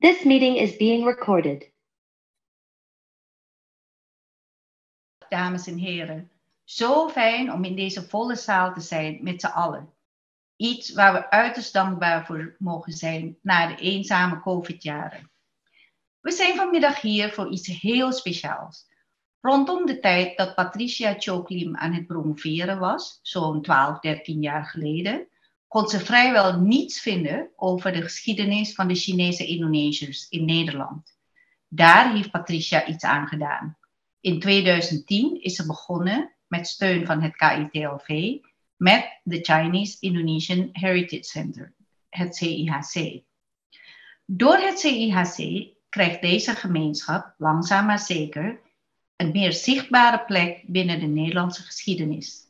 This meeting is being recorded. dames en heren. Zo fijn om in deze volle zaal te zijn met z'n allen. Iets waar we uiterst dankbaar voor mogen zijn na de eenzame COVID-jaren. We zijn vanmiddag hier voor iets heel speciaals. Rondom de tijd dat Patricia Choklim aan het promoveren was, zo'n 12, 13 jaar geleden, kon ze vrijwel niets vinden over de geschiedenis van de Chinese Indonesiërs in Nederland. Daar heeft Patricia iets aan gedaan. In 2010 is ze begonnen met steun van het KITLV met de Chinese Indonesian Heritage Center, het CIHC. Door het CIHC krijgt deze gemeenschap langzaam maar zeker een meer zichtbare plek binnen de Nederlandse geschiedenis.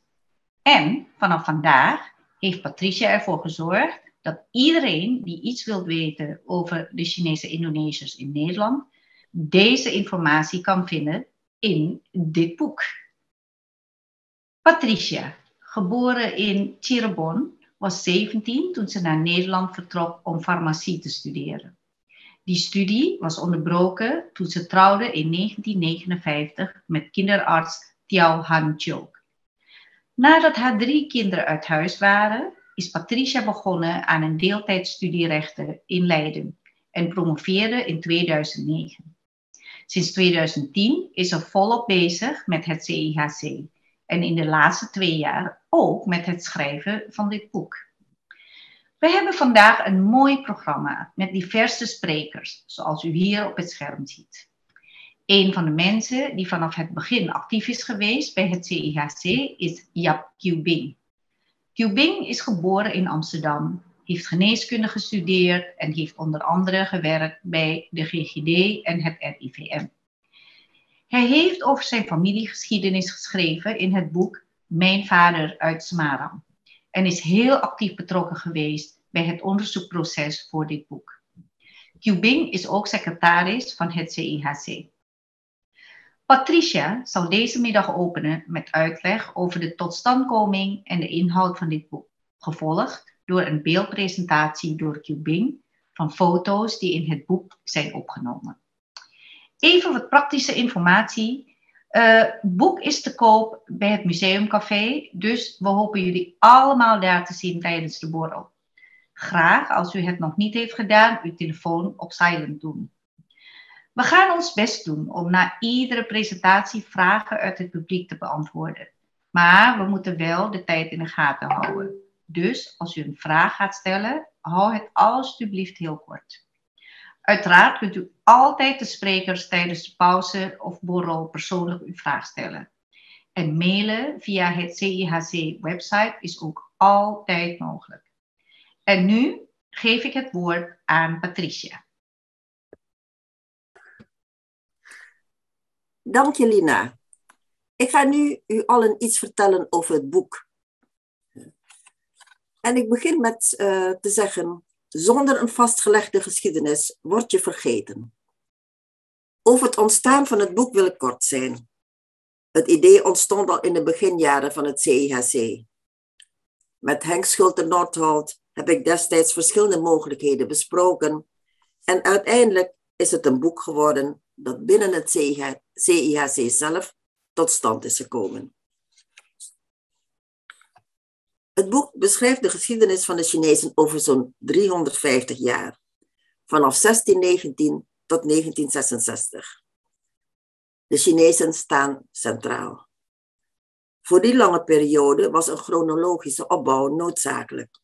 En vanaf vandaag heeft Patricia ervoor gezorgd dat iedereen die iets wil weten over de Chinese Indonesiërs in Nederland, deze informatie kan vinden in dit boek. Patricia, geboren in Cirebon, was 17 toen ze naar Nederland vertrok om farmacie te studeren. Die studie was onderbroken toen ze trouwde in 1959 met kinderarts Tiao Han Chok. Nadat haar drie kinderen uit huis waren, is Patricia begonnen aan een deeltijdstudierechten in Leiden en promoveerde in 2009. Sinds 2010 is ze volop bezig met het CIHC en in de laatste twee jaar ook met het schrijven van dit boek. We hebben vandaag een mooi programma met diverse sprekers, zoals u hier op het scherm ziet. Een van de mensen die vanaf het begin actief is geweest bij het CIHC is Yap Bing. Bing is geboren in Amsterdam, heeft geneeskunde gestudeerd en heeft onder andere gewerkt bij de GGD en het RIVM. Hij heeft over zijn familiegeschiedenis geschreven in het boek Mijn vader uit Smarang en is heel actief betrokken geweest bij het onderzoekproces voor dit boek. Bing is ook secretaris van het CIHC. Patricia zal deze middag openen met uitleg over de totstandkoming en de inhoud van dit boek, gevolgd door een beeldpresentatie door Bing van foto's die in het boek zijn opgenomen. Even wat praktische informatie. Uh, boek is te koop bij het Museumcafé, dus we hopen jullie allemaal daar te zien tijdens de borrel. Graag, als u het nog niet heeft gedaan, uw telefoon op silent doen. We gaan ons best doen om na iedere presentatie vragen uit het publiek te beantwoorden. Maar we moeten wel de tijd in de gaten houden. Dus als u een vraag gaat stellen, hou het alstublieft heel kort. Uiteraard kunt u altijd de sprekers tijdens de pauze of borrel persoonlijk uw vraag stellen. En mailen via het CIHC-website is ook altijd mogelijk. En nu geef ik het woord aan Patricia. Dank je, Lina. Ik ga nu u allen iets vertellen over het boek. En ik begin met uh, te zeggen zonder een vastgelegde geschiedenis word je vergeten. Over het ontstaan van het boek wil ik kort zijn. Het idee ontstond al in de beginjaren van het CIHC. Met Henk Schulte-Nordholt heb ik destijds verschillende mogelijkheden besproken en uiteindelijk is het een boek geworden dat binnen het CIHC zelf tot stand is gekomen. Het boek beschrijft de geschiedenis van de Chinezen over zo'n 350 jaar, vanaf 1619 tot 1966. De Chinezen staan centraal. Voor die lange periode was een chronologische opbouw noodzakelijk.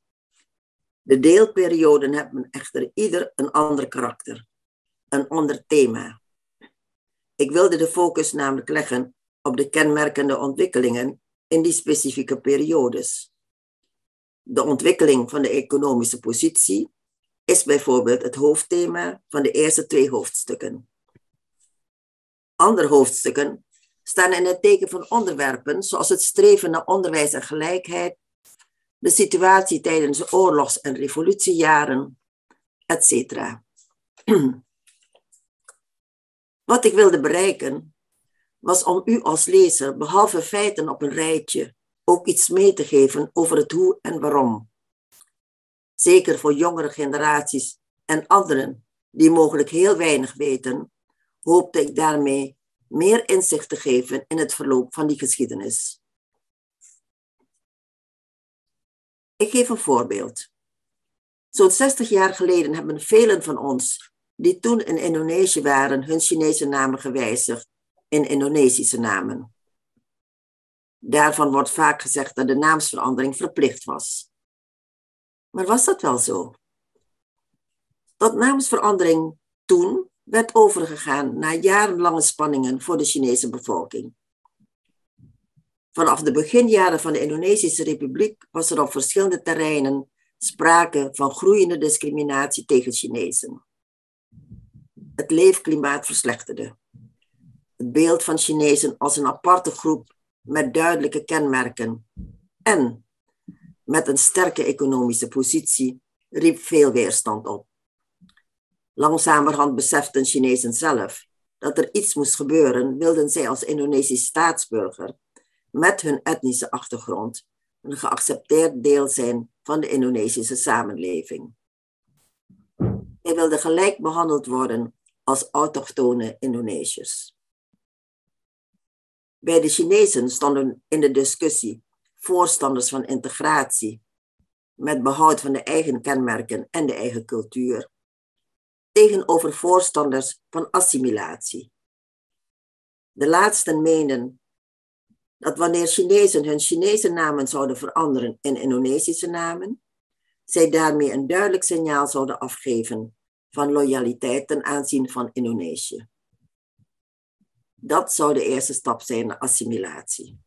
De deelperioden hebben echter ieder een ander karakter, een ander thema. Ik wilde de focus namelijk leggen op de kenmerkende ontwikkelingen in die specifieke periodes. De ontwikkeling van de economische positie is bijvoorbeeld het hoofdthema van de eerste twee hoofdstukken. Andere hoofdstukken staan in het teken van onderwerpen zoals het streven naar onderwijs en gelijkheid, de situatie tijdens de oorlogs- en revolutiejaren, etc. Wat ik wilde bereiken was om u als lezer, behalve feiten op een rijtje, ook iets mee te geven over het hoe en waarom. Zeker voor jongere generaties en anderen die mogelijk heel weinig weten, hoopte ik daarmee meer inzicht te geven in het verloop van die geschiedenis. Ik geef een voorbeeld. Zo'n 60 jaar geleden hebben velen van ons, die toen in Indonesië waren, hun Chinese namen gewijzigd in Indonesische namen. Daarvan wordt vaak gezegd dat de naamsverandering verplicht was. Maar was dat wel zo? Tot naamsverandering toen werd overgegaan na jarenlange spanningen voor de Chinese bevolking. Vanaf de beginjaren van de Indonesische Republiek was er op verschillende terreinen sprake van groeiende discriminatie tegen Chinezen. Het leefklimaat verslechterde. Het beeld van Chinezen als een aparte groep met duidelijke kenmerken en met een sterke economische positie riep veel weerstand op. Langzamerhand beseften Chinezen zelf dat er iets moest gebeuren, wilden zij als Indonesisch staatsburger met hun etnische achtergrond een geaccepteerd deel zijn van de Indonesische samenleving. Zij wilden gelijk behandeld worden als autochtone Indonesiërs. Bij de Chinezen stonden in de discussie voorstanders van integratie met behoud van de eigen kenmerken en de eigen cultuur tegenover voorstanders van assimilatie. De laatsten meenden dat wanneer Chinezen hun Chinese namen zouden veranderen in Indonesische namen, zij daarmee een duidelijk signaal zouden afgeven van loyaliteit ten aanzien van Indonesië. Dat zou de eerste stap zijn naar assimilatie.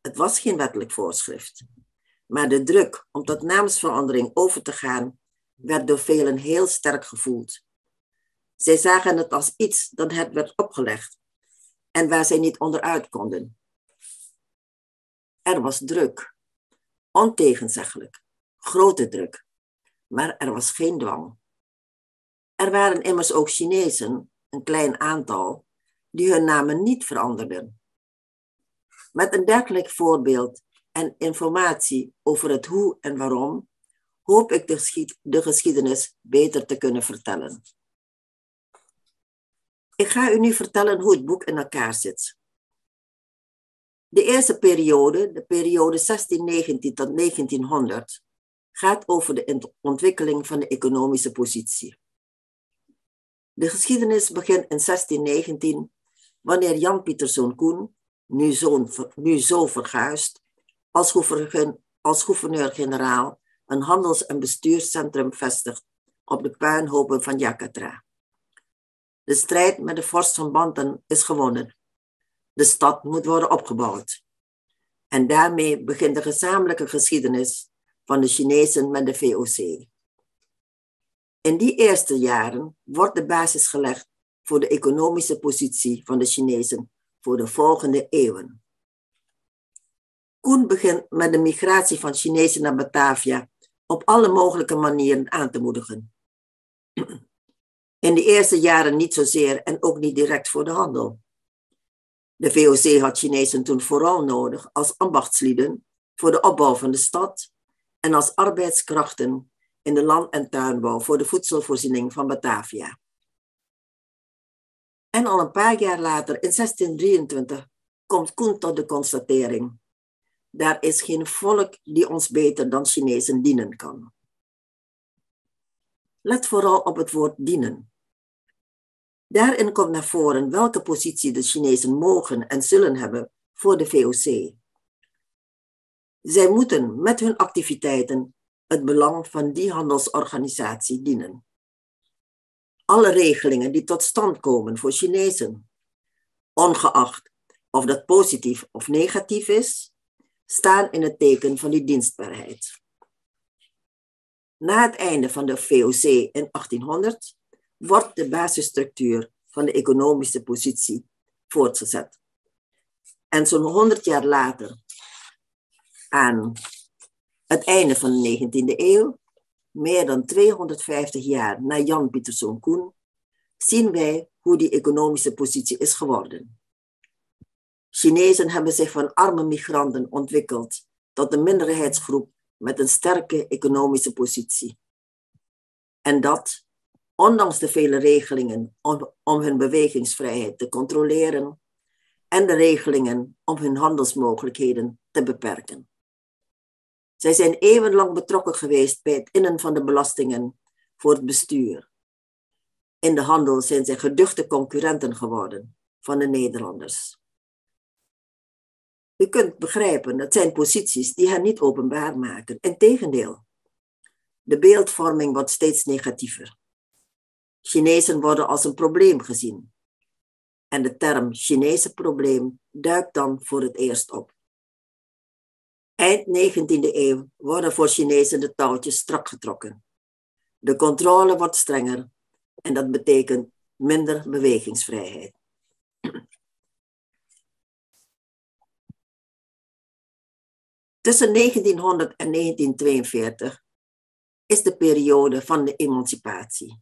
Het was geen wettelijk voorschrift, maar de druk om tot naamsverandering over te gaan werd door velen heel sterk gevoeld. Zij zagen het als iets dat werd opgelegd en waar zij niet onderuit konden. Er was druk, ontegenzeggelijk, grote druk, maar er was geen dwang. Er waren immers ook Chinezen, een klein aantal, die hun namen niet veranderden. Met een dergelijk voorbeeld en informatie over het hoe en waarom hoop ik de, de geschiedenis beter te kunnen vertellen. Ik ga u nu vertellen hoe het boek in elkaar zit. De eerste periode, de periode 1619 tot 1900, gaat over de ontwikkeling van de economische positie. De geschiedenis begint in 1619, wanneer Jan Pieterszoon Koen, nu, nu zo verguisd, als gouverneur-generaal een handels- en bestuurscentrum vestigt op de puinhopen van Jakarta. De strijd met de vorst van Banten is gewonnen. De stad moet worden opgebouwd. En daarmee begint de gezamenlijke geschiedenis van de Chinezen met de VOC. In die eerste jaren wordt de basis gelegd voor de economische positie van de Chinezen voor de volgende eeuwen. Koen begint met de migratie van Chinezen naar Batavia op alle mogelijke manieren aan te moedigen. In de eerste jaren niet zozeer en ook niet direct voor de handel. De VOC had Chinezen toen vooral nodig als ambachtslieden voor de opbouw van de stad en als arbeidskrachten in de land- en tuinbouw voor de voedselvoorziening van Batavia. En al een paar jaar later, in 1623, komt Koen tot de constatering daar is geen volk die ons beter dan Chinezen dienen kan. Let vooral op het woord dienen. Daarin komt naar voren welke positie de Chinezen mogen en zullen hebben voor de VOC. Zij moeten met hun activiteiten het belang van die handelsorganisatie dienen. Alle regelingen die tot stand komen voor Chinezen, ongeacht of dat positief of negatief is, staan in het teken van die dienstbaarheid. Na het einde van de VOC in 1800 wordt de basisstructuur van de economische positie voortgezet. En zo'n 100 jaar later, aan het einde van de 19e eeuw, meer dan 250 jaar na Jan Pieterszoon Koen, zien wij hoe die economische positie is geworden. Chinezen hebben zich van arme migranten ontwikkeld tot een minderheidsgroep met een sterke economische positie. En dat ondanks de vele regelingen om, om hun bewegingsvrijheid te controleren en de regelingen om hun handelsmogelijkheden te beperken. Zij zijn eeuwenlang betrokken geweest bij het innen van de belastingen voor het bestuur. In de handel zijn zij geduchte concurrenten geworden van de Nederlanders. U kunt begrijpen, dat zijn posities die hen niet openbaar maken. Integendeel, de beeldvorming wordt steeds negatiever. Chinezen worden als een probleem gezien. En de term Chinese probleem duikt dan voor het eerst op. Eind 19e eeuw worden voor Chinezen de touwtjes strak getrokken. De controle wordt strenger en dat betekent minder bewegingsvrijheid. Tussen 1900 en 1942 is de periode van de emancipatie.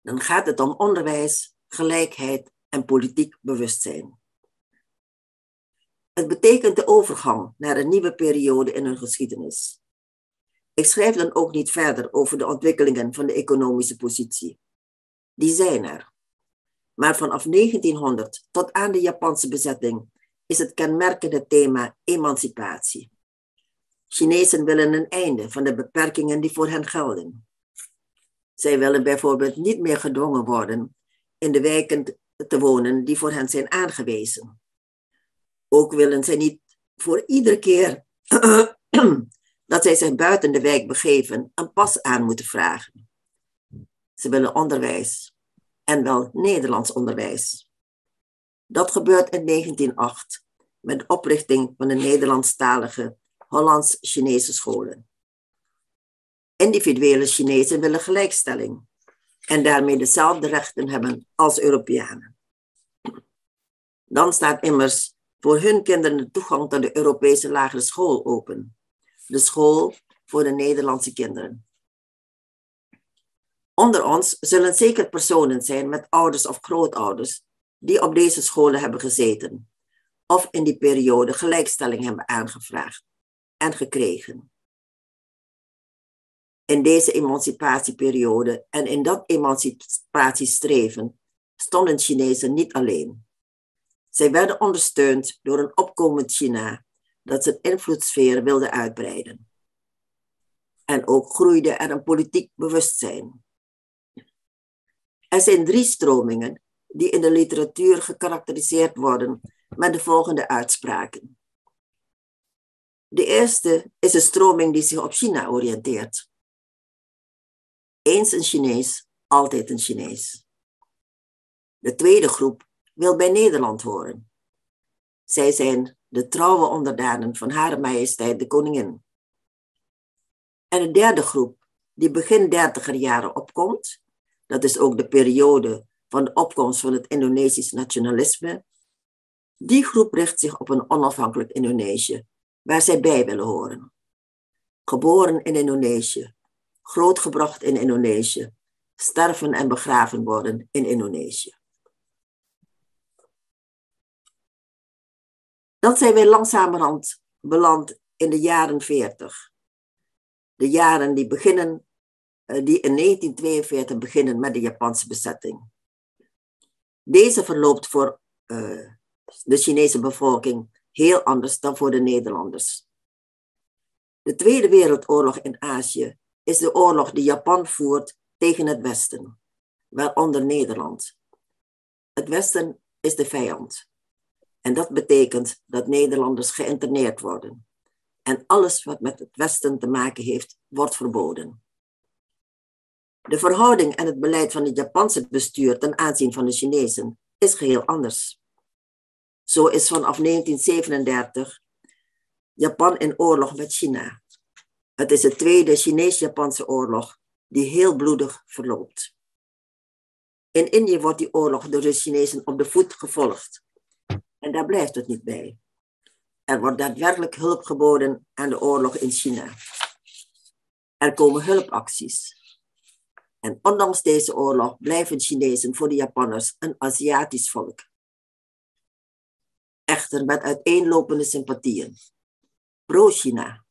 Dan gaat het om onderwijs, gelijkheid en politiek bewustzijn. Het betekent de overgang naar een nieuwe periode in hun geschiedenis. Ik schrijf dan ook niet verder over de ontwikkelingen van de economische positie. Die zijn er. Maar vanaf 1900 tot aan de Japanse bezetting is het kenmerkende thema emancipatie. Chinezen willen een einde van de beperkingen die voor hen gelden. Zij willen bijvoorbeeld niet meer gedwongen worden in de wijken te wonen die voor hen zijn aangewezen. Ook willen zij niet voor iedere keer dat zij zich buiten de wijk begeven een pas aan moeten vragen. Ze willen onderwijs en wel Nederlands onderwijs. Dat gebeurt in 1908 met de oprichting van de Nederlandstalige Hollands-Chinese scholen. Individuele Chinezen willen gelijkstelling en daarmee dezelfde rechten hebben als Europeanen. Dan staat immers voor hun kinderen de toegang tot de Europese lagere school open. De school voor de Nederlandse kinderen. Onder ons zullen zeker personen zijn met ouders of grootouders die op deze scholen hebben gezeten of in die periode gelijkstelling hebben aangevraagd en gekregen. In deze emancipatieperiode en in dat emancipatiestreven stonden Chinezen niet alleen. Zij werden ondersteund door een opkomend China dat zijn invloedssfeer wilde uitbreiden. En ook groeide er een politiek bewustzijn. Er zijn drie stromingen die in de literatuur gekarakteriseerd worden met de volgende uitspraken. De eerste is een stroming die zich op China oriënteert. Eens een Chinees, altijd een Chinees. De tweede groep wil bij Nederland horen. Zij zijn de trouwe onderdanen van Hare Majesteit de Koningin. En de derde groep, die begin dertiger jaren opkomt, dat is ook de periode van de opkomst van het Indonesisch nationalisme, die groep richt zich op een onafhankelijk Indonesië, waar zij bij willen horen. Geboren in Indonesië, grootgebracht in Indonesië, sterven en begraven worden in Indonesië. Dan zijn wij langzamerhand beland in de jaren 40. De jaren die beginnen, eh, die in 1942 beginnen met de Japanse bezetting. Deze verloopt voor uh, de Chinese bevolking heel anders dan voor de Nederlanders. De Tweede Wereldoorlog in Azië is de oorlog die Japan voert tegen het Westen, waaronder Nederland. Het Westen is de vijand. En dat betekent dat Nederlanders geïnterneerd worden. En alles wat met het Westen te maken heeft, wordt verboden. De verhouding en het beleid van het Japanse bestuur ten aanzien van de Chinezen is geheel anders. Zo is vanaf 1937 Japan in oorlog met China. Het is de tweede Chinees-Japanse oorlog die heel bloedig verloopt. In Indië wordt die oorlog door de Chinezen op de voet gevolgd. En daar blijft het niet bij. Er wordt daadwerkelijk hulp geboden aan de oorlog in China. Er komen hulpacties. En ondanks deze oorlog blijven Chinezen voor de Japanners een Aziatisch volk echter met uiteenlopende sympathieën. Pro-China,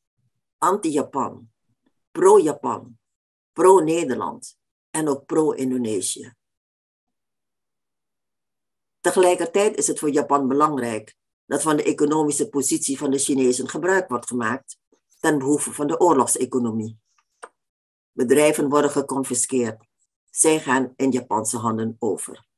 anti-Japan, pro-Japan, pro-Nederland en ook pro-Indonesië. Tegelijkertijd is het voor Japan belangrijk dat van de economische positie van de Chinezen gebruik wordt gemaakt ten behoeve van de oorlogseconomie. Bedrijven worden geconfiskeerd. Zij gaan in Japanse handen over.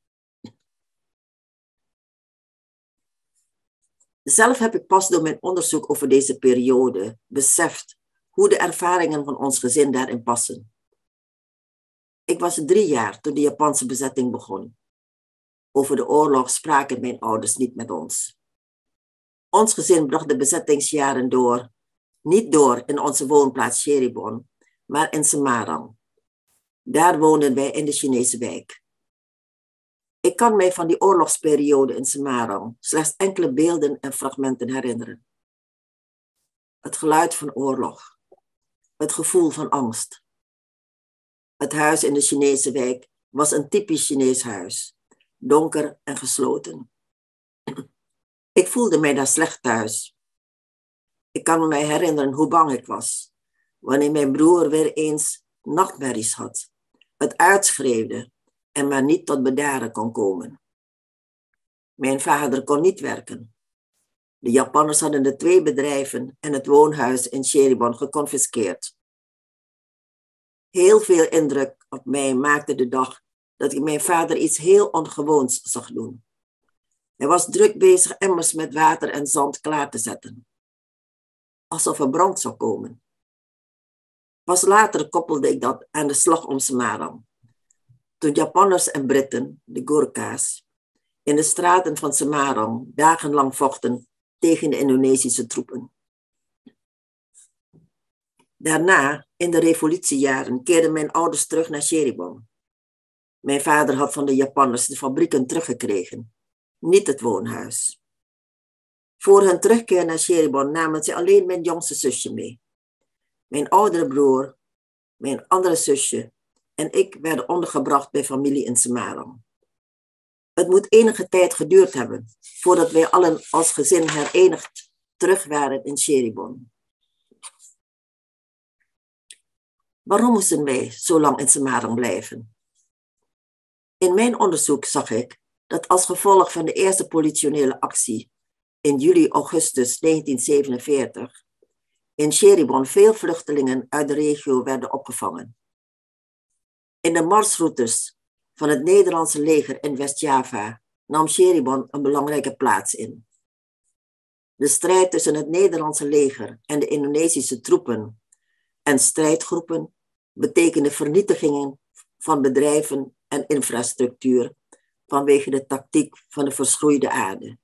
Zelf heb ik pas door mijn onderzoek over deze periode beseft hoe de ervaringen van ons gezin daarin passen. Ik was drie jaar toen de Japanse bezetting begon. Over de oorlog spraken mijn ouders niet met ons. Ons gezin bracht de bezettingsjaren door, niet door in onze woonplaats Sheribon, maar in Semarang. Daar woonden wij in de Chinese wijk. Ik kan mij van die oorlogsperiode in Semarang slechts enkele beelden en fragmenten herinneren. Het geluid van oorlog, het gevoel van angst. Het huis in de Chinese wijk was een typisch Chinees huis, donker en gesloten. Ik voelde mij daar slecht thuis. Ik kan me herinneren hoe bang ik was wanneer mijn broer weer eens nachtmerries had, het uitschreeuwde en maar niet tot bedaren kon komen. Mijn vader kon niet werken. De Japanners hadden de twee bedrijven en het woonhuis in Sheribon geconfiskeerd. Heel veel indruk op mij maakte de dag dat ik mijn vader iets heel ongewoons zag doen. Hij was druk bezig emmers met water en zand klaar te zetten. Alsof er brand zou komen. Pas later koppelde ik dat aan de slag om Semarang. Toen Japanners en Britten, de Gurkha's, in de straten van Semarang dagenlang vochten tegen de Indonesische troepen. Daarna, in de revolutiejaren, keerden mijn ouders terug naar Sheribon. Mijn vader had van de Japanners de fabrieken teruggekregen, niet het woonhuis. Voor hun terugkeer naar Sheribon namen ze alleen mijn jongste zusje mee. Mijn oudere broer, mijn andere zusje en ik werden ondergebracht bij familie in Semarang. Het moet enige tijd geduurd hebben voordat wij allen als gezin herenigd terug waren in Sheribon. Waarom moesten wij zo lang in Semarang blijven? In mijn onderzoek zag ik dat als gevolg van de eerste politionele actie in juli-augustus 1947 in Sheribon veel vluchtelingen uit de regio werden opgevangen. In de marsroutes van het Nederlandse leger in West-Java nam Sheribon een belangrijke plaats in. De strijd tussen het Nederlandse leger en de Indonesische troepen en strijdgroepen betekende vernietigingen van bedrijven en infrastructuur vanwege de tactiek van de verschroeide aarde.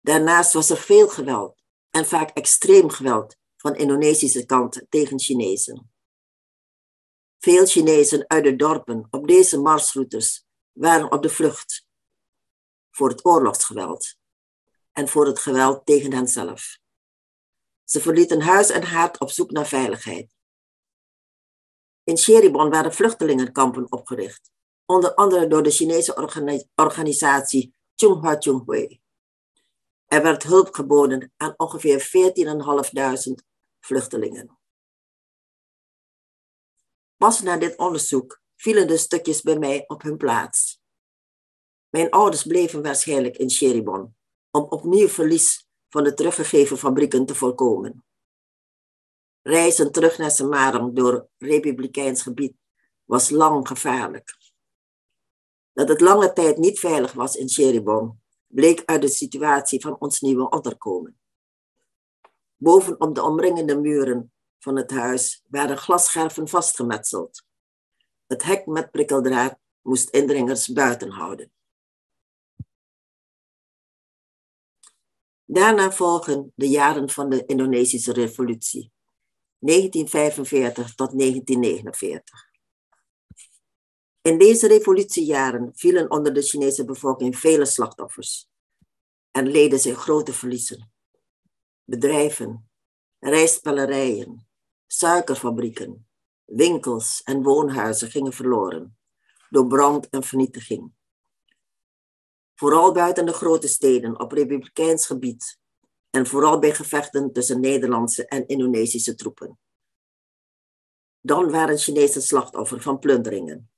Daarnaast was er veel geweld en vaak extreem geweld van Indonesische kant tegen Chinezen. Veel Chinezen uit de dorpen op deze marsroutes waren op de vlucht voor het oorlogsgeweld en voor het geweld tegen henzelf. Ze verlieten huis en haard op zoek naar veiligheid. In Sheribon waren vluchtelingenkampen opgericht, onder andere door de Chinese organisatie Chunghua Chunghui. Er werd hulp geboden aan ongeveer 14.500 vluchtelingen. Pas na dit onderzoek vielen de stukjes bij mij op hun plaats. Mijn ouders bleven waarschijnlijk in Sheribon om opnieuw verlies van de teruggegeven fabrieken te voorkomen. Reizen terug naar Semarang door republikeins gebied was lang gevaarlijk. Dat het lange tijd niet veilig was in Sheribon bleek uit de situatie van ons nieuwe onderkomen. Bovenop de omringende muren van het huis waren glasscherven vastgemetseld. Het hek met prikkeldraad moest indringers buiten houden. Daarna volgen de jaren van de Indonesische revolutie, 1945 tot 1949. In deze revolutiejaren vielen onder de Chinese bevolking vele slachtoffers en leden zij grote verliezen. Bedrijven, rijstpellerijen, suikerfabrieken, winkels en woonhuizen gingen verloren door brand en vernietiging. Vooral buiten de grote steden op republikeins gebied en vooral bij gevechten tussen Nederlandse en Indonesische troepen. Dan waren Chinezen slachtoffer van plunderingen,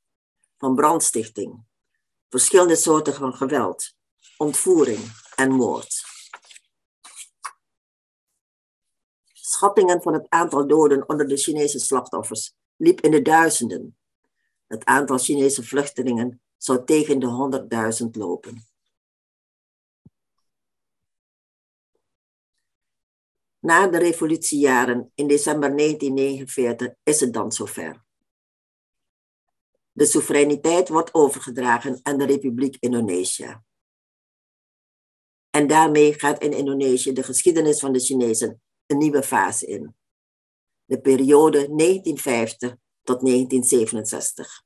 van brandstichting, verschillende soorten van geweld, ontvoering en moord. Schattingen van het aantal doden onder de Chinese slachtoffers liep in de duizenden. Het aantal Chinese vluchtelingen zou tegen de 100.000 lopen. Na de revolutiejaren in december 1949 is het dan zover. De soevereiniteit wordt overgedragen aan de Republiek Indonesië. En daarmee gaat in Indonesië de geschiedenis van de Chinezen een nieuwe fase in. De periode 1950 tot 1967.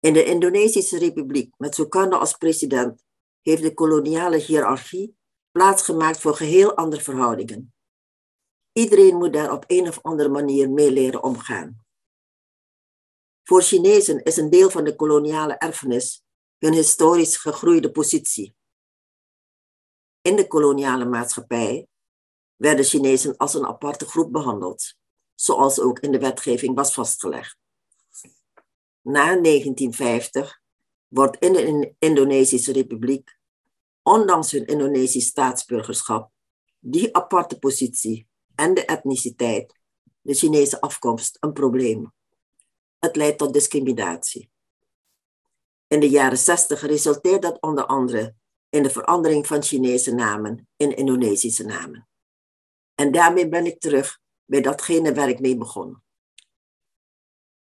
In de Indonesische Republiek met Sukarno als president heeft de koloniale hiërarchie plaatsgemaakt voor geheel andere verhoudingen. Iedereen moet daar op een of andere manier mee leren omgaan. Voor Chinezen is een deel van de koloniale erfenis hun historisch gegroeide positie. In de koloniale maatschappij werden Chinezen als een aparte groep behandeld, zoals ook in de wetgeving was vastgelegd. Na 1950 wordt in de Indonesische Republiek, ondanks hun Indonesisch staatsburgerschap, die aparte positie en de etniciteit, de Chinese afkomst, een probleem. Het leidt tot discriminatie. In de jaren 60 resulteert dat onder andere in de verandering van Chinese namen in Indonesische namen. En daarmee ben ik terug bij datgene waar ik mee begon.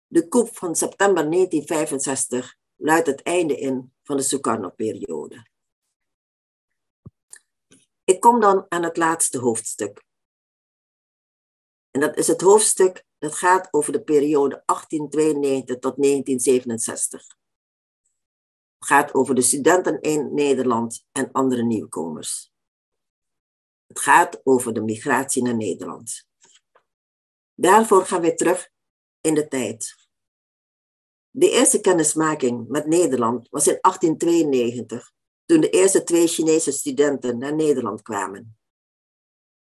De coup van september 1965 luidt het einde in van de Sukarno-periode. Ik kom dan aan het laatste hoofdstuk. En dat is het hoofdstuk dat gaat over de periode 1892 tot 1967. Het gaat over de studenten in Nederland en andere nieuwkomers. Het gaat over de migratie naar Nederland. Daarvoor gaan we terug in de tijd. De eerste kennismaking met Nederland was in 1892, toen de eerste twee Chinese studenten naar Nederland kwamen.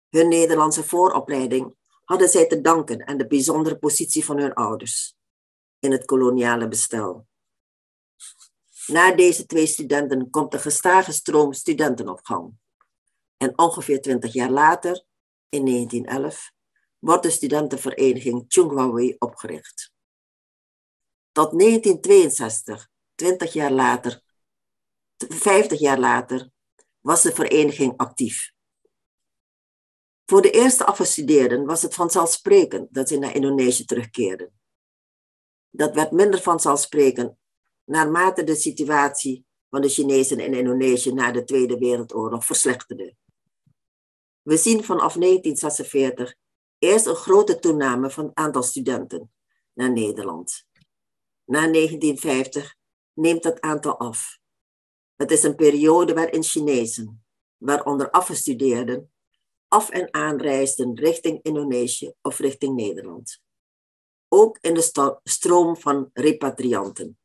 Hun Nederlandse vooropleiding hadden zij te danken aan de bijzondere positie van hun ouders in het koloniale bestel. Na deze twee studenten komt de gestage stroom studenten op gang. En ongeveer twintig jaar later, in 1911, wordt de studentenvereniging Chungwawi opgericht. Tot 1962, 20 jaar later, 50 jaar later, was de vereniging actief. Voor de eerste afgestudeerden was het vanzelfsprekend dat ze naar Indonesië terugkeerden. Dat werd minder vanzelfsprekend naarmate de situatie van de Chinezen in Indonesië na de Tweede Wereldoorlog verslechterde. We zien vanaf 1946 eerst een grote toename van het aantal studenten naar Nederland. Na 1950 neemt dat aantal af. Het is een periode waarin Chinezen, waaronder afgestudeerden, af en aan reisden richting Indonesië of richting Nederland. Ook in de stroom van repatrianten.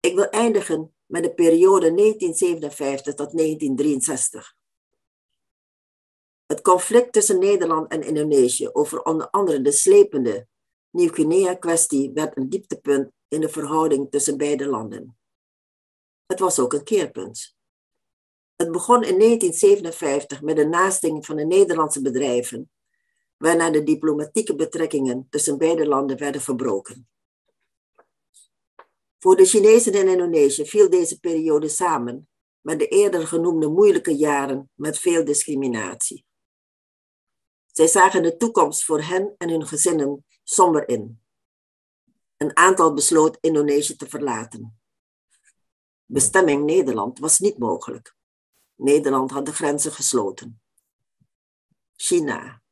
Ik wil eindigen met de periode 1957 tot 1963. Het conflict tussen Nederland en Indonesië over onder andere de slepende Nieuw-Guinea-kwestie werd een dieptepunt in de verhouding tussen beide landen. Het was ook een keerpunt. Het begon in 1957 met de naasting van de Nederlandse bedrijven, waarna de diplomatieke betrekkingen tussen beide landen werden verbroken. Voor de Chinezen in Indonesië viel deze periode samen met de eerder genoemde moeilijke jaren met veel discriminatie. Zij zagen de toekomst voor hen en hun gezinnen somber in. Een aantal besloot Indonesië te verlaten. Bestemming Nederland was niet mogelijk. Nederland had de grenzen gesloten. China,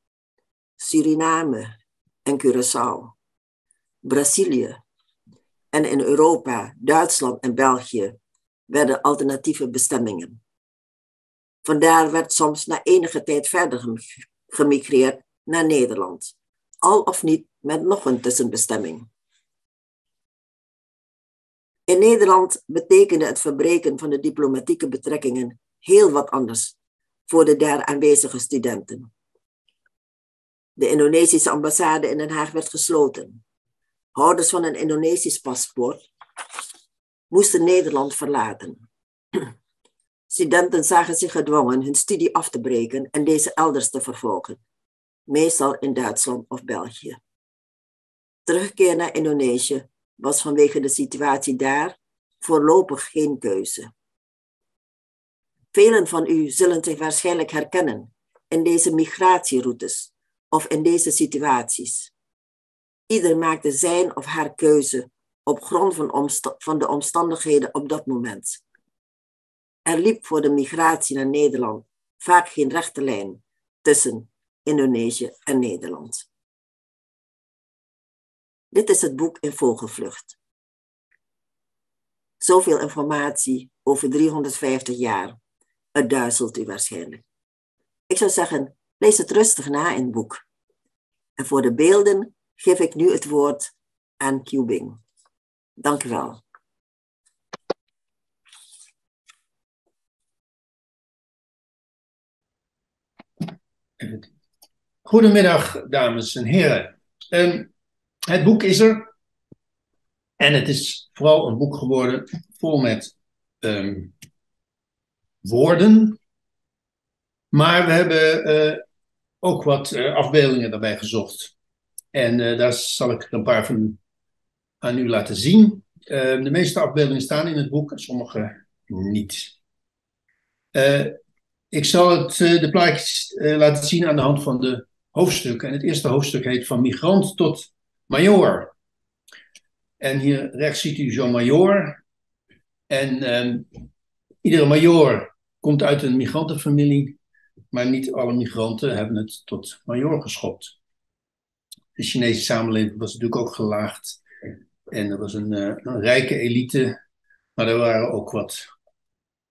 Suriname en Curaçao, Brazilië en in Europa, Duitsland en België werden alternatieve bestemmingen. Vandaar werd soms na enige tijd verder gemigreerd naar Nederland, al of niet met nog een tussenbestemming. In Nederland betekende het verbreken van de diplomatieke betrekkingen heel wat anders voor de daar aanwezige studenten. De Indonesische ambassade in Den Haag werd gesloten. Houders van een Indonesisch paspoort moesten Nederland verlaten. Studenten zagen zich gedwongen hun studie af te breken en deze elders te vervolgen, meestal in Duitsland of België. Terugkeer naar Indonesië was vanwege de situatie daar voorlopig geen keuze. Velen van u zullen zich waarschijnlijk herkennen in deze migratieroutes of in deze situaties. Ieder maakte zijn of haar keuze op grond van, van de omstandigheden op dat moment. Er liep voor de migratie naar Nederland vaak geen rechte lijn tussen Indonesië en Nederland. Dit is het boek in vogelvlucht. Zoveel informatie over 350 jaar. Het duizelt u waarschijnlijk. Ik zou zeggen, lees het rustig na in het boek. En voor de beelden geef ik nu het woord aan Cubing. Dank u wel. Goedemiddag, dames en heren. Um, het boek is er. En het is vooral een boek geworden vol met um, woorden. Maar we hebben uh, ook wat uh, afbeeldingen daarbij gezocht. En uh, daar zal ik een paar van aan u laten zien. Ehm, de meeste afbeeldingen staan in het boek en sommige niet. ik zal het, de plaatjes laten zien aan de hand van de hoofdstukken. En het eerste hoofdstuk heet Van migrant tot major. En hier rechts ziet u zo'n major. En ehm, iedere major komt uit een migrantenfamilie, maar niet alle migranten hebben het tot major geschopt. De Chinese samenleving was natuurlijk ook gelaagd. En er was een, uh, een rijke elite, maar er waren ook wat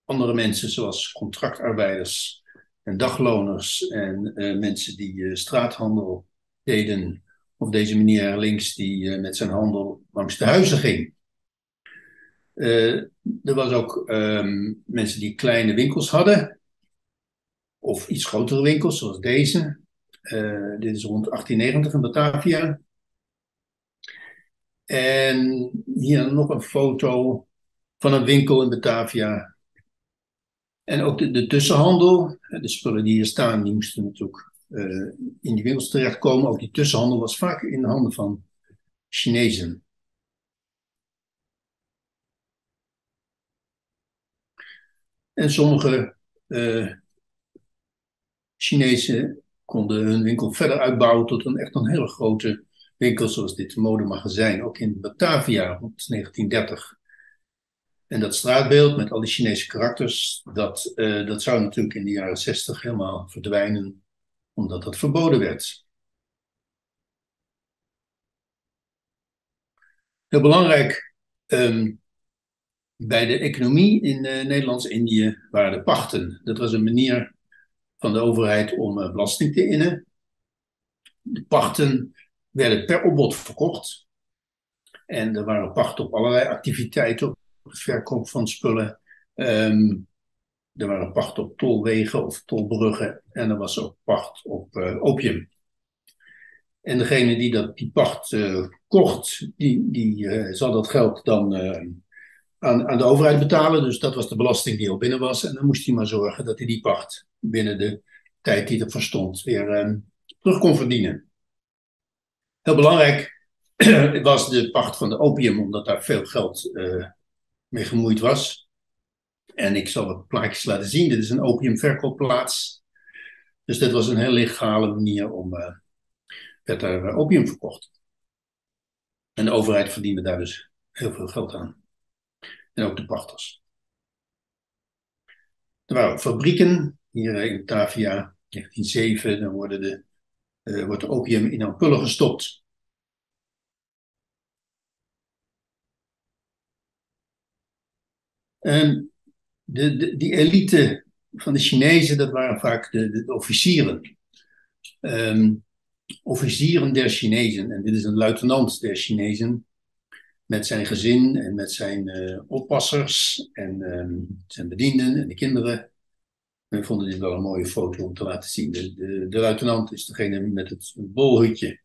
andere mensen, zoals contractarbeiders en dagloners en uh, mensen die uh, straathandel deden of deze meneer links die uh, met zijn handel langs de huizen ging. Uh, er was ook um, mensen die kleine winkels hadden. Of iets grotere winkels, zoals deze. Uh, dit is rond 1890 in Batavia. En hier nog een foto van een winkel in Batavia. En ook de, de tussenhandel. De spullen die hier staan, die moesten natuurlijk uh, in die winkels terechtkomen. Ook die tussenhandel was vaak in de handen van Chinezen. En sommige uh, Chinezen konden hun winkel verder uitbouwen tot een echt een hele grote winkel, zoals dit modemagazijn, ook in Batavia rond 1930. En dat straatbeeld met al die Chinese karakters, dat, uh, dat zou natuurlijk in de jaren 60 helemaal verdwijnen omdat dat verboden werd. Heel belangrijk um, bij de economie in uh, Nederlands-Indië waren de pachten. Dat was een manier van de overheid om uh, belasting te innen. De pachten werden per opbod verkocht. En er waren pachten op allerlei activiteiten, op de verkoop van spullen. Um, er waren pacht op tolwegen of tolbruggen en er was ook pacht op uh, opium. En degene die dat, die pacht uh, kocht, die, die uh, zal dat geld dan aan, aan de overheid betalen. Dus dat was de belasting die al binnen was. En dan moest hij maar zorgen dat hij die pacht binnen de tijd die ervoor stond weer terug kon verdienen. Heel belangrijk was de pacht van de opium, omdat daar veel geld mee gemoeid was. En ik zal wat plaatjes laten zien. Dit is een opiumverkoopplaats. Dus dit was een heel legale manier om. Uh, werd daar uh, opium verkocht. En de overheid verdiende daar dus heel veel geld aan. En ook de pachters. Er waren fabrieken. Hier in Batavia, 1907, dan worden de, uh, wordt de opium in ampullen gestopt. En de, de, die elite van de Chinezen, dat waren vaak de, officieren. Um, officieren der Chinezen. En dit is een luitenant der Chinezen. Met zijn gezin en met zijn uh, oppassers en um, zijn bedienden en de kinderen. We vonden dit wel een mooie foto om te laten zien. De, de, luitenant is degene met het bolhutje.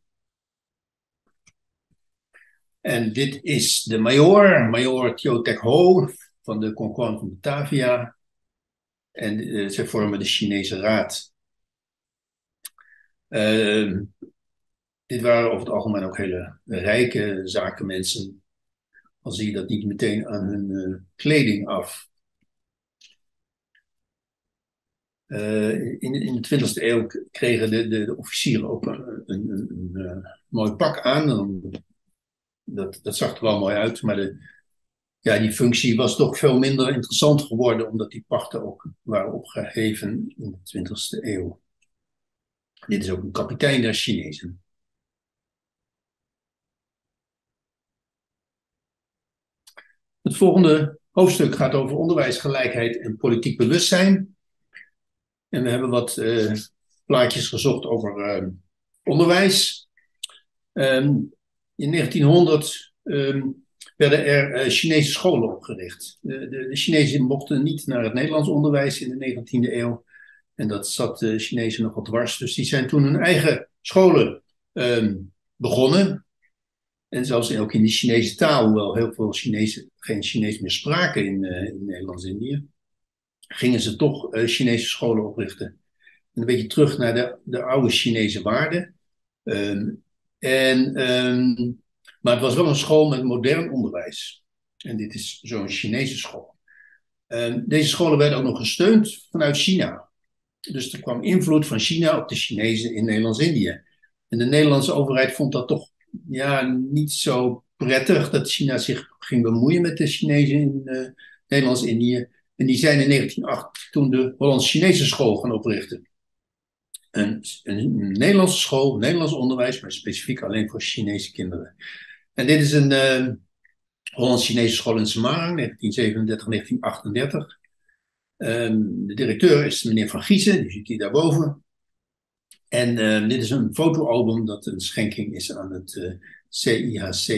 En dit is de major, major Tiotek Ho van de Concorde van Batavia. En uh, zij vormen de Chinese Raad. Uh, dit waren over het algemeen ook hele rijke zakenmensen. Al zie je dat niet meteen aan hun uh, kleding af. Uh, in, in de 20e eeuw kregen de, de, de officieren ook een, een, een, een mooi pak aan. Dat, dat zag er wel mooi uit, maar de, ja, die functie was toch veel minder interessant geworden, omdat die pachten ook waren opgeheven in de 20e eeuw. Dit is ook een kapitein der Chinezen. Het volgende hoofdstuk gaat over onderwijsgelijkheid en politiek bewustzijn. En we hebben wat uh, plaatjes gezocht over uh, onderwijs. Um, in 1900 um, werden er uh, Chinese scholen opgericht. De, de, de, Chinezen mochten niet naar het Nederlands onderwijs in de 19e eeuw. En dat zat de Chinezen nogal dwars. Dus die zijn toen hun eigen scholen um, begonnen. En zelfs ook in de Chinese taal, hoewel heel veel Chinezen geen Chinees meer spraken in, uh, in Nederlands-Indië, gingen ze toch uh, Chinese scholen oprichten. En een beetje terug naar de, de oude Chinese waarden. Um, en, um, maar het was wel een school met modern onderwijs. En dit is zo'n Chinese school. Um, deze scholen werden ook nog gesteund vanuit China. Dus er kwam invloed van China op de Chinezen in Nederlands-Indië. En de Nederlandse overheid vond dat toch ja, niet zo prettig dat China zich ging bemoeien met de Chinezen in uh, Nederlands-Indië. En die zijn in 1908 toen de Hollands-Chinese school gaan oprichten. Een, een, Nederlandse school, Nederlands onderwijs, maar specifiek alleen voor Chinese kinderen. En dit is een uh, Hollands-Chinese school in Semarang, 1937-1938. Um, de directeur is meneer Van Giezen, die ziet hier daarboven. En uh, dit is een fotoalbum dat een schenking is aan het CIHC.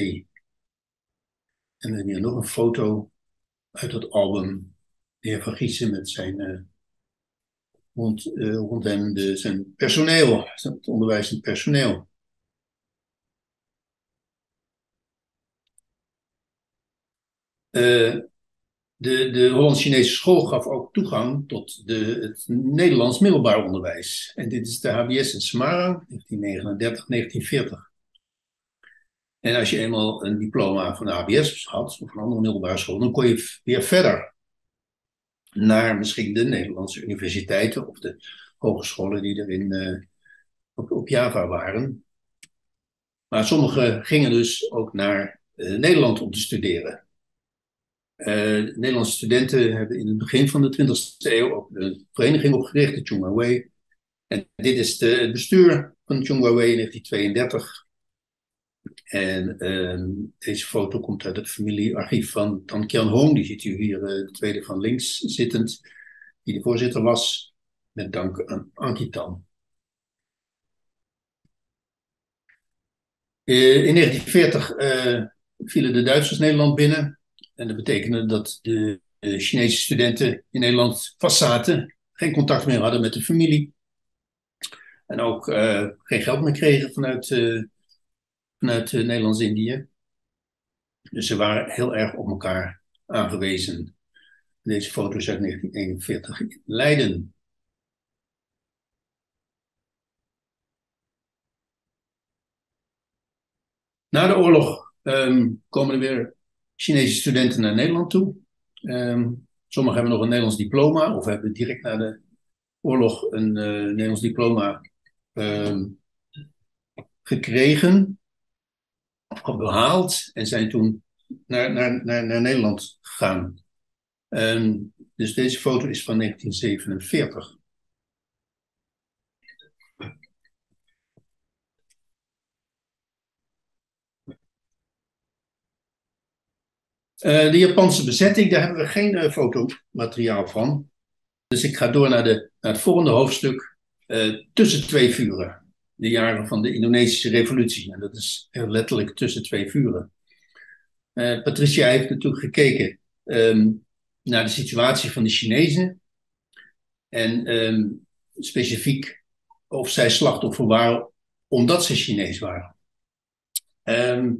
En we hebben hier nog een foto uit dat album. De heer Van Giezen met zijn, uh, rond, rond hem de, zijn personeel, het onderwijzend personeel. Uh, de, de Hollands-Chinese school gaf ook toegang tot de, het Nederlands middelbaar onderwijs. En dit is de HBS in Semarang, 1939-1940. En als je eenmaal een diploma van de HBS had, of een andere middelbare school, dan kon je weer verder naar misschien de Nederlandse universiteiten of de hogescholen die er in, uh, op, Java waren. Maar sommigen gingen dus ook naar uh, Nederland om te studeren. Uh, Nederlandse studenten hebben in het begin van de 20e eeuw ook een vereniging opgericht, de Chung Wei. En dit is de, het bestuur van de Wei in 1932. En uh, deze foto komt uit het familiearchief van Tan Kian Hong. Die ziet u hier, uh, de tweede van links zittend, die de voorzitter was, met dank aan Ankitan. in 1940 vielen de Duitsers Nederland binnen. En dat betekende dat de, Chinese studenten in Nederland vastzaten, geen contact meer hadden met de familie. En ook uh, geen geld meer kregen vanuit, uh, vanuit uh, Nederlands-Indië. Dus ze waren heel erg op elkaar aangewezen. Deze foto is uit 1941 in Leiden. Na de oorlog um, komen er weer Chinese studenten naar Nederland toe. Um, sommigen hebben nog een Nederlands diploma of hebben direct na de oorlog een uh, Nederlands diploma um, gekregen of behaald en zijn toen naar, naar, naar, Nederland gegaan. Um, dus deze foto is van 1947. De Japanse bezetting, daar hebben we geen uh, fotomateriaal van. Dus ik ga door naar, de, naar het volgende hoofdstuk. Uh, tussen twee vuren. De jaren van de Indonesische revolutie. En dat is letterlijk tussen twee vuren. Patricia heeft natuurlijk gekeken um, naar de situatie van de Chinezen. En ehm, specifiek of zij slachtoffer waren omdat ze Chinees waren. Ehm,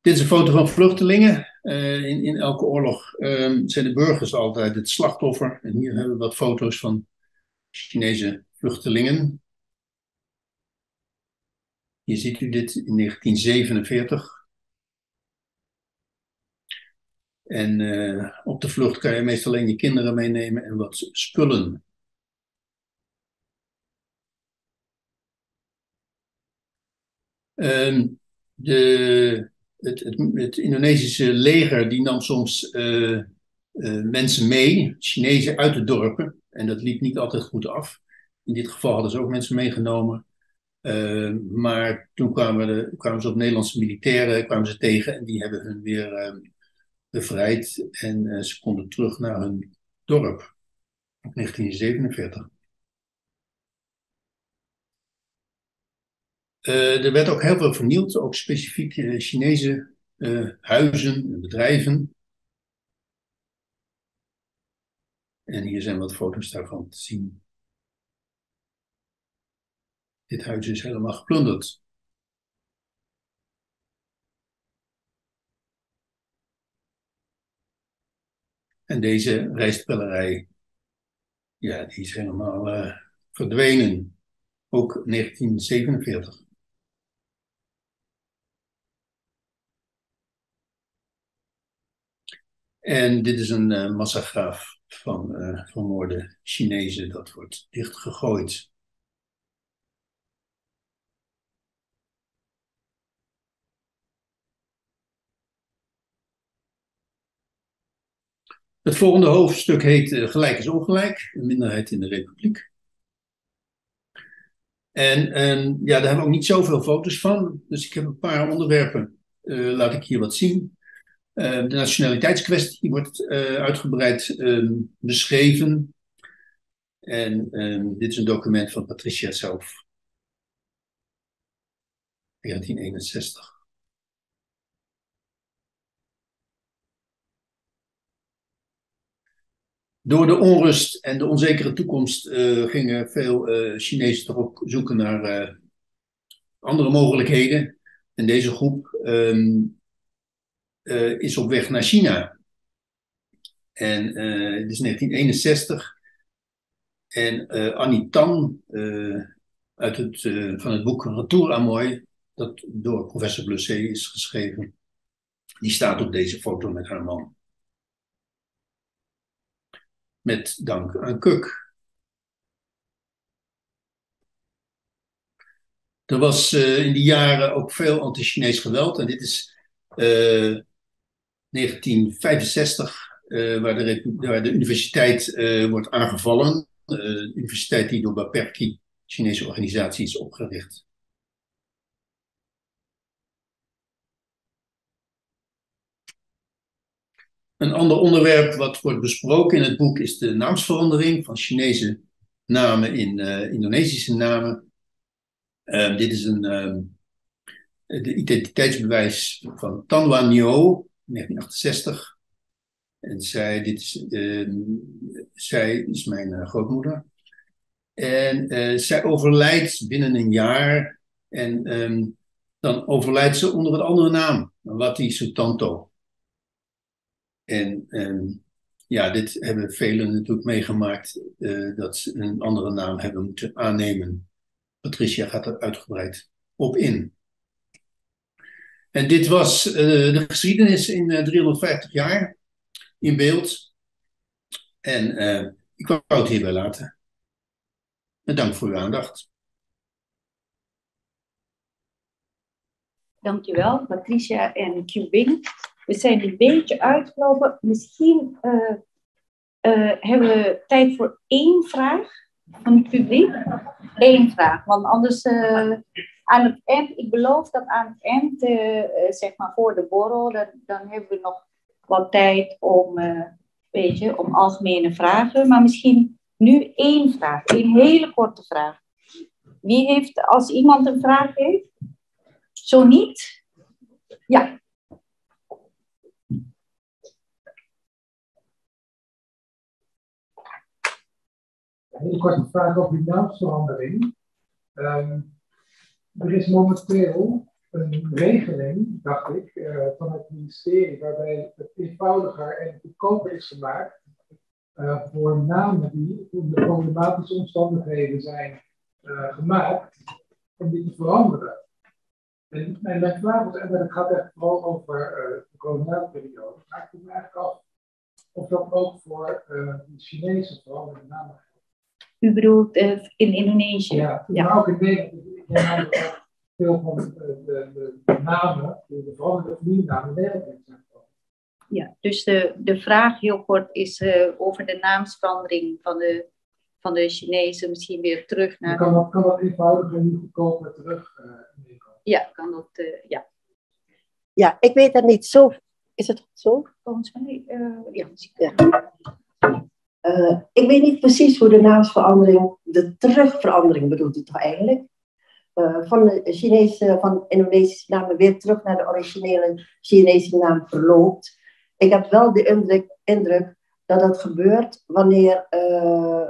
dit is een foto van vluchtelingen. Uh, in, in elke oorlog um, zijn de burgers altijd het slachtoffer. En hier hebben we wat foto's van Chinese vluchtelingen. Hier ziet u dit in 1947. En uh, op de vlucht kan je meestal alleen je kinderen meenemen en wat spullen. Um, de, het, Indonesische leger die nam soms uh, uh, mensen mee, Chinezen uit de dorpen. En dat liep niet altijd goed af. In dit geval hadden ze ook mensen meegenomen. Uh, maar toen kwamen, de, kwamen ze op Nederlandse militairen kwamen ze tegen en die hebben hun weer bevrijd. En ze konden terug naar hun dorp. In 1947. Uh, er werd ook heel veel vernield, ook specifiek uh, Chinese uh, huizen en bedrijven. En hier zijn wat foto's daarvan te zien. Dit huis is helemaal geplunderd. En deze rijstpellerij, ja, die is helemaal verdwenen. Ook 1947. En dit is een uh, massagraaf van uh, vermoorde Chinezen. Dat wordt dichtgegooid. Het volgende hoofdstuk heet uh, Gelijk is ongelijk, een minderheid in de republiek. En, en ja, daar hebben we ook niet zoveel foto's van. Dus ik heb een paar onderwerpen, laat ik hier wat zien. Uh, de nationaliteitskwestie wordt uh, uitgebreid uh, beschreven. En ehm, dit is een document van Patricia zelf. 1961. Door de onrust en de onzekere toekomst uh, gingen veel Chinezen toch ook zoeken naar andere mogelijkheden. En deze groep um, uh, is op weg naar China. En uh, het is 1961. En uh, Annie Tan, uit het, van het boek Retour à Mooi, dat door professor Blusset is geschreven, die staat op deze foto met haar man. Met dank aan Kuk. Er was in die jaren ook veel anti-Chinees geweld. En dit is 1965, uh, waar, de, de, universiteit uh, wordt aangevallen. Uh, de universiteit die door Baperki, Chinese organisatie, is opgericht. Een ander onderwerp wat wordt besproken in het boek is de naamsverandering van Chinese namen in Indonesische namen. dit is een, de identiteitsbewijs van Tanwa Nio, 1968. En zij, dit is, uh, zij is mijn uh, grootmoeder. En uh, zij overlijdt binnen een jaar. En um, dan overlijdt ze onder een andere naam, Lati Sutanto. En um, ja, dit hebben velen natuurlijk meegemaakt, dat ze een andere naam hebben moeten aannemen. Patricia gaat er uitgebreid op in. En dit was uh, de geschiedenis in uh, eh, 350 jaar in beeld. En uh, ik wou het hierbij laten. En dank voor uw aandacht. Dankjewel, Patricia en Qbing. We zijn een beetje uitgelopen. Misschien hebben we tijd voor één vraag van het publiek. Eén vraag, want anders aan het eind, ik beloof dat aan het eind, uh, zeg maar voor de borrel, dan, hebben we nog wat tijd om, uh, om algemene vragen. Maar misschien nu één vraag, één hele korte vraag. Wie heeft, als iemand een vraag heeft? Zo niet? Ja. hele korte vraag over die naamsverandering. Ehm, er is momenteel een regeling, dacht ik, uh, van het ministerie, waarbij het eenvoudiger en goedkoper is gemaakt uh, voor namen die onder problematische omstandigheden zijn uh, gemaakt, om die te veranderen. En, mijn vraag is, en het gaat echt vooral over de coronaperiode, vraag ik me eigenlijk af of dat ook voor de Chinese veranderde namen u bedoelt in Indonesië? Ja, ook in Nederland. Veel van de, de, de namen, de, familienamen zijn Ja, dus de, de vraag heel kort is uh, over de naamsverandering van de, van de Chinezen misschien weer terug naar... Kan dat, kan dat eenvoudiger en niet goedkoper terug uh, Ja, kan dat, ja. Ja, ik weet dat niet zo... Is het zo? Volgens mij, ja. ja. Uh, ik weet niet precies hoe de naamsverandering, de terugverandering bedoelt het toch eigenlijk? Uh, van de Chinese, van Indonesische namen weer terug naar de originele Chinese naam verloopt. Ik heb wel de indruk, indruk dat dat gebeurt wanneer uh,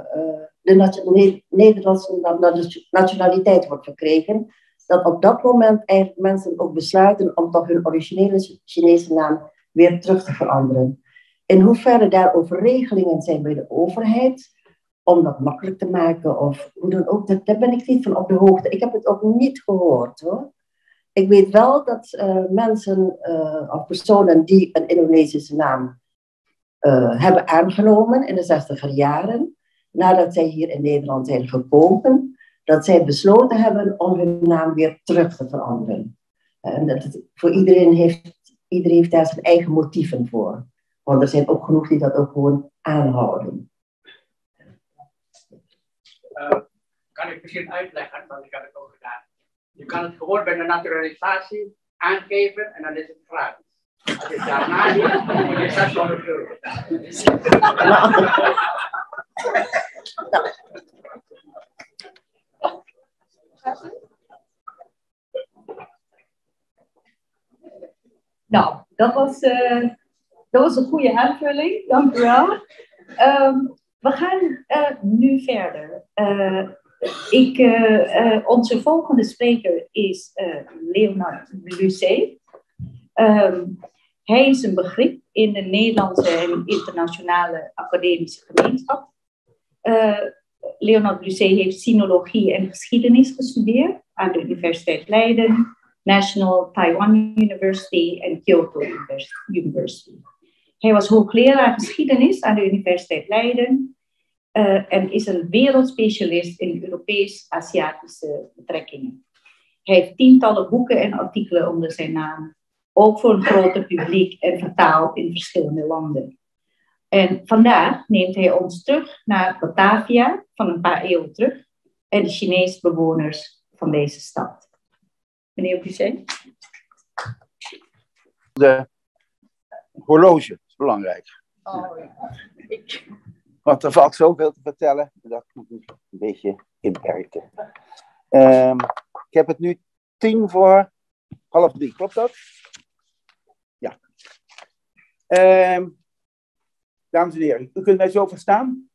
de Nederlandse nationaliteit wordt verkregen. Dat op dat moment eigenlijk mensen ook besluiten om toch hun originele Chinese naam weer terug te veranderen. In hoeverre daarover regelingen zijn bij de overheid, om dat makkelijk te maken of hoe dan ook, daar, ben ik niet van op de hoogte. Ik heb het ook niet gehoord hoor. Ik weet wel dat uh, mensen uh, of personen die een Indonesische naam uh, hebben aangenomen in de zestiger jaren, nadat zij hier in Nederland zijn gekomen, dat zij besloten hebben om hun naam weer terug te veranderen. En dat het, voor iedereen heeft, iedereen heeft daar zijn eigen motieven voor. Want er zijn ook genoeg die dat ook gewoon aanhouden. Uh, kan ik misschien uitleggen, want ik heb het ook gedaan. Je kan het gewoon bij de naturalisatie aangeven en dan is het gratis. Als je daarna doet, moet je 600 euro. Nou, dat was uh, dat was een goede aanvulling, dank u wel. Um, we gaan uh, nu verder. Uh, ik, uh, onze volgende spreker is Leonard Lucet. Um, hij is een begrip in de Nederlandse en internationale academische gemeenschap. Leonard Lucet heeft sinologie en geschiedenis gestudeerd aan de Universiteit Leiden, National Taiwan University en Kyoto University. Hij was hoogleraar geschiedenis aan de Universiteit Leiden uh, en is een wereldspecialist in Europees-Aziatische betrekkingen. Hij heeft tientallen boeken en artikelen onder zijn naam, ook voor een groter publiek en vertaald in verschillende landen. En vandaag neemt hij ons terug naar Batavia van een paar eeuwen terug en de Chinese bewoners van deze stad. Meneer Bucet? De horloge belangrijk. Oh, ik... Want er valt zoveel te vertellen, dat moet ik een beetje inperken. Um, ik heb het nu tien voor half drie, klopt dat? Ja. Um, dames en heren, u kunt mij zo verstaan?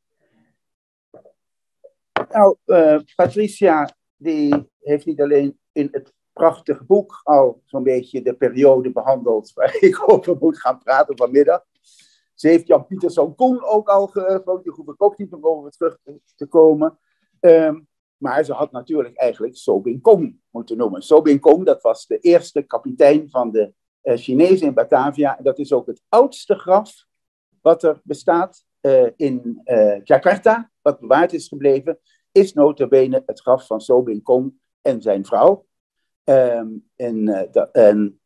Nou, uh, Patricia, die heeft niet alleen in het prachtige boek al zo'n beetje de periode behandeld waar ik over moet gaan praten vanmiddag. Ze heeft Jan Pieterszoon Koen ook al gevraagd, die hoef ik ook niet om over terug te komen. Um, maar ze had natuurlijk eigenlijk Sobin Kong moeten noemen. Sobin Kong, dat was de eerste kapitein van de uh, Chinezen in Batavia. Dat is ook het oudste graf wat er bestaat uh, in Jakarta, wat bewaard is gebleven, is notabene het graf van Sobin Kong en zijn vrouw. Um, en en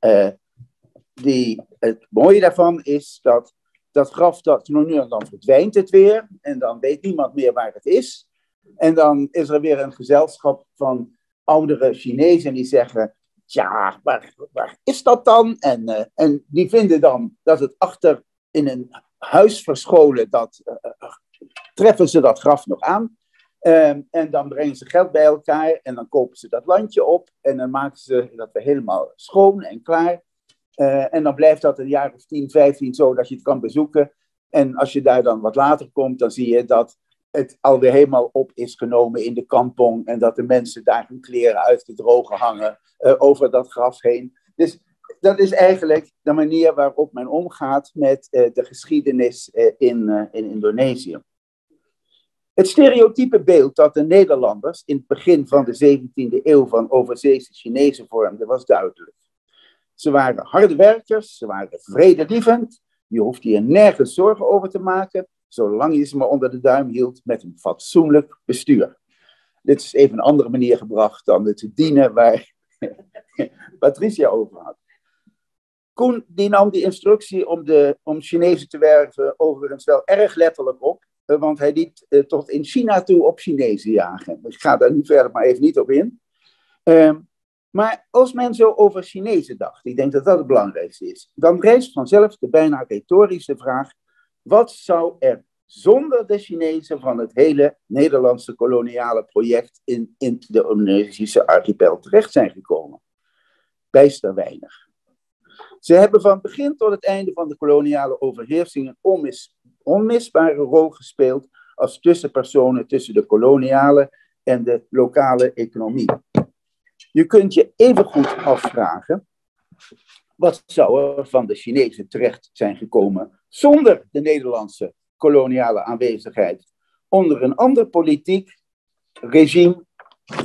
die, het mooie daarvan is dat dat graf, dat nu en dan verdwijnt het weer. En dan weet niemand meer waar het is. En dan is er weer een gezelschap van oudere Chinezen die zeggen: Ja, waar, waar is dat dan? En, uh, en die vinden dan dat het achter in een huis verscholen, dat, treffen ze dat graf nog aan. Um, en dan brengen ze geld bij elkaar en dan kopen ze dat landje op. En dan maken ze dat weer helemaal schoon en klaar. Uh, en dan blijft dat een jaar of 10, 15 zo dat je het kan bezoeken. En als je daar dan wat later komt, dan zie je dat het alweer helemaal op is genomen in de kampong en dat de mensen daar hun kleren uit de droge hangen uh, over dat gras heen. Dus dat is eigenlijk de manier waarop men omgaat met uh, de geschiedenis in, in Indonesië. Het stereotype beeld dat de Nederlanders in het begin van de 17e eeuw van overzeese Chinezen vormden, was duidelijk. Ze waren harde werkers, ze waren vredelievend, je hoeft hier nergens zorgen over te maken, zolang je ze maar onder de duim hield met een fatsoenlijk bestuur. Dit is even een andere manier gebracht dan het dienen waar Patricia over had. Koen die nam die instructie om, de, om Chinezen te werven overigens wel erg letterlijk op, want hij liet uh, tot in China toe op Chinezen jagen. Ik ga daar nu verder maar even niet op in. Uh, maar als men zo over Chinezen dacht, ik denk dat dat het belangrijkste is, dan rijst vanzelf de bijna retorische vraag: wat zou er zonder de Chinezen van het hele Nederlandse koloniale project in, in de Indonesische archipel terecht zijn gekomen? Bijster weinig. Ze hebben van begin tot het einde van de koloniale overheersing een onmis, onmisbare rol gespeeld als tussenpersonen tussen de koloniale en de lokale economie. Je kunt je evengoed afvragen, wat zou er van de Chinezen terecht zijn gekomen zonder de Nederlandse koloniale aanwezigheid? Onder een ander politiek regime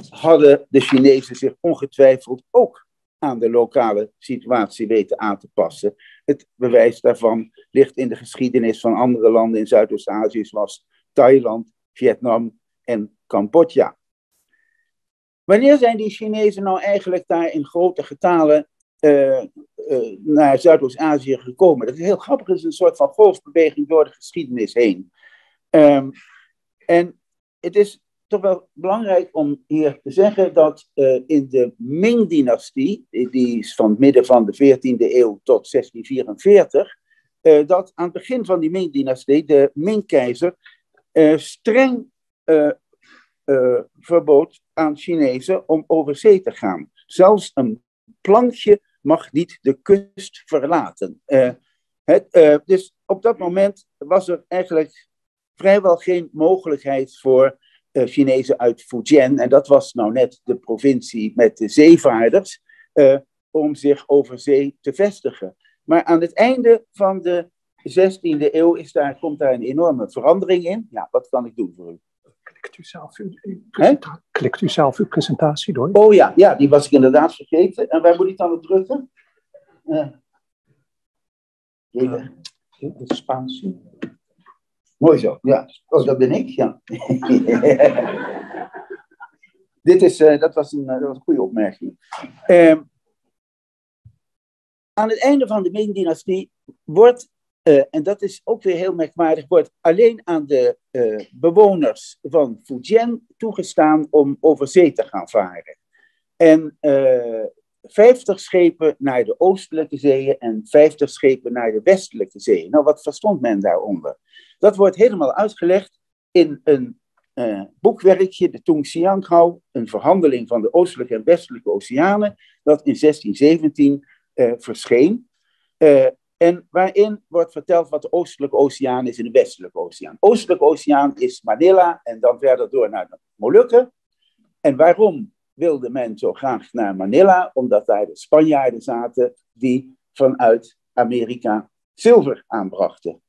hadden de Chinezen zich ongetwijfeld ook aan de lokale situatie weten aan te passen. Het bewijs daarvan ligt in de geschiedenis van andere landen in Zuidoost-Azië, zoals Thailand, Vietnam en Cambodja. Wanneer zijn die Chinezen nou eigenlijk daar in grote getalen uh, uh, naar Zuidoost-Azië gekomen? Dat is heel grappig, het is een soort van golfbeweging door de geschiedenis heen. Um, en het is toch wel belangrijk om hier te zeggen dat uh, in de Ming-dynastie, die is van het midden van de 14e eeuw tot 1644, uh, dat aan het begin van die Ming-dynastie de Ming-keizer streng verbood aan Chinezen om over zee te gaan. Zelfs een plankje mag niet de kust verlaten. Dus op dat moment was er eigenlijk vrijwel geen mogelijkheid voor Chinezen uit Fujian, en dat was nou net de provincie met de zeevaarders, uh, om zich over zee te vestigen. Maar aan het einde van de 16e eeuw is daar, komt daar een enorme verandering in. Ja, wat kan ik doen voor u? Klikt u zelf uw, Klikt u zelf uw presentatie door? Oh ja, ja, die was ik inderdaad vergeten. En waar moet ik dan op drukken? Uh, even, de Spaanse. Mooi zo, ja. Oh, dat ben ik, ja. Dit is, uh, dat, was een, uh, dat was een goede opmerking. Uh, aan het einde van de Ming-dynastie wordt, uh, en dat is ook weer heel merkwaardig, wordt alleen aan de bewoners van Fujian toegestaan om over zee te gaan varen. En 50 schepen naar de oostelijke zeeën en 50 schepen naar de westelijke zeeën. Nou, wat verstond men daaronder? Dat wordt helemaal uitgelegd in een uh, boekwerkje, de Tung een verhandeling van de oostelijke en westelijke oceanen, dat in 1617 uh, eh, verscheen. Uh, en waarin wordt verteld wat de oostelijke oceaan is en de westelijke oceaan. Oostelijke oceaan is Manila en dan verder door naar de Molukken. En waarom wilde men zo graag naar Manila? Omdat daar de Spanjaarden zaten die vanuit Amerika zilver aanbrachten.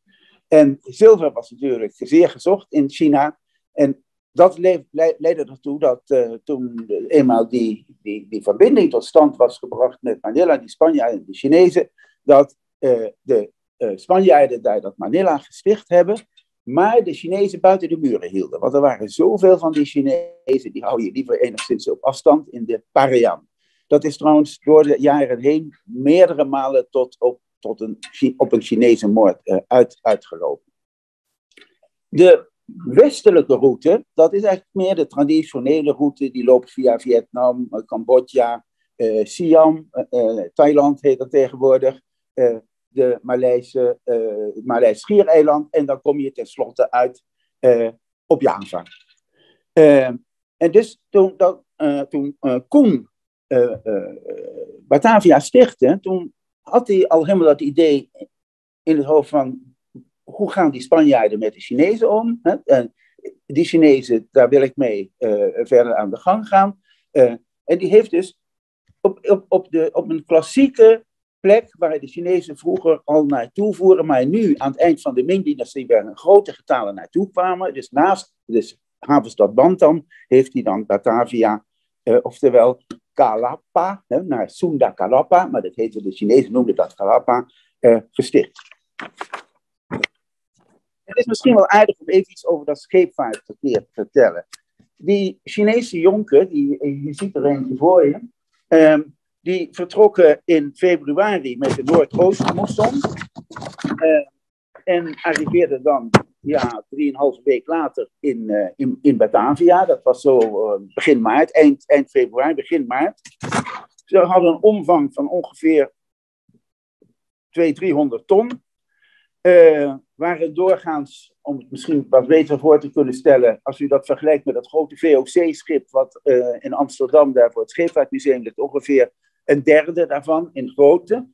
En zilver was natuurlijk zeer gezocht in China. En dat leidde ertoe dat uh, toen eenmaal die, die, die verbinding tot stand was gebracht met Manila, die Spanjaarden en de Chinezen, dat uh, de uh, Spanjaarden daar dat Manila gesticht hebben, maar de Chinezen buiten de muren hielden. Want er waren zoveel van die Chinezen, die hou je liever enigszins op afstand in de Parian. Dat is trouwens door de jaren heen meerdere malen tot op tot een, op een Chinese moord uh, uit, uitgelopen. De westelijke route, dat is eigenlijk meer de traditionele route, die loopt via Vietnam, eh, Cambodja, uh, Siam, Thailand heet dat tegenwoordig, de Maleise, het schiereiland en dan kom je tenslotte uit op Java. en dus toen, dat, toen Koen Batavia stichtte, toen had hij al helemaal dat idee in het hoofd van hoe gaan die Spanjaarden met de Chinezen om? Hè? En die Chinezen, daar wil ik mee uh, verder aan de gang gaan. Uh, en die heeft dus op, op, op, de, op een klassieke plek waar de Chinezen vroeger al naartoe voeren, maar nu aan het eind van de Ming-dynastie waar een grote getalen naartoe kwamen. Dus naast dus havenstad Bantam heeft hij dan Batavia, uh, oftewel Kalapa, hè, naar Sunda Kalapa, maar dat heette de Chinezen noemden dat Kalapa, uh, gesticht. Het is misschien wel aardig om even iets over dat scheepvaartverkeer te vertellen. Die Chinese jonken, die, je ziet er eentje voor je, um, die vertrokken in februari met de Noordoostmoesson. Uh, en arriveerden dan ja, drieënhalve week later in, uh, in, in Batavia. Dat was zo uh, begin maart, eind, eind februari, begin maart. Ze hadden een omvang van ongeveer 200, 300 ton. Uh, waren doorgaans, om het misschien wat beter voor te kunnen stellen, als u dat vergelijkt met dat grote VOC-schip wat in Amsterdam daar voor het Scheepvaartmuseum ligt, ongeveer een derde daarvan in grootte.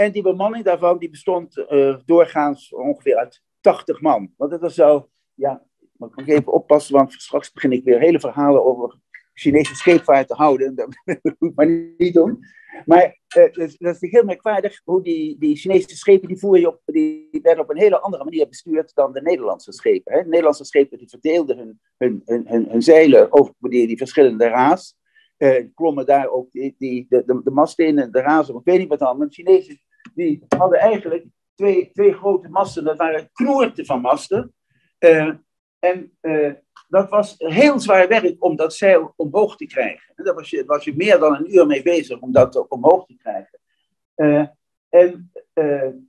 En die bemanning daarvan die bestond uh, doorgaans ongeveer uit 80 man. Want dat is zo, ja, moet ik even oppassen, want straks begin ik weer hele verhalen over Chinese scheepvaart te houden. Dat moet ik maar niet doen. Maar uh, dat, dat, is heel merkwaardig hoe die, die Chinese schepen, die, voeren op, die werden op een hele andere manier bestuurd dan de Nederlandse schepen. Hè. De Nederlandse schepen die verdeelden hun, hun, hun, hun, zeilen over die, verschillende raas. Uh, klommen daar ook die, die, de, de, masten in en de razen, ik weet niet wat dan. Chinezen die hadden eigenlijk twee, twee grote masten, dat waren knoerten van masten. Uh, en uh, dat was heel zwaar werk om dat zeil omhoog te krijgen. En daar was je, was je meer dan een uur mee bezig om dat omhoog te krijgen. Uh, en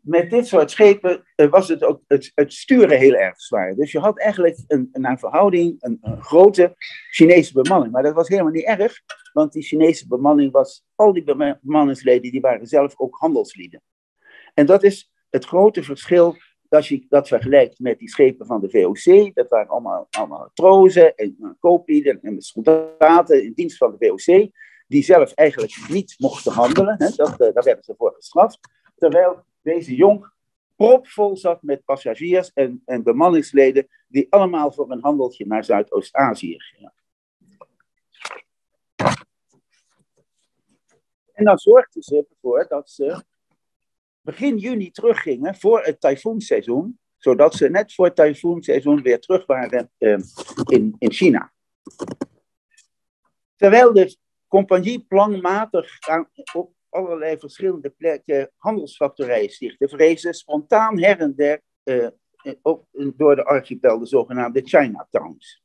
met dit soort schepen was het ook het, het, sturen heel erg zwaar. Dus je had eigenlijk een, naar verhouding een, een, grote Chinese bemanning. Maar dat was helemaal niet erg, want die Chinese bemanning was, al die bemanningsleden, die waren zelf ook handelslieden. En dat is het grote verschil als je dat vergelijkt met die schepen van de VOC, dat waren allemaal, allemaal trozen en kooplieden en soldaten in dienst van de VOC, die zelf eigenlijk niet mochten handelen. Hè, dat, uh, daar werden ze voor gestraft. Terwijl deze jong propvol zat met passagiers en, en bemanningsleden die allemaal voor een handeltje naar Zuidoost-Azië gingen. En dan zorgden ze ervoor dat ze begin juni teruggingen voor het tyfoonseizoen, zodat ze net voor het tyfoonseizoen weer terug waren uh, in, in China. Terwijl de compagnie planmatig op allerlei verschillende plekken handelsfactorijen stichtte, vreesde spontaan her en der uh, op, door de archipel de zogenaamde Chinatowns.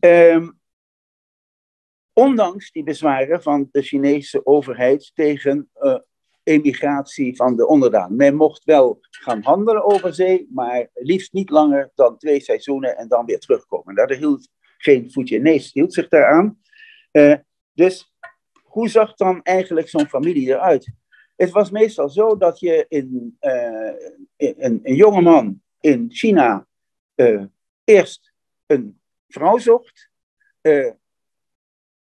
Um, ondanks die bezwaren van de Chinese overheid tegen uh, emigratie van de onderdaan. Men mocht wel gaan handelen over zee, maar liefst niet langer dan twee seizoenen en dan weer terugkomen. Daar hield geen voetje. Nee, hield zich daaraan. Uh, dus hoe zag dan eigenlijk zo'n familie eruit? Het was meestal zo dat je in, uh, een, jonge man in China uh, eerst een vrouw zocht,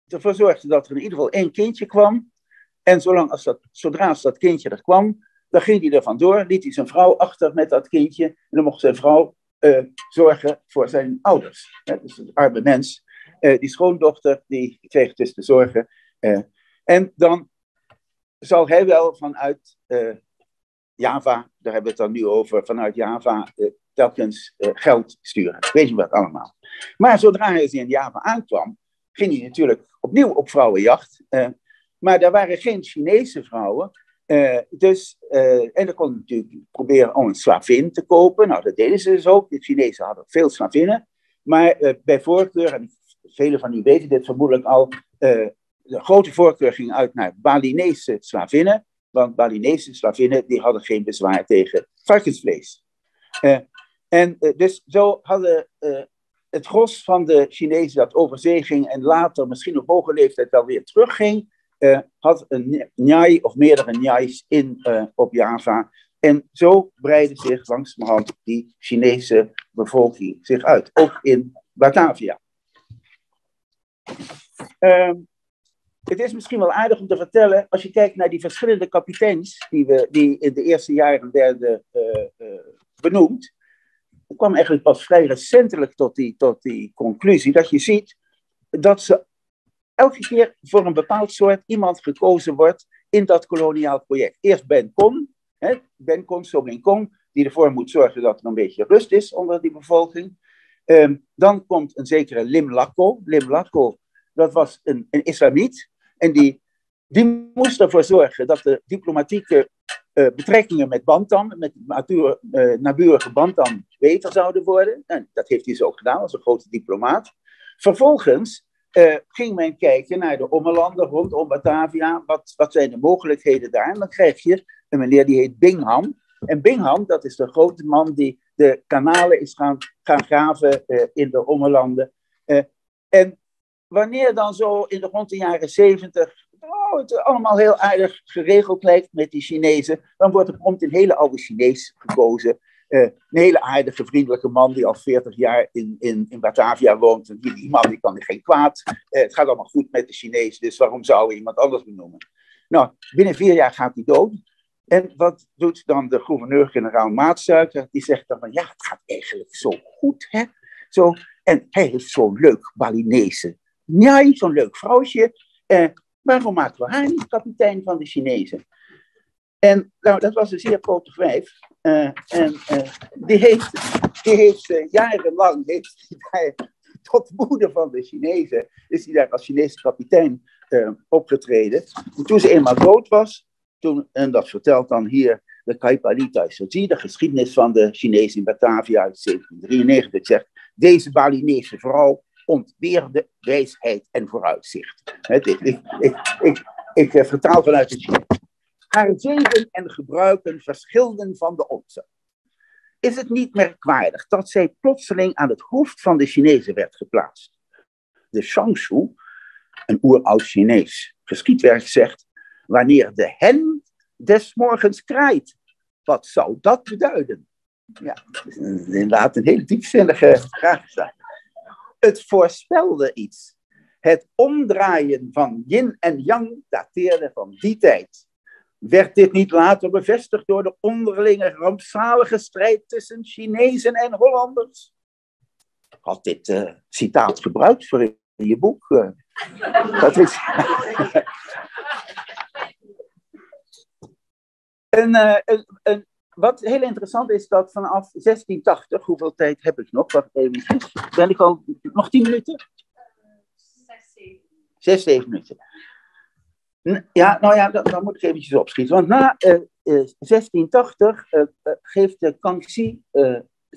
ervoor zorgde dat er in ieder geval één kindje kwam, en zolang als dat, zodra als dat kindje er kwam, dan ging hij er vandoor, liet hij zijn vrouw achter met dat kindje. En dan mocht zijn vrouw uh, zorgen voor zijn ouders. Hè, dus een arme mens. Uh, die schoondochter, die kreeg dus te zorgen. Uh, en dan zal hij wel vanuit Java, daar hebben we het dan nu over, vanuit Java telkens geld sturen. Weet je wat allemaal. Maar zodra hij in Java aankwam, ging hij natuurlijk opnieuw op vrouwenjacht. Maar er waren geen Chinese vrouwen. Uh, dus, uh, en dan kon natuurlijk proberen om een slavin te kopen. Nou, dat deden ze dus ook. De Chinezen hadden veel slavinnen. Maar uh, bij voorkeur, en velen van u weten dit vermoedelijk al, de grote voorkeur ging uit naar Balinese slavinnen. Want Balinese slavinnen die hadden geen bezwaar tegen varkensvlees. en dus zo hadden het gros van de Chinezen dat over zee ging en later misschien op hoge leeftijd wel weer terugging, uh, had een njai of meerdere njais in, uh, op Java. En zo breidde zich langzamerhand die Chinese bevolking zich uit, ook in Batavia. Uh, het is misschien wel aardig om te vertellen, als je kijkt naar die verschillende kapiteins die, we, die in de eerste jaren werden uh, benoemd. Ik kwam eigenlijk pas vrij recentelijk tot die, tot die conclusie dat je ziet dat ze elke keer voor een bepaald soort iemand gekozen wordt in dat koloniaal project. Eerst Ben Con, hè, Ben Con, Sobin Con, die ervoor moet zorgen dat er een beetje rust is onder die bevolking. Ehm, dan komt een zekere Lim Lakko. Lim Lakko, dat was een, een islamiet. En die, die moest ervoor zorgen dat de diplomatieke uh, betrekkingen met Bantam, met natuur, uh, naburige Bantam, beter zouden worden. En dat heeft hij zo gedaan als een grote diplomaat. Vervolgens uh, ging men kijken naar de ommelanden rondom Batavia. Wat, wat zijn de mogelijkheden daar? En dan krijg je een meneer die heet Bingham. En Bingham, dat is de grote man die de kanalen is gaan, gaan graven uh, in de ommelanden. Uh, en wanneer dan zo in de rond de jaren zeventig oh, het allemaal heel aardig geregeld lijkt met die Chinezen, dan wordt er prompt een hele oude Chinees gekozen. Uh, een hele aardige, vriendelijke man die al 40 jaar in, in, in Batavia woont. En die, man die kan geen kwaad. Uh, het gaat allemaal goed met de Chinezen, dus waarom zou we iemand anders benoemen? Nou, binnen vier jaar gaat hij dood. En wat doet dan de gouverneur-generaal Maatsuiker? Die zegt dan van, ja, het gaat eigenlijk zo goed, hè? Zo, en hij heeft zo'n leuk Balinese njai, zo'n leuk vrouwtje. Uh, waarom maken we haar niet kapitein van de Chinezen? En nou, dat was een zeer grote vijf. Uh, en uh, die heeft, die heeft uh, jarenlang, heeft die tot woede van de Chinezen, is hij daar als Chinese kapitein opgetreden. En toen ze eenmaal dood was, toen, en dat vertelt dan hier de Kaipalita Soji, de geschiedenis van de Chinezen in Batavia uit 1793, zegt, deze Balinese vrouw ontbeerde wijsheid en vooruitzicht. ik, ik, ik, ik vertaal vanuit het Chinees. Haar zeden en gebruiken verschilden van de onze. Is het niet merkwaardig dat zij plotseling aan het hoofd van de Chinezen werd geplaatst? De Shangshu, een oeroud Chinees geschiedwerk, zegt: Wanneer de hen des morgens kraait, wat zou dat beduiden? Ja, inderdaad een hele diepzinnige vraag. Het voorspelde iets. Het omdraaien van yin en yang dateerde van die tijd. Werd dit niet later bevestigd door de onderlinge rampzalige strijd tussen Chinezen en Hollanders? Had dit uh, citaat gebruikt voor in je boek? Uh, dat is... en, uh, en, wat heel interessant is dat vanaf 1680, hoeveel tijd heb ik nog? Wacht even. Ben ik al nog tien minuten? Zes, zeven. Zes, zeven minuten. Ja, nou ja, dan, moet ik eventjes opschieten. Want na uh, uh, 1680 uh, geeft de Kangxi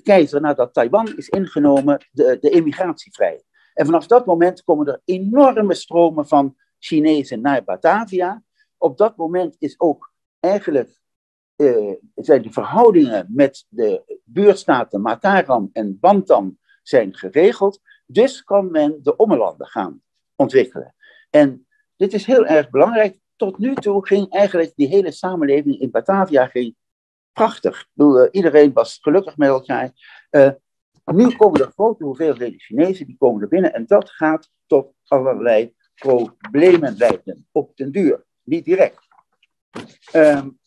keizer, nadat Taiwan is ingenomen, de, de emigratie vrij. En vanaf dat moment komen er enorme stromen van Chinezen naar Batavia. Op dat moment is ook eigenlijk zijn de verhoudingen met de buurstaten Mataram en Bantam zijn geregeld. Dus kan men de ommelanden gaan ontwikkelen. En dit is heel erg belangrijk. Tot nu toe ging eigenlijk die hele samenleving in Batavia ging prachtig. Uh, iedereen was gelukkig met elkaar. Uh, nu komen er grote hoeveelheden Chinezen, die komen er binnen en dat gaat tot allerlei problemen leiden op den duur. Niet direct. Um,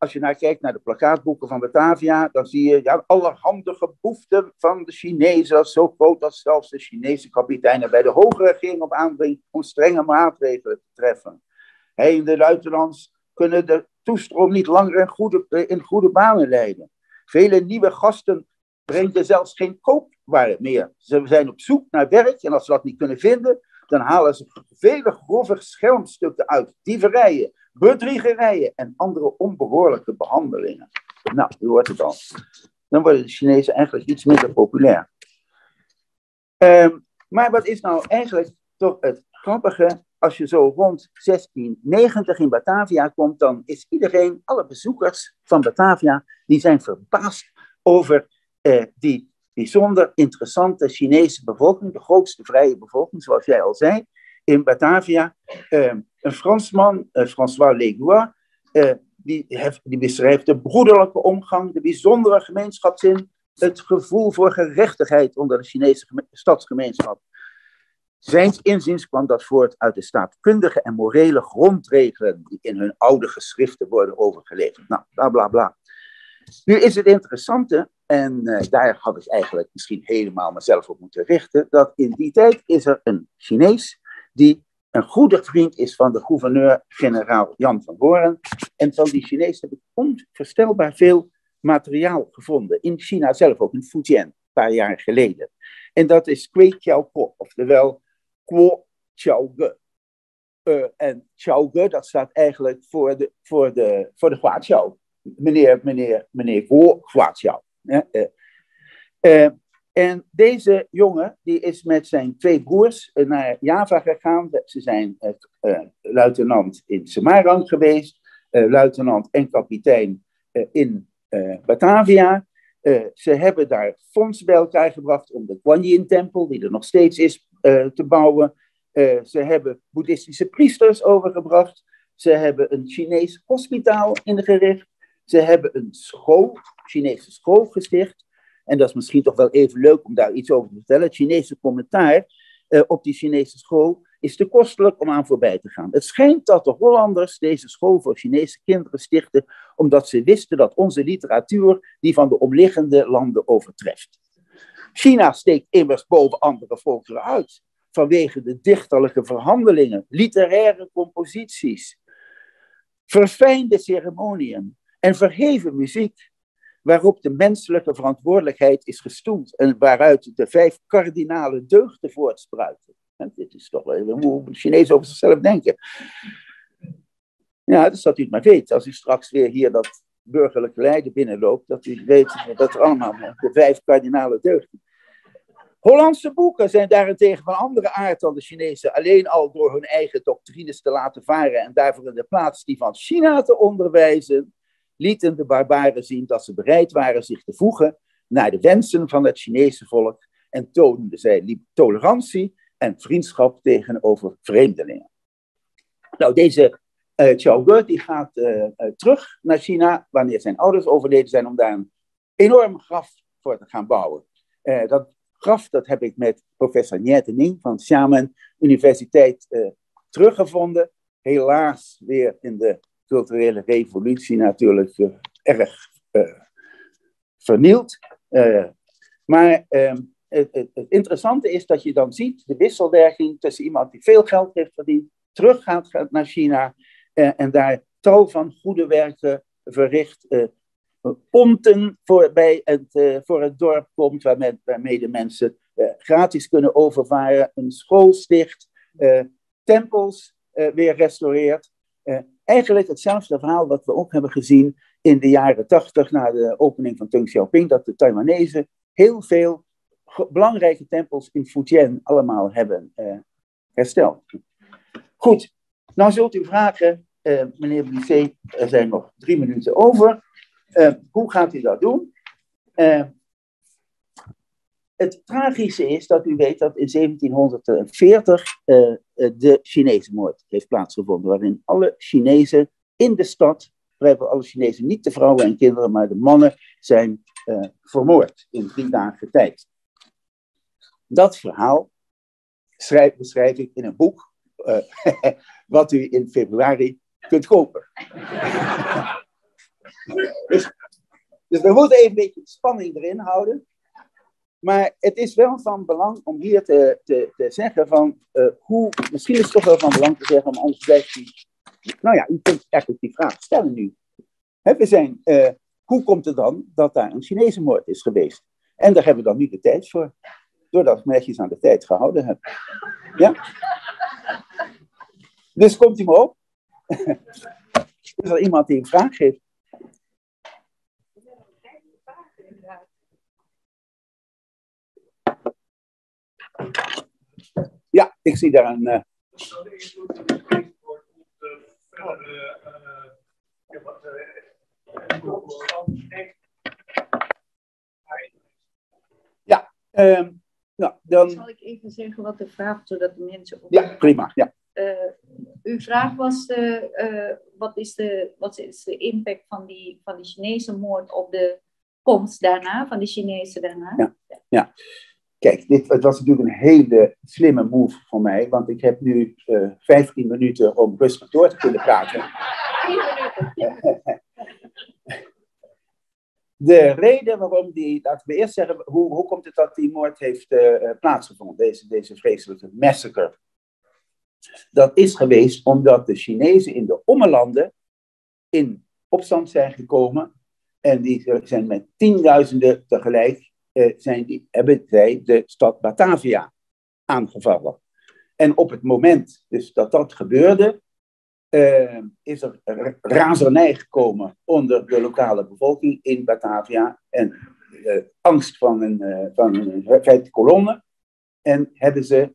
als je naar kijkt naar de plakkaatboeken van Batavia, dan zie je ja, allerhande geboeften van de Chinezen, zo groot dat zelfs de Chinese kapiteinen bij de hoge regering op aandringen om strenge maatregelen te treffen. Hij de luitenants kunnen de toestroom niet langer in goede, in goede banen leiden. Vele nieuwe gasten brengen zelfs geen koopwaren meer. Ze zijn op zoek naar werk en als ze dat niet kunnen vinden, dan halen ze vele grove schermstukken uit, dieverijen, bedriegerijen en andere onbehoorlijke behandelingen. Nou, u hoort het al. Dan worden de Chinezen eigenlijk iets minder populair. Um, maar wat is nou eigenlijk toch het grappige? Als je zo rond 1690 in Batavia komt, dan is iedereen, alle bezoekers van Batavia, die zijn verbaasd over eh, die bijzonder interessante Chinese bevolking, de grootste vrije bevolking, zoals jij al zei, in Batavia. Uh, een Fransman, uh, François Legois, uh, die, die beschrijft de broederlijke omgang, de bijzondere gemeenschapszin, het gevoel voor gerechtigheid onder de Chinese stadsgemeenschap. Zijns inziens kwam dat voort uit de staatkundige en morele grondregelen die in hun oude geschriften worden overgeleverd. Nou, bla bla bla. Nu is het interessante, en uh, daar had ik eigenlijk misschien helemaal mezelf op moeten richten, dat in die tijd is er een Chinees die een goede vriend is van de gouverneur-generaal Jan van Horen. En van die Chinezen heb ik onvoorstelbaar veel materiaal gevonden. In China zelf ook, in Fujian, een paar jaar geleden. En dat is Kwei Chiao Ko, oftewel Kuo Chiao Ge. Uh, en Chiao Ge, dat staat eigenlijk voor de, voor de, voor de Hua Chiao. Meneer, meneer, meneer Guo Hua Chiao. Uh, en deze jongen die is met zijn twee broers naar Java gegaan. Ze zijn uh, luitenant in Semarang geweest, uh, luitenant en kapitein in Batavia. ze hebben daar fonds bij elkaar gebracht om de Guanyin-tempel, die er nog steeds is, te bouwen. ze hebben boeddhistische priesters overgebracht. Ze hebben een Chinees hospitaal ingericht. Ze hebben een school, Chinese school gesticht. En dat is misschien toch wel even leuk om daar iets over te vertellen. Het Chinese commentaar uh, op die Chinese school is te kostelijk om aan voorbij te gaan. Het schijnt dat de Hollanders deze school voor Chinese kinderen stichten, omdat ze wisten dat onze literatuur die van de omliggende landen overtreft. China steekt immers boven andere volkeren uit, vanwege de dichterlijke verhandelingen, literaire composities, verfijnde ceremoniën en verheven muziek waarop de menselijke verantwoordelijkheid is gestoeld en waaruit de vijf kardinale deugden voortspruiten. En dit is toch hoe de Chinezen over zichzelf denken. Ja, dus dat u het maar weet. Als u straks weer hier dat burgerlijke lijden binnenloopt, dat u weet dat er allemaal de vijf kardinale deugden. Hollandse boeken zijn daarentegen van andere aard dan de Chinezen, alleen al door hun eigen doctrines te laten varen en daarvoor in de plaats die van China te onderwijzen, lieten de barbaren zien dat ze bereid waren zich te voegen naar de wensen van het Chinese volk en toonden zij tolerantie en vriendschap tegenover vreemdelingen. Nou, deze uh, Chao Ge die gaat uh, uh, terug naar China wanneer zijn ouders overleden zijn om daar een enorm graf voor te gaan bouwen. dat graf dat heb ik met professor Niete Ning van Xiamen Universiteit teruggevonden. Helaas weer in de culturele revolutie natuurlijk uh, erg uh, vernield. Uh, maar ehm, het, interessante is dat je dan ziet de wisselwerking tussen iemand die veel geld heeft verdiend, teruggaat naar China en daar tal van goede werken verricht. ponten voor, bij het, voor het dorp komt, waarmee, waarmee de mensen gratis kunnen overvaren, een school sticht, tempels weer restaureert eigenlijk hetzelfde verhaal wat we ook hebben gezien in de jaren tachtig na de opening van Deng Xiaoping, dat de Taiwanese heel veel belangrijke tempels in Fujian allemaal hebben uh, hersteld. Goed, nou zult u vragen, uh, meneer Blisset, er zijn nog drie minuten over. Uh, hoe gaat u dat doen? Het tragische is dat u weet dat in 1740 uh, eh, eh, de Chinese moord heeft plaatsgevonden, waarin alle Chinezen in de stad, alle Chinezen, niet de vrouwen en kinderen, maar de mannen, zijn uh, vermoord in drie dagen tijd. Dat verhaal schrijf, beschrijf ik in een boek, wat u in februari kunt kopen. dus, dus we moeten even een beetje spanning erin houden. Maar het is wel van belang om hier te, te, te zeggen van uh, hoe, misschien is het toch wel van belang te zeggen, om anders blijft die, nou ja, u kunt eigenlijk die vraag stellen nu. We zijn, uh, hoe komt het dan dat daar een Chinese moord is geweest? En daar hebben we dan nu de tijd voor, doordat ik netjes aan de tijd gehouden heb. Ja? Dus komt u maar op. is er iemand die een vraag heeft? Ja, ik zie daar een. Uh... Ja, um, nou, dan. Zal ik even zeggen wat de vraag, zodat de mensen. Op... Ja, prima. Ja. Uh, uw vraag was: uh, uh, wat, is de, wat is de impact van die, van die Chinese moord op de komst daarna, van de Chinezen daarna? Ja, ja. Kijk, dit, het was natuurlijk een hele slimme move van mij, want ik heb nu uh, eh, 15 minuten om rustig door te kunnen praten. de reden waarom die, laten we eerst zeggen, hoe, hoe komt het dat die moord heeft uh, plaatsgevonden, deze, deze vreselijke massacre? Dat is geweest omdat de Chinezen in de ommelanden in opstand zijn gekomen en die zijn met tienduizenden tegelijk, zijn die, hebben zij de stad Batavia aangevallen. En op het moment dus dat dat gebeurde, uh, is er razernij gekomen onder de lokale bevolking in Batavia. En uh, angst van een, uh, van een feite kolonne. En hebben ze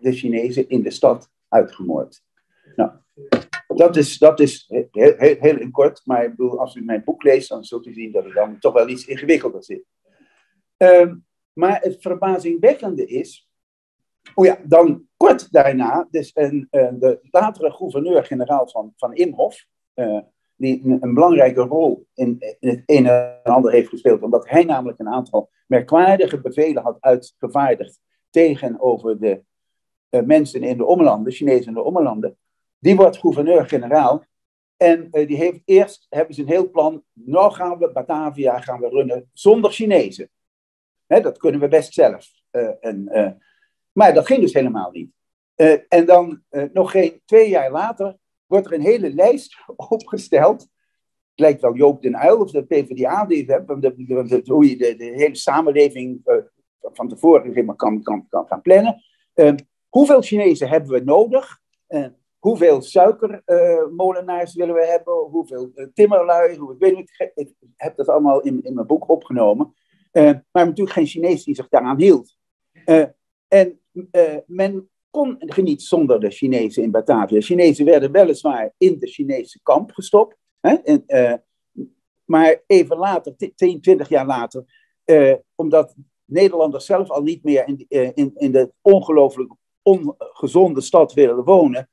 de Chinezen in de stad uitgemoord. Nou, dat is, dat is heel, heel, kort, maar ik bedoel, als u mijn boek leest, dan zult u zien dat het dan toch wel iets ingewikkelder zit. Ehm, maar het verbazingwekkende is Oh ja, dan kort daarna, dus een, uh, de latere gouverneur-generaal van, van Imhof, uh, die een, belangrijke rol in, in, het een en ander heeft gespeeld, omdat hij namelijk een aantal merkwaardige bevelen had uitgevaardigd tegenover de uh, mensen in de ommelanden, Chinezen in de ommelanden. Die wordt gouverneur-generaal en die heeft eerst, hebben ze een heel plan, nou gaan we Batavia gaan we runnen zonder Chinezen. Dat kunnen we best zelf. en, maar dat ging dus helemaal niet. Uh, en dan nog geen twee jaar later wordt er een hele lijst opgesteld. Het lijkt wel Joop den Uyl of de PvdA die hebt, hoe je de, hele samenleving van tevoren helemaal kan, kan, kan gaan plannen. hoeveel Chinezen hebben we nodig? hoeveel suikermolenaars willen we hebben? Hoeveel timmerlui? Ik, weet niet, ik heb dat allemaal in, in mijn boek opgenomen. Maar natuurlijk geen Chinees die zich daaraan hield. en uh, men kon niet zonder de Chinezen in Batavia. Chinezen werden weliswaar in de Chinese kamp gestopt. Hè? Maar even later, 10, 20 jaar later, omdat Nederlanders zelf al niet meer in, in, in de ongelooflijk ongezonde stad willen wonen,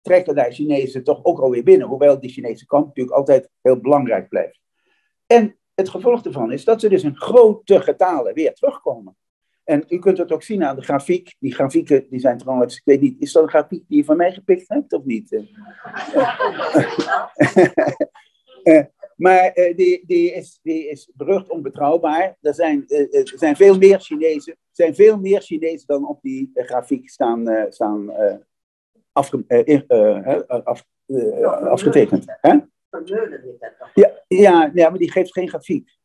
trekken daar Chinezen toch ook alweer binnen. Hoewel die Chinese kamp natuurlijk altijd heel belangrijk blijft. En het gevolg daarvan is dat ze dus in grote getalen weer terugkomen. En u kunt het ook zien aan de grafiek. Die grafieken die zijn trouwens, ik weet niet, is dat een grafiek die je van mij gepikt hebt of niet? uh, maar uh, die, die, is, die is berucht onbetrouwbaar. Er zijn, er zijn veel meer Chinezen. Er zijn veel meer Chinezen dan op die grafiek staan, staan afge, af, afgetekend. Hè? Ja, ja, ja, maar die geeft geen grafiek.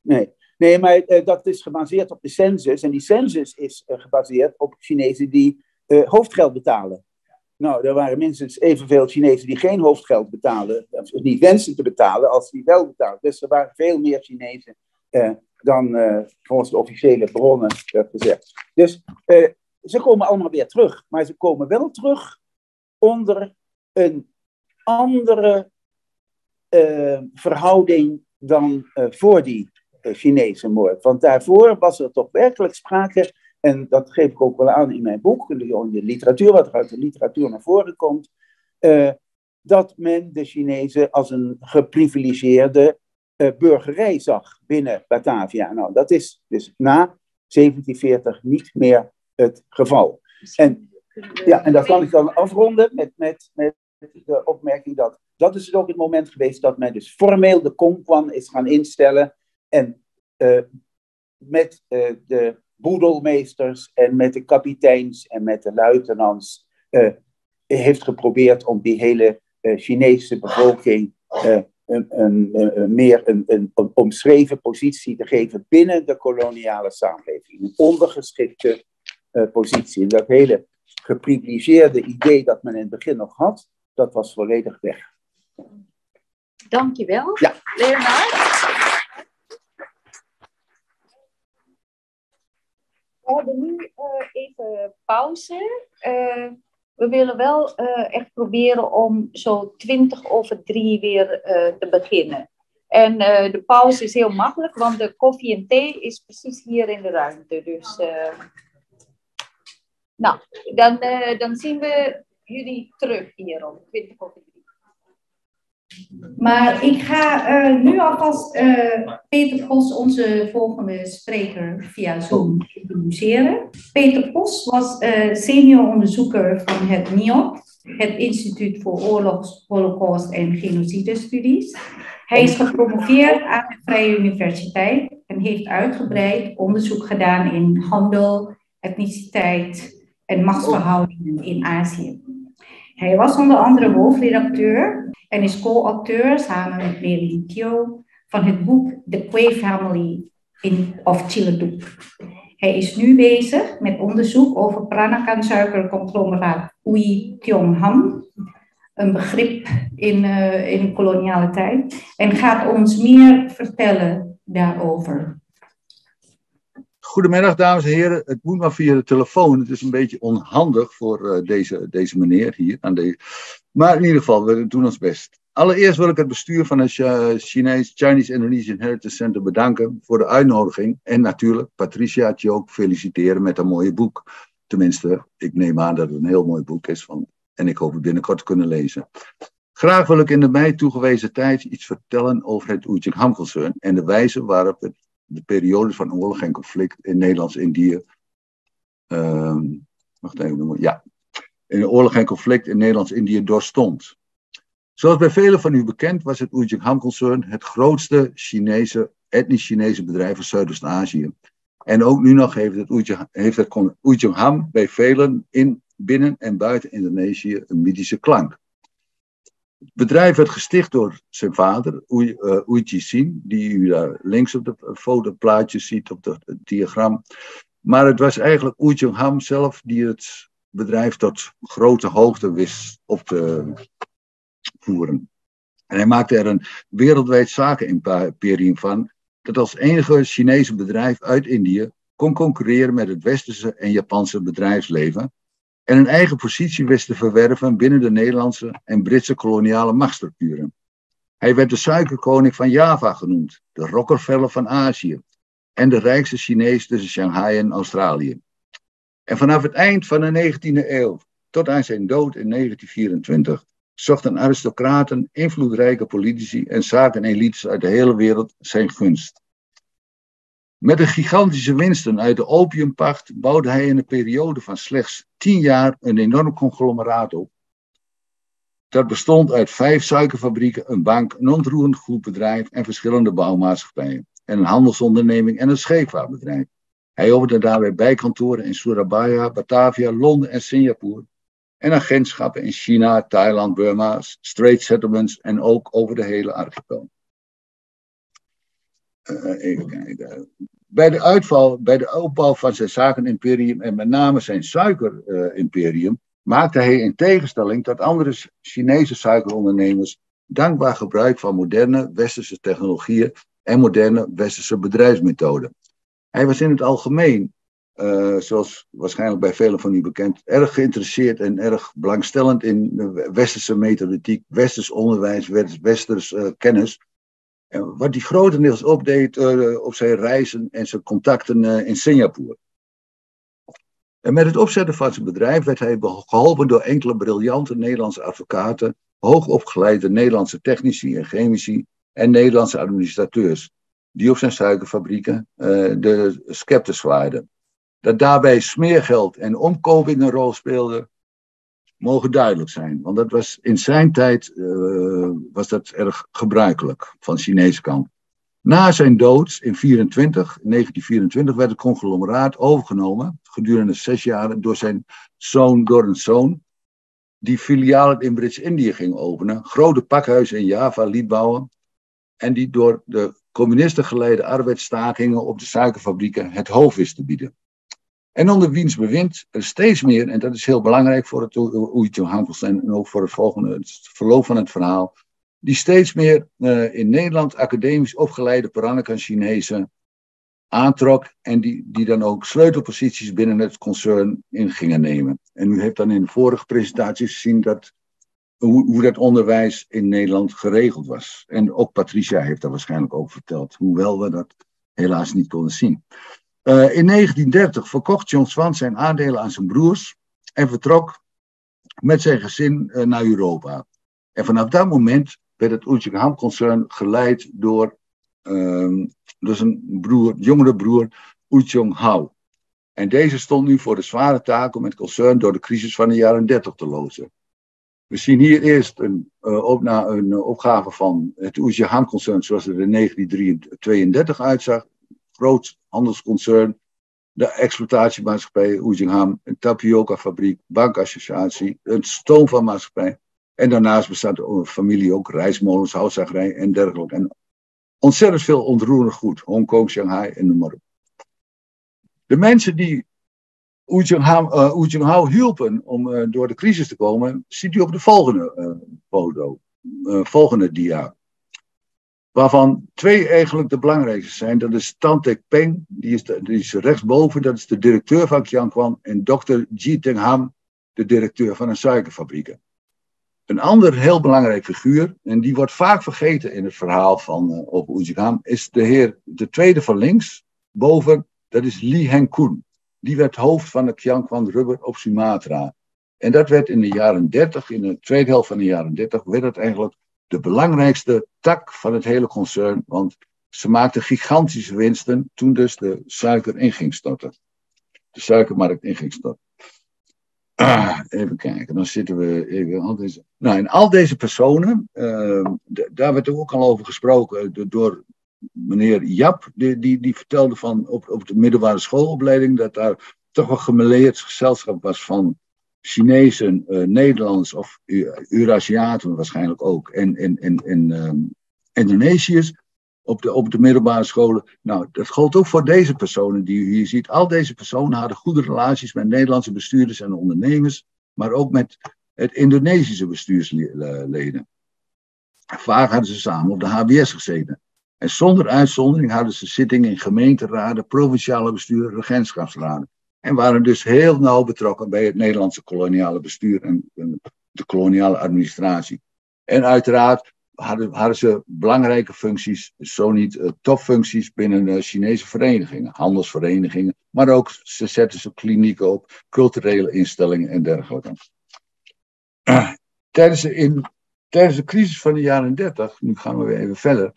Nee. Nee, maar uh, dat is gebaseerd op de census. En die census is uh, gebaseerd op Chinezen die uh, hoofdgeld betalen. Nou, er waren minstens evenveel Chinezen die geen hoofdgeld betalen, of niet wensen te betalen, als die wel betalen. Dus er waren veel meer Chinezen dan volgens de officiële bronnen gezegd. Dus ze komen allemaal weer terug, maar ze komen wel terug onder een andere verhouding dan voor die Chinese moord. Want daarvoor was er toch werkelijk sprake, en dat geef ik ook wel aan in mijn boek, in de literatuur, wat er uit de literatuur naar voren komt, dat men de Chinezen als een geprivilegeerde burgerij zag binnen Batavia. Nou, dat is dus na 1740 niet meer het geval. En, ja, en dat kan ik dan afronden met, met, met de opmerking dat dat is dus ook het moment geweest dat men dus formeel de Kongkwan is gaan instellen en uh, met uh, de boedelmeesters en met de kapiteins en met de luitenants uh, heeft geprobeerd om die hele Chinese bevolking een, meer een, een, omschreven positie te geven binnen de koloniale samenleving. Een ondergeschikte positie. En dat hele geprivilegeerde idee dat men in het begin nog had, dat was volledig weg. Dankjewel, ja. Leonard. We hebben nu uh, even pauze. Uh, we willen wel uh, echt proberen om zo 20 over drie weer te beginnen. En de pauze is heel makkelijk, want de koffie en thee is precies hier in de ruimte. Dus, nou, dan, dan zien we jullie terug hier om 20 over drie. Maar ik ga uh, nu alvast uh, Peter Vos, onze volgende spreker, via Zoom introduceren. Peter Vos was uh, senior onderzoeker van het NIOD, het Instituut voor Oorlogs, Holocaust en Genocide Studies. Hij is gepromoveerd aan de Vrije Universiteit en heeft uitgebreid onderzoek gedaan in handel, etniciteit en machtsverhoudingen in Azië. Hij was onder andere hoofdredacteur en is co-auteur samen met Mary Tio van het boek The Quay Family in, of Chiledoek. Hij is nu bezig met onderzoek over Pranakan suikerconglomeraat Ui Tiong Ham, een begrip in, uh, in koloniale tijd, en gaat ons meer vertellen daarover. Goedemiddag, dames en heren. Het moet maar via de telefoon. Het is een beetje onhandig voor uh, deze, deze meneer hier. Aan. Maar in ieder geval, we doen ons best. Allereerst wil ik het bestuur van het Chinees Chinese Indonesian Heritage Center bedanken voor de uitnodiging. En natuurlijk Patricia ook feliciteren met een mooie boek. Tenminste, ik neem aan dat het een heel mooi boek is. Van, en ik hoop het binnenkort te kunnen lezen. Graag wil ik in de mij toegewezen tijd iets vertellen over het Oejing Ham en de wijze waarop het de periode van oorlog en conflict in Nederlands-Indië. Uh, wacht even, ja. In de oorlog en conflict in Nederlands-Indië doorstond. Zoals bij velen van u bekend was het Ham Concern het grootste Chinese, etnisch Chinese bedrijf van Zuidoost-Azië. En ook nu nog heeft het, heeft het bij velen in, binnen en buiten Indonesië een mythische klank. Bedrijf werd gesticht door zijn vader, Uji uh, Sin, die u daar links op de fotoplaatje ziet op het diagram. Maar het was eigenlijk Ujing Ham zelf die het bedrijf tot grote hoogte wist op te voeren. En hij maakte er een wereldwijd zakenimperium van, dat als enige Chinese bedrijf uit Indië kon concurreren met het westerse en Japanse bedrijfsleven en een eigen positie wist te verwerven binnen de Nederlandse en Britse koloniale machtsstructuren. Hij werd de suikerkoning van Java genoemd, de Rockefeller van Azië en de rijkste Chinees tussen Shanghai en Australië. En vanaf het eind van de 19e eeuw tot aan zijn dood in 1924 zochten aristocraten, invloedrijke politici en zakenelites uit de hele wereld zijn gunst. Met de gigantische winsten uit de opiumpacht bouwde hij in een periode van slechts tien jaar een enorm conglomeraat op. Dat bestond uit vijf suikerfabrieken, een bank, een ontroerend goedbedrijf en verschillende bouwmaatschappijen. En een handelsonderneming en een scheepvaartbedrijf. Hij opende daarbij bijkantoren in Surabaya, Batavia, Londen en Singapore. En agentschappen in China, Thailand, Burma, Strait Settlements en ook over de hele archipel. Uh, even kijken. Bij de uitval, bij de opbouw van zijn zakenimperium en met name zijn suikerimperium, maakte hij in tegenstelling tot andere Chinese suikerondernemers dankbaar gebruik van moderne westerse technologieën en moderne westerse bedrijfsmethoden. Hij was in het algemeen, uh, zoals waarschijnlijk bij velen van u bekend, erg geïnteresseerd en erg belangstellend in westerse methodiek, westers onderwijs, westers uh, kennis. Wat hij grotendeels opdeed uh, op zijn reizen en zijn contacten in Singapore. En met het opzetten van zijn bedrijf werd hij geholpen door enkele briljante Nederlandse advocaten, hoogopgeleide Nederlandse technici en chemici en Nederlandse administrateurs die op zijn suikerfabrieken uh, de scepters zwaaiden. Dat daarbij smeergeld en omkoping een rol speelden, mogen duidelijk zijn. Want dat was in zijn tijd uh, was dat erg gebruikelijk van Chinese kant. Na zijn dood in 24, 1924 werd het conglomeraat overgenomen, gedurende zes jaar, door zijn zoon, door een zoon, die filialen in Brits-Indië ging openen, grote pakhuizen in Java liet bouwen en die door de communisten geleide arbeidsstakingen op de suikerfabrieken het hoofd wist te bieden. En onder wiens bewind steeds meer, en dat is heel belangrijk voor het Oeitje Hankels en ook voor het volgende verloop van het verhaal, die steeds meer uh, in Nederland academisch opgeleide Peranakan Chinezen aantrok en die, die dan ook sleutelposities binnen het concern in gingen nemen. En u heeft dan in de vorige presentaties gezien dat hoe, hoe dat onderwijs in Nederland geregeld was. En ook Patricia heeft daar waarschijnlijk ook verteld, hoewel we dat helaas niet konden zien. Uh, in 1930 verkocht John Swan zijn aandelen aan zijn broers en vertrok met zijn gezin uh, naar Europa. En vanaf dat moment werd het Oetjingham concern geleid door, uh, door zijn broer, jongere broer Oetjong Hou. En deze stond nu voor de zware taak om het concern door de crisis van de jaren 30 te lozen. We zien hier eerst een, uh, op, een opgave van het Oezjehan-concern zoals het in 1932 uitzag. Groot handelsconcern, de exploitatiemaatschappij Oezjeham, een tapioca-fabriek, bankassociatie, een stoomvaartmaatschappij. En daarnaast bestaat de familie ook reismolens, houtzagerij en dergelijke. En ontzettend veel ontroerend goed. Hongkong, Shanghai en noem maar. De mensen die Wu Jinghao uh, hielpen om uh, door de crisis te komen, ziet u op de volgende uh, foto, volgende dia. Waarvan twee eigenlijk de belangrijkste zijn. Dat is Tantek Peng, die is, die is rechtsboven, dat is de directeur van Qianquan. En dokter Ji Tengham, de directeur van een suikerfabriek. Een ander heel belangrijk figuur, en die wordt vaak vergeten in het verhaal van uh, over is de heer, de tweede van links, boven, dat is Li Hengkun. Die werd hoofd van de Qianquan Rubber op Sumatra. En dat werd in de jaren 30, in de tweede helft van de jaren 30, werd het eigenlijk de belangrijkste tak van het hele concern. Want ze maakten gigantische winsten toen dus de suiker in ging storten. De suikermarkt in ging storten. Ah, even kijken, dan zitten we even. Al deze, nou, en al deze personen, uh, daar werd ook al over gesproken door meneer Jap, die, die, die vertelde van op, op de middelbare schoolopleiding dat daar toch een gemeleerd gezelschap was van Chinezen, uh, of Eurasiaten waarschijnlijk ook, en, en, en, en um, Indonesiërs op de, op de middelbare scholen. Nou, dat gold ook voor deze personen die u hier ziet. Al deze personen hadden goede relaties met Nederlandse bestuurders en ondernemers, maar ook met het Indonesische bestuursleden. Vaak hadden ze samen op de HBS gezeten. En zonder uitzondering hadden ze zittingen in gemeenteraden, provinciale besturen, regentschapsraden. En waren dus heel nauw betrokken bij het Nederlandse koloniale bestuur en de koloniale administratie. En uiteraard hadden, hadden ze belangrijke functies, zo niet uh, topfuncties binnen de Chinese verenigingen, handelsverenigingen, maar ook ze zetten ze klinieken op, culturele instellingen en dergelijke. Tijdens, de in, tijdens de crisis van de jaren 30, nu gaan we weer even verder,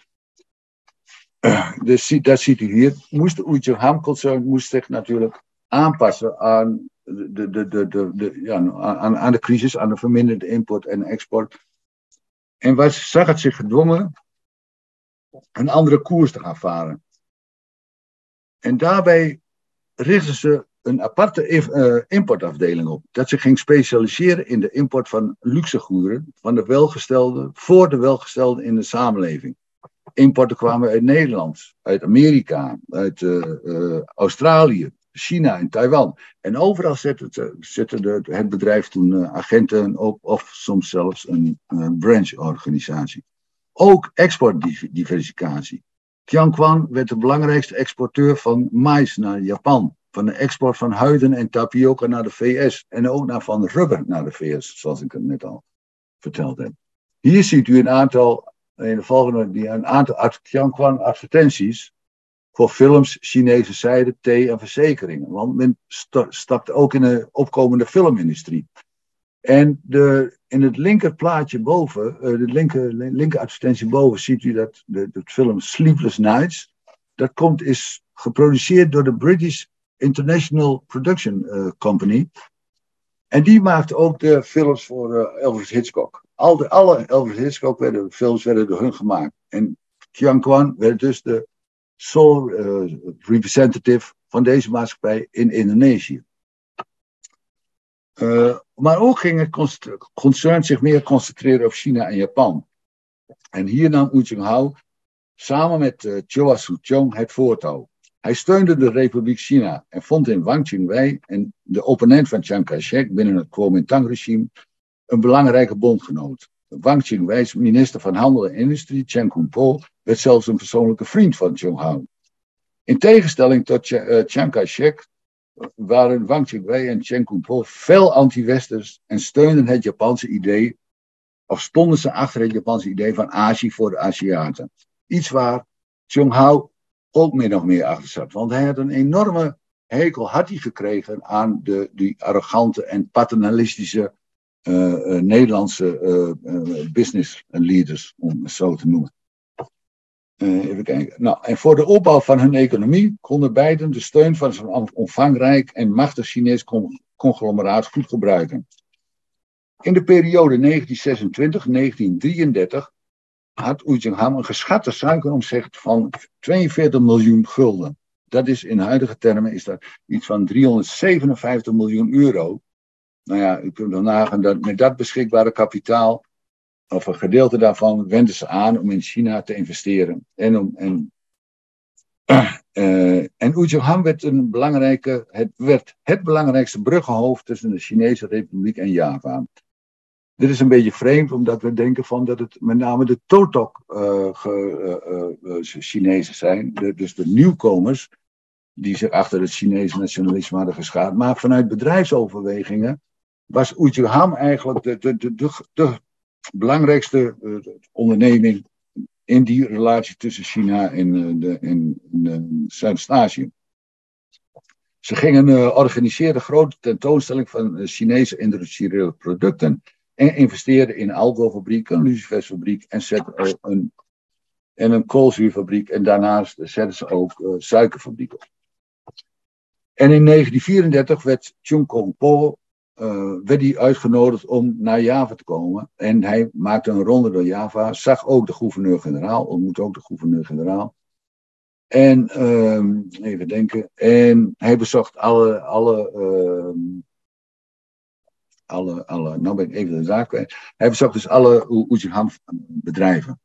dus, dat ziet u hier, moest de Uicheng Ham-concern moest zich natuurlijk aanpassen aan de, de, de, de, de, ja, aan, aan de crisis, aan de verminderde import en export en was, zag het zich gedwongen een andere koers te gaan varen. En daarbij richtten ze een aparte uh, importafdeling op, dat zich ging specialiseren in de import van luxe goederen van de welgestelden voor de welgestelden in de samenleving. Importen kwamen uit Nederland, uit Amerika, uit uh, uh, Australië, China en Taiwan. En overal zette, zette het bedrijf toen uh, agenten op, of soms zelfs een uh, branchorganisatie. Ook exportdiversificatie. Qianquan werd de belangrijkste exporteur van mais naar Japan. Van de export van huiden en tapioca naar de VS. En ook naar van rubber naar de VS, zoals ik het net al verteld heb. Hier ziet u een aantal, in de volgende, een aantal Qianquan advertenties voor films, Chinese zijde, thee en verzekeringen. Want men stapt ook in de opkomende filmindustrie. En de, in het linker plaatje boven, uh, de linker, linker advertentie boven, ziet u dat de, de film Sleepless Nights. Dat komt, is geproduceerd door de British International Production uh, Company. En die maakt ook de films voor uh, Elvis Hitchcock. Al de, alle Elvis Hitchcock werden, films werden door hun gemaakt. En Chiang Kwan werd dus de sole uh, representative van deze maatschappij in Indonesië. Uh, maar ook ging het concern zich meer concentreren op China en Japan. En hier nam Wu Jing-hao samen met uh, Chua Su-chong het voortouw. Hij steunde de Republiek China en vond in Wang Qingwei en de opponent van Chiang Kai-shek binnen het Kuomintang-regime een belangrijke bondgenoot. Wang Qingwei's minister van Handel en Industrie, Chen Kunpo, werd zelfs een persoonlijke vriend van Zhou Hao. In tegenstelling tot uh, Chiang Kai-shek waren Wang Qingwei en Chen Kunpo fel anti-westers en steunden het Japanse idee, of stonden ze achter het Japanse idee van Azië voor de Aziaten. Iets waar Zhou Hao ook min of meer achter zat, want hij had een enorme hekel had hij gekregen aan de, die arrogante en paternalistische uh, Nederlandse uh, business leaders, om het zo te noemen. even kijken. Nou, en voor de opbouw van hun economie konden beiden de steun van zo'n omvangrijk en machtig Chinees conglomeraat goed gebruiken. In de periode 1926-1933 had Ujingham een geschatte suikeromzet van 42 miljoen gulden. Dat is in huidige termen is dat iets van 357 miljoen euro. Nou ja, u kunt dan nagaan dat met dat beschikbare kapitaal, of een gedeelte daarvan, wenden ze aan om in China te investeren. En, om, en, uh, en werd, een belangrijke, het werd het belangrijkste bruggenhoofd tussen de Chinese Republiek en Java. Dit is een beetje vreemd, omdat we denken van dat het met name de Totok uh, uh, Chinezen zijn, dus de nieuwkomers, die zich achter het Chinese nationalisme hadden geschaard. Maar vanuit bedrijfsoverwegingen was Ujiham eigenlijk de, de, de, de, belangrijkste onderneming in die relatie tussen China en, de, en, en Zuidoost-Azië. Ze gingen organiseren grote tentoonstelling van Chinese industriële producten en investeerden in een alcoholfabriek, een lucifersfabriek en een, en een koolzuurfabriek. En daarnaast zetten ze ook uh, suikerfabrieken op. En in 1934 werd Chung Kong Po uh, werd hij uitgenodigd om naar Java te komen. En hij maakte een ronde door Java, zag ook de gouverneur-generaal, ontmoette ook de gouverneur-generaal. En uh, even denken. En hij bezocht alle, alle uh, alle, alle, nou ben ik even de zaak kwijt. Hij bezocht dus alle Ujiham bedrijven.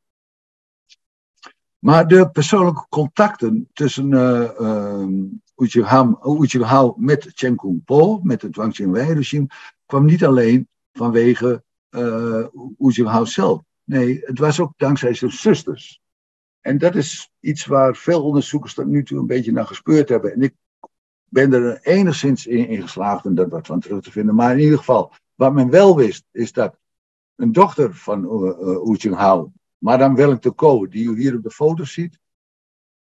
Maar de persoonlijke contacten tussen uh, met Chen Kung-po, met het Wang Jingwei-regime, kwam niet alleen vanwege uh, zelf. Nee, het was ook dankzij zijn zusters. En dat is iets waar veel onderzoekers tot nu toe een beetje naar gespeurd hebben. En ik ben er enigszins in, geslaagd om dat wat van terug te vinden. Maar in ieder geval, wat men wel wist, is dat een dochter van uh, uh, Hao, Madame Wellington Co, die u hier op de foto ziet,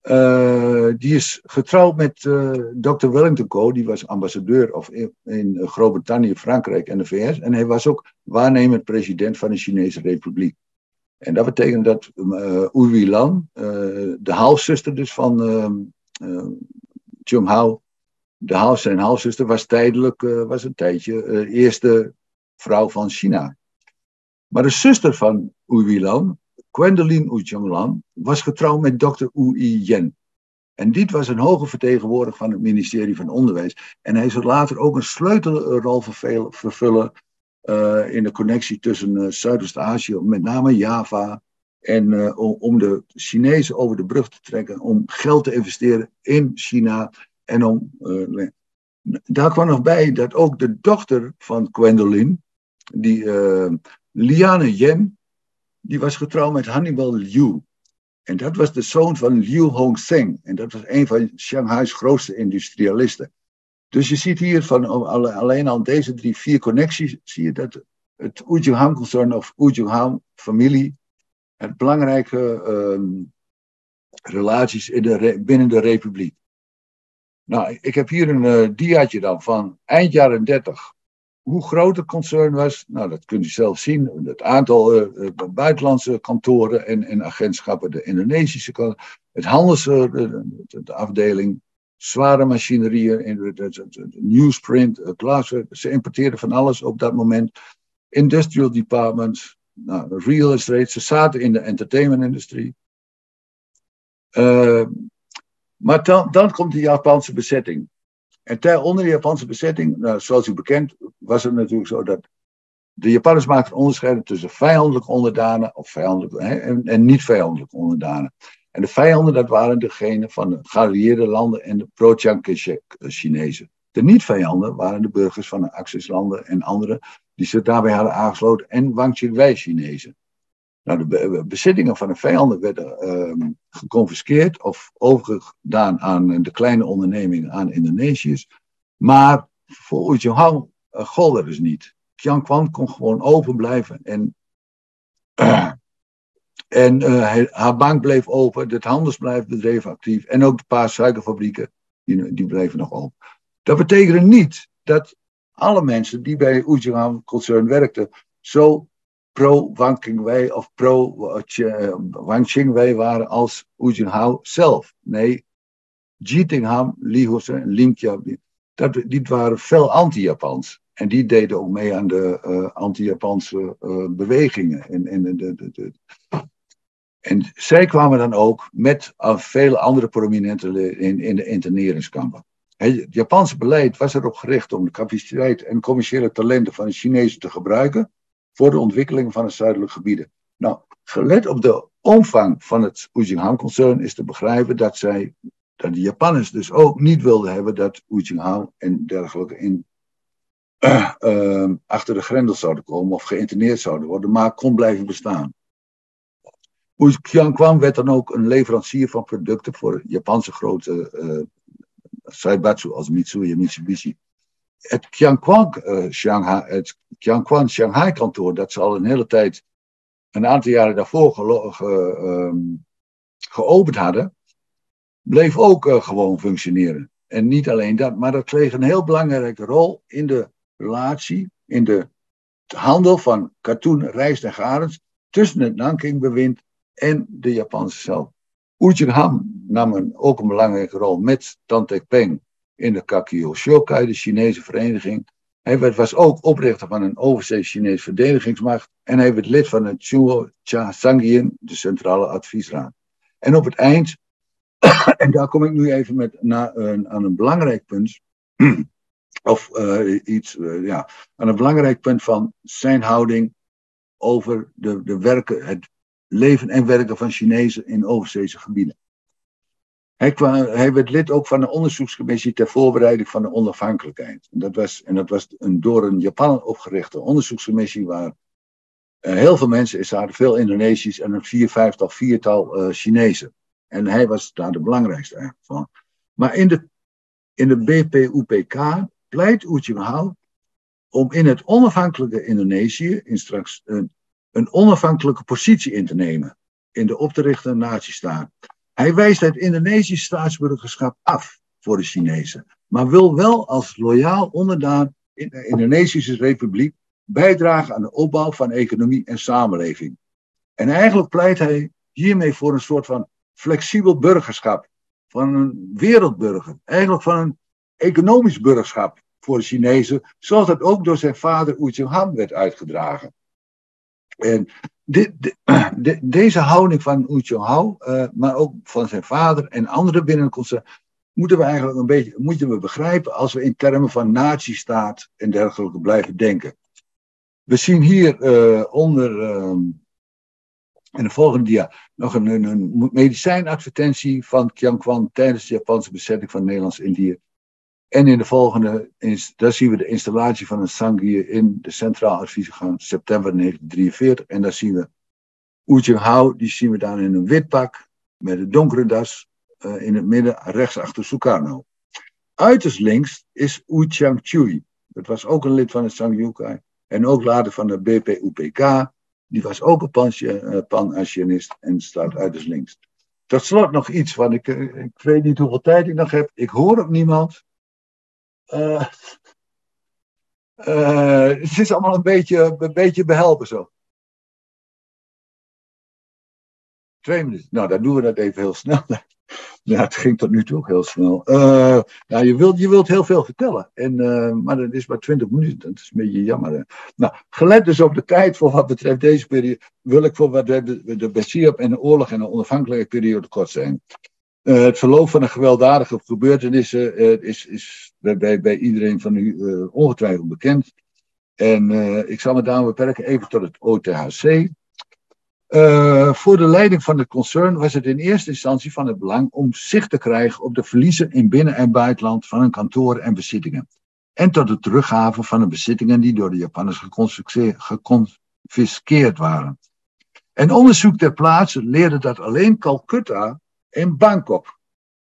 uh, die is getrouwd met uh, Dr. Wellington Co, die was ambassadeur of in, Groot-Brittannië, Frankrijk en de VS. En hij was ook waarnemend president van de Chinese Republiek. En dat betekent dat uh, Ui Lan, de halfzuster dus van Chung Hao, de half, zijn halfzuster was tijdelijk, was een tijdje, eerste vrouw van China. Maar de zuster van Ui Lan, Gwendoline Ujonglan, was getrouwd met dokter Ui Yen. En dit was een hoge vertegenwoordiger van het ministerie van Onderwijs. En hij zou later ook een sleutelrol vervullen uh, in de connectie tussen uh, Zuidoost-Azië, met name Java, en om de Chinezen over de brug te trekken, om geld te investeren in China en om, daar kwam nog bij dat ook de dochter van Gwendoline, die Liane Yen, die was getrouwd met Hannibal Liu. En dat was de zoon van Liu Hongzheng. En dat was een van Shanghai's grootste industrialisten. Dus je ziet hier van alleen al deze drie, vier connecties, zie je dat het Ujiham-concern of Ujiham-familie het belangrijke um, relaties in de, binnen de republiek. Nou, ik heb hier een uh, diaatje dan van eind jaren 30. Hoe groot het concern was, nou, dat kunt u zelf zien. Het aantal uh, buitenlandse kantoren en, en agentschappen, de Indonesische het handels, de, de, afdeling, zware machinerieën, de, de, de, newsprint, glas. Ze importeerden van alles op dat moment. Industrial departments, nou, real estate, ze zaten in de entertainmentindustrie. Uh, maar dan, dan komt de Japanse bezetting. En onder de Japanse bezetting, nou, zoals u bekend, was het natuurlijk zo dat de Japanners maakten onderscheid tussen vijandelijke onderdanen of hè, en, en niet vijandelijke onderdanen. En de vijanden, dat waren degenen van de geallieerde landen en de pro-Chiang-Kai-shek-Chinezen. De niet-vijanden waren de burgers van de Axis-landen en anderen die zich daarbij hadden aangesloten en Wang Qingwei-Chinezen. Nou, de bezittingen van de vijanden werden uh, geconfiskeerd of overgedaan aan de kleine ondernemingen aan Indonesiërs. Maar voor Ujjehang uh, gold dat dus niet. Chiang Kwan kon gewoon open blijven en, en uh, haar bank bleef open, het handelsbedrijf actief en ook de paar suikerfabrieken, die, die bleven nog open. Dat betekende niet dat alle mensen die bij Ujjehang Concern werkten zo pro-Wang Qingwei of pro-Wang Qingwei waren als Hu Jintao zelf. Nee, Jitingham, Li Hussein Lim Qiaobin, dat, die waren fel anti-Japans. En die deden ook mee aan de uh, anti-Japanse uh, bewegingen. En, en, de, de, de, en zij kwamen dan ook met uh, vele andere prominenten in, in de interneringskampen. Het Japanse beleid was erop gericht om de capaciteit en commerciële talenten van de Chinezen te gebruiken voor de ontwikkeling van het zuidelijke gebieden. Nou, gelet op de omvang van het Ujingham-concern is te begrijpen dat zij, dat de Japanners dus ook niet wilden hebben dat Ujingham en dergelijke in, uh, uh, achter de grendel zouden komen of geïnterneerd zouden worden, maar kon blijven bestaan. Ujingham werd dan ook een leverancier van producten voor Japanse grote uh, Saibatsu als en Mitsubishi. Het Qianquan, uh, Shanghai, het Qianquan Shanghai kantoor, dat ze al een hele tijd, een aantal jaren daarvoor ge, um, geopend hadden, bleef ook uh, gewoon functioneren. En niet alleen dat, maar dat kreeg een heel belangrijke rol in de relatie, in de handel van katoen, rijst en garens tussen het Nanking-bewind en de Japanse zelf. Ujingham nam een, ook een belangrijke rol met Tante Peng in de Kakio Shokai, de Chinese vereniging. Hij was ook oprichter van een overzees Chinese verdedigingsmacht en hij werd lid van het Chuo Cha Sangyin, de Centrale Adviesraad. En op het eind, en daar kom ik nu even met, na, uh, aan een belangrijk punt, of uh, iets, uh, ja, aan een belangrijk punt van zijn houding over de, de werken, het leven en werken van Chinezen in overzeese gebieden. Hij, kwam, hij, werd lid ook van de onderzoekscommissie ter voorbereiding van de onafhankelijkheid. Dat was, en dat was een door een Japan opgerichte onderzoekscommissie waar uh, heel veel mensen zaten, veel Indonesiërs en een vier, vijftal, viertal uh, Chinezen. En hij was daar de belangrijkste van. Maar in de, in de BPUPK pleit Ujimahal om in het onafhankelijke Indonesië in straks een, een onafhankelijke positie in te nemen in de op te richten natiestaat. Hij wijst het Indonesische staatsburgerschap af voor de Chinezen, maar wil wel als loyaal onderdaan in de Indonesische Republiek bijdragen aan de opbouw van economie en samenleving. En eigenlijk pleit hij hiermee voor een soort van flexibel burgerschap, van een wereldburger, eigenlijk van een economisch burgerschap voor de Chinezen, zoals dat ook door zijn vader Wu Jing-han werd uitgedragen. En de, de, de, deze houding van Wu Chong-hao, uh, maar ook van zijn vader en anderen binnen het moeten we eigenlijk een beetje moeten we begrijpen als we in termen van nazistaat en dergelijke blijven denken. We zien hier uh, onder, uh, in de volgende dia, nog een, een, medicijnadvertentie van Qianquan tijdens de Japanse bezetting van Nederlands-Indië. En in de volgende, daar zien we de installatie van een Sangye in de Centraal Adviesgang, september 1943. En daar zien we Wu Jing-hao, die zien we dan in een wit pak, met een donkere das, uh, in het midden, rechts achter Sukarno. Uiterst links is Wu Chang-chui. Dat was ook een lid van het Sangyukai. En ook later van de BPUPK. Die was ook een pan-Asianist en staat uiterst links. Tot slot nog iets, want ik, ik weet niet hoeveel tijd ik nog heb. Ik hoor ook niemand. Uh, uh, het is allemaal een beetje, een beetje behelpen zo. Twee minuten. Nou, dan doen we dat even heel snel. Ja, het ging tot nu toe ook heel snel. Uh, nou, je, wilt, je wilt heel veel vertellen. En, maar dat is maar 20 minuten. Dat is een beetje jammer. Nou, gelet dus op de tijd voor wat betreft deze periode, wil ik voor wat de, de Bessiap en de oorlog en de onafhankelijke periode kort zijn. Uh, het verloop van een gewelddadige gebeurtenissen uh, is, is bij, bij iedereen van u uh, ongetwijfeld bekend. En ik zal me daarom beperken even tot het OTHC. voor de leiding van het concern was het in eerste instantie van het belang om zicht te krijgen op de verliezen in binnen- en buitenland van hun kantoren en bezittingen. En tot de teruggave van de bezittingen die door de Japanners geconfiskeerd waren. En onderzoek ter plaatse leerde dat alleen Calcutta en Bangkok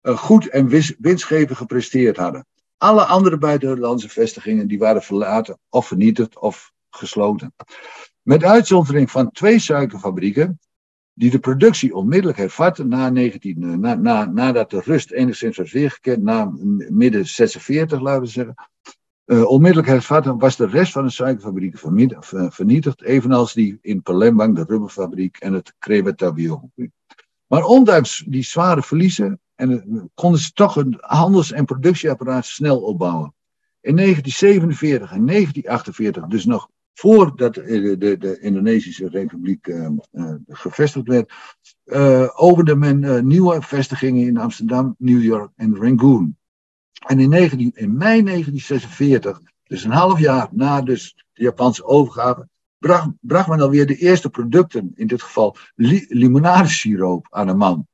goed en winstgevend gepresteerd hadden. Alle andere buitenlandse vestigingen die waren verlaten of vernietigd of gesloten. Met uitzondering van twee suikerfabrieken, die de productie onmiddellijk hervatten na 19, na, na, nadat de rust enigszins was weergekend, na midden 46 laten we zeggen. Uh, onmiddellijk hervatten was de rest van de suikerfabrieken vernietigd, evenals die in Palembang, de rubberfabriek en het Crevetabio. Maar ondanks die zware verliezen en, konden ze toch een handels- en productieapparaat snel opbouwen. In 1947 en 1948, dus nog voordat de, de, de Indonesische Republiek uh, uh, gevestigd werd, uh, men nieuwe vestigingen in Amsterdam, New York en Rangoon. En in, 19, in mei 1946, dus een half jaar na dus de Japanse overgave, bracht, bracht men alweer de eerste producten, in dit geval li limonadesiroop, aan de man.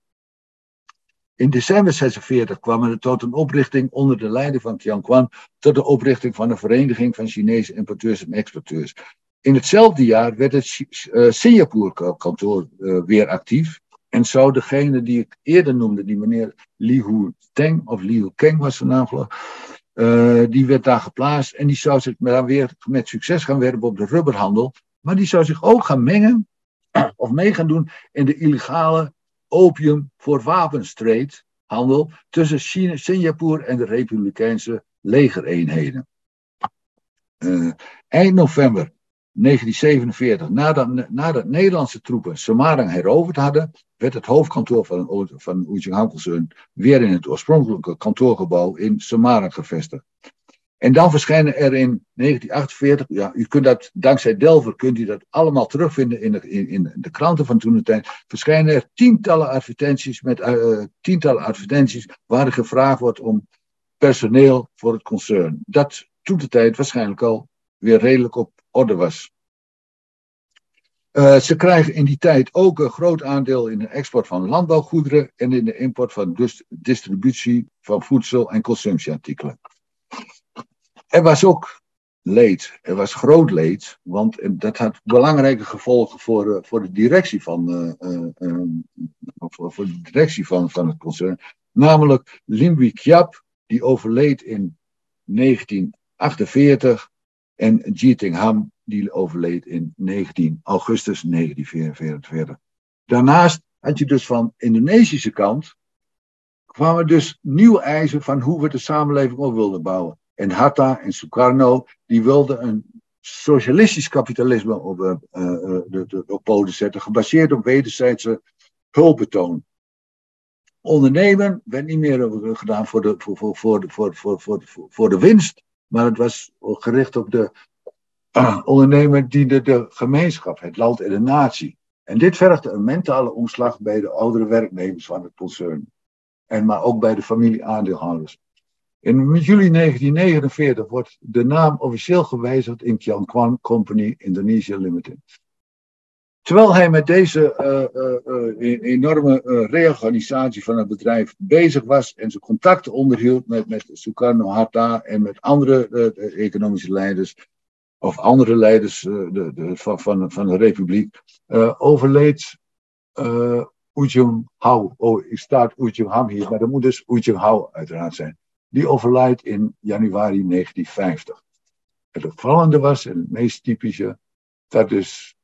In december 46 kwam er tot een oprichting onder de leiding van Tian Quan tot de oprichting van de Vereniging van Chinese Importeurs en Exporteurs. In hetzelfde jaar werd het uh, Singapore-kantoor uh, weer actief. En zou degene die ik eerder noemde, die meneer Li Hu Teng, of Li Hu Keng was zijn naam, uh, die werd daar geplaatst. En die zou zich dan weer met succes gaan werpen op de rubberhandel. Maar die zou zich ook gaan mengen, of mee gaan doen in de illegale opium voor wapenstreed handel tussen China, Singapore en de Republikeinse legereenheden. Uh, eind november 1947, nadat, nadat Nederlandse troepen Samarang heroverd hadden, werd het hoofdkantoor van, van Ujing weer in het oorspronkelijke kantoorgebouw in Samarang gevestigd. En dan verschijnen er in 1948, ja, u kunt dat, dankzij Delver kunt u dat allemaal terugvinden in de, in, in de kranten van toen de tijd, verschijnen er tientallen advertenties met uh, tientallen advertenties waar gevraagd wordt om personeel voor het concern. Dat toen de tijd waarschijnlijk al weer redelijk op orde was. Uh, ze krijgen in die tijd ook een groot aandeel in de export van landbouwgoederen en in de import van dus distributie van voedsel en consumptieartikelen. Er was ook leed. Er was groot leed, want dat had belangrijke gevolgen voor, uh, voor de directie van, uh, uh, voor, voor, de directie van, van het concern. Namelijk Limbi Kiap, die overleed in 1948, en Jiting Ham, die overleed in 19 augustus 1944. Daarnaast had je dus van Indonesische kant kwamen dus nieuwe eisen van hoe we de samenleving op wilden bouwen. En Hatta en Sukarno, die wilden een socialistisch kapitalisme op, uh, de, op poten zetten, gebaseerd op wederzijdse hulpbetoon. Ondernemen werd niet meer gedaan voor de, voor, voor, voor, voor, voor, voor, voor de winst, maar het was gericht op de ondernemer die de, de gemeenschap, het land en de natie. En dit vergde een mentale omslag bij de oudere werknemers van het concern. En maar ook bij de familie-aandeelhouders. In juli 1949 wordt de naam officieel gewijzigd in Kian Kwan Company Indonesia Limited. Terwijl hij met deze uh, uh, enorme reorganisatie van het bedrijf bezig was en zijn contacten onderhield met, met Sukarno Hatta en met andere economische leiders, of andere leiders de, de, van, van, van de republiek, overleed Ujung Hao. Oh, ik staat Ujung Ham hier, maar dat moet dus Ujung Hao uiteraard zijn. Die overlijdt in januari 1950. Het opvallende was, en het meest typische, dat dus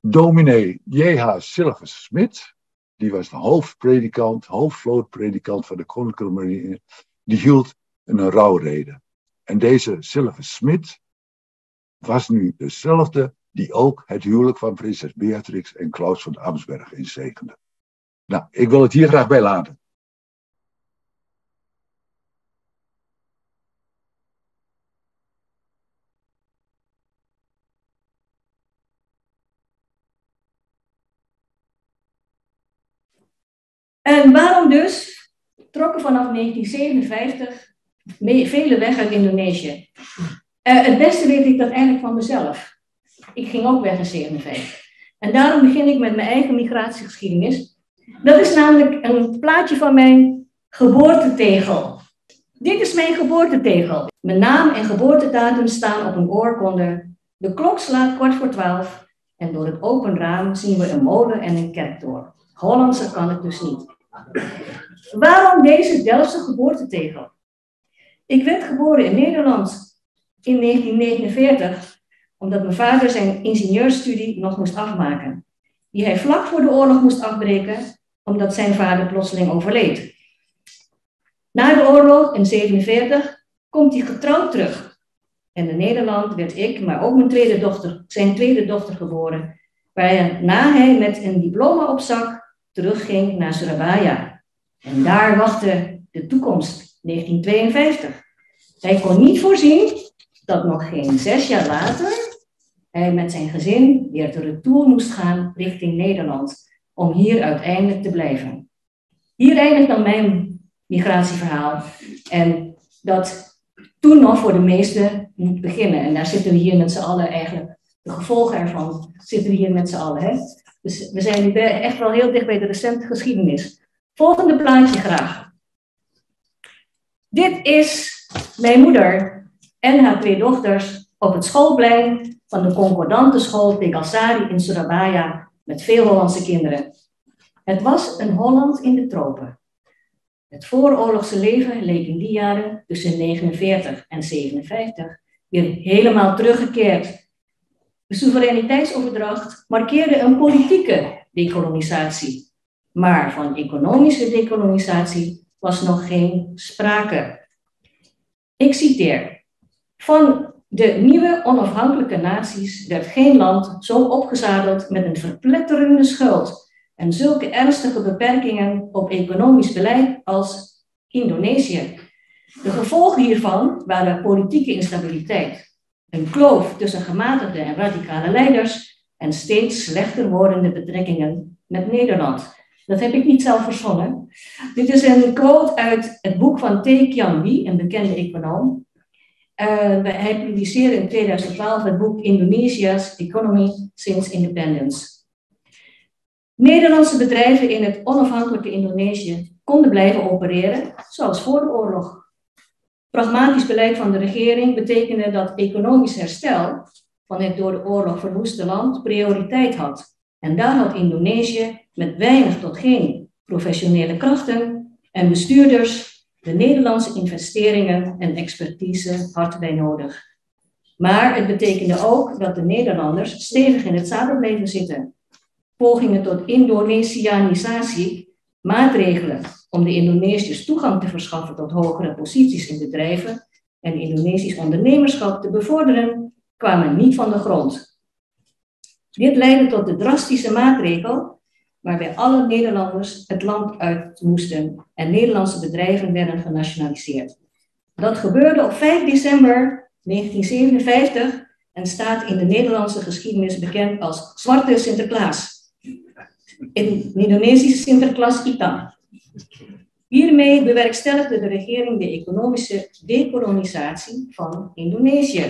dominee J.H. Silvers Smit, die was de hoofdpredikant, hoofdvlootpredikant van de Koninklijke Marine, die hield een rouwrede. En deze Silvers Smit was nu dezelfde die ook het huwelijk van prinses Beatrix en Klaus van Amsberg inzegende. Nou, ik wil het hier graag bij laten. En waarom dus trokken vanaf 1957 vele weg uit Indonesië? Uh, het beste weet ik dat eigenlijk van mezelf. Ik ging ook weg in 57. En daarom begin ik met mijn eigen migratiegeschiedenis. Dat is namelijk een plaatje van mijn geboortetegel. Dit is mijn geboortetegel. Mijn naam en geboortedatum staan op een oorkonde. De klok slaat kwart voor twaalf en door het open raam zien we een molen en een kerk door. Hollandse kan het dus niet. Waarom deze Delftse geboortetegel? Ik werd geboren in Nederland in 1949, omdat mijn vader zijn ingenieursstudie nog moest afmaken, die hij vlak voor de oorlog moest afbreken, omdat zijn vader plotseling overleed. Na de oorlog in 1947 komt hij getrouwd terug. En in Nederland werd ik, maar ook mijn tweede dochter, zijn tweede dochter geboren, waarna hij met een diploma op zak terugging naar Surabaya. En daar wachtte de toekomst, 1952. Hij kon niet voorzien dat nog geen zes jaar later hij met zijn gezin weer de retour moest gaan richting Nederland om hier uiteindelijk te blijven. Hier eindigt dan mijn migratieverhaal. En dat toen nog voor de meesten moet beginnen. En daar zitten we hier met z'n allen eigenlijk, de gevolgen ervan zitten we hier met z'n allen. Hè? Dus we zijn echt wel heel dicht bij de recente geschiedenis. Volgende plaatje graag. Dit is mijn moeder en haar twee dochters op het schoolplein van de concordante school Pegasari in Surabaya met veel Hollandse kinderen. Het was een Holland in de tropen. Het vooroorlogse leven leek in die jaren tussen 49 en 57 weer helemaal teruggekeerd. De soevereiniteitsoverdracht markeerde een politieke dekolonisatie, maar van economische dekolonisatie was nog geen sprake. Ik citeer: Van de nieuwe onafhankelijke naties werd geen land zo opgezadeld met een verpletterende schuld en zulke ernstige beperkingen op economisch beleid als Indonesië. De gevolgen hiervan waren politieke instabiliteit, een kloof tussen gematigde en radicale leiders en steeds slechter wordende betrekkingen met Nederland. Dat heb ik niet zelf verzonnen. Dit is een quote uit het boek van Tae Kian Lee, een bekende econoom. Uh, hij publiceerde in 2012 het boek Indonesia's Economy Since Independence. Nederlandse bedrijven in het onafhankelijke Indonesië konden blijven opereren, zoals voor de oorlog. Pragmatisch beleid van de regering betekende dat economisch herstel van het door de oorlog verwoeste land prioriteit had. En daar had Indonesië met weinig tot geen professionele krachten en bestuurders de Nederlandse investeringen en expertise hard bij nodig. Maar het betekende ook dat de Nederlanders stevig in het zadel bleven zitten pogingen tot Indonesianisatie, maatregelen om de Indonesiërs toegang te verschaffen tot hogere posities in bedrijven en Indonesisch ondernemerschap te bevorderen, kwamen niet van de grond. Dit leidde tot de drastische maatregel waarbij alle Nederlanders het land uit moesten en Nederlandse bedrijven werden genationaliseerd. Dat gebeurde op 5 december 1957 en staat in de Nederlandse geschiedenis bekend als Zwarte Sinterklaas in Indonesische Sinterklaas ITA. Hiermee bewerkstelligde de regering de economische dekolonisatie van Indonesië.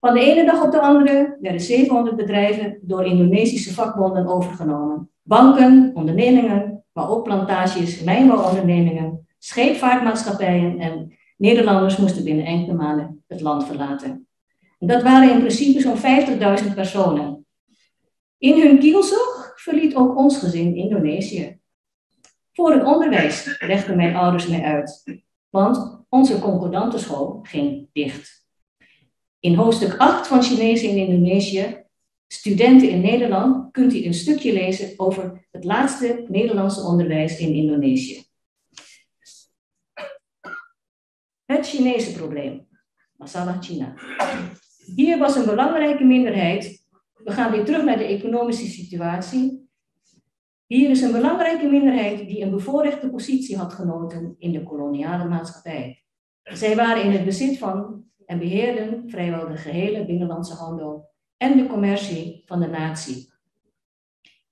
Van de ene dag op de andere werden 700 bedrijven door Indonesische vakbonden overgenomen. Banken, ondernemingen, maar ook plantages, mijnbouwondernemingen, scheepvaartmaatschappijen en Nederlanders moesten binnen enkele maanden het land verlaten. En dat waren in principe zo'n 50.000 personen. In hun kielzog verliet ook ons gezin Indonesië. Voor het onderwijs legden mijn ouders mij uit, want onze concordante school ging dicht. In hoofdstuk 8 van Chinezen in Indonesië, studenten in Nederland, kunt u een stukje lezen over het laatste Nederlandse onderwijs in Indonesië. Het Chinese probleem, masalah China. Hier was een belangrijke minderheid we gaan weer terug naar de economische situatie. Hier is een belangrijke minderheid die een bevoorrechte positie had genoten in de koloniale maatschappij. Zij waren in het bezit van en beheerden vrijwel de gehele binnenlandse handel en de commercie van de natie.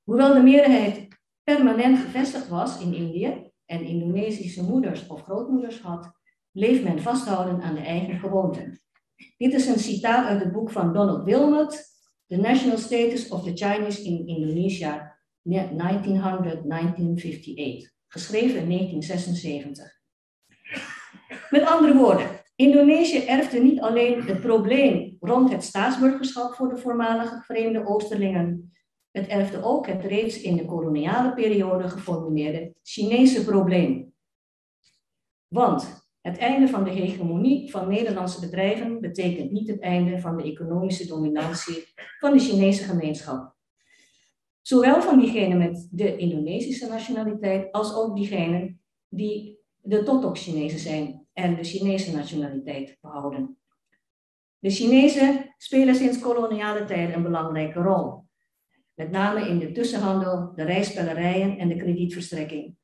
Hoewel de meerderheid permanent gevestigd was in Indië en Indonesische moeders of grootmoeders had, bleef men vasthouden aan de eigen gewoonten. Dit is een citaat uit het boek van Donald Wilmot, The National Status of the Chinese in Indonesia 1900-1958, geschreven in 1976. Met andere woorden, Indonesië erfde niet alleen het probleem rond het staatsburgerschap voor de voormalige vreemde Oosterlingen, het erfde ook het reeds in de koloniale periode geformuleerde Chinese probleem. Want het einde van de hegemonie van Nederlandse bedrijven betekent niet het einde van de economische dominantie van de Chinese gemeenschap. Zowel van diegenen met de Indonesische nationaliteit als ook diegenen die de Totok-Chinezen zijn en de Chinese nationaliteit behouden. De Chinezen spelen sinds koloniale tijden een belangrijke rol, met name in de tussenhandel, de rijspellerijen en de kredietverstrekking.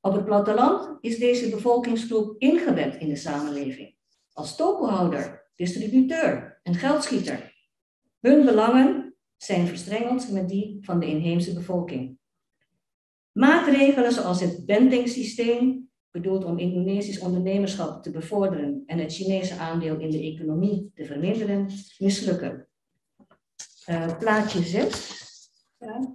Op het platteland is deze bevolkingsgroep ingebed in de samenleving. Als tokohouder, distributeur en geldschieter. Hun belangen zijn verstrengeld met die van de inheemse bevolking. Maatregelen zoals het benting-systeem, bedoeld om Indonesisch ondernemerschap te bevorderen en het Chinese aandeel in de economie te verminderen, mislukken. Uh, plaatje 6. Ja.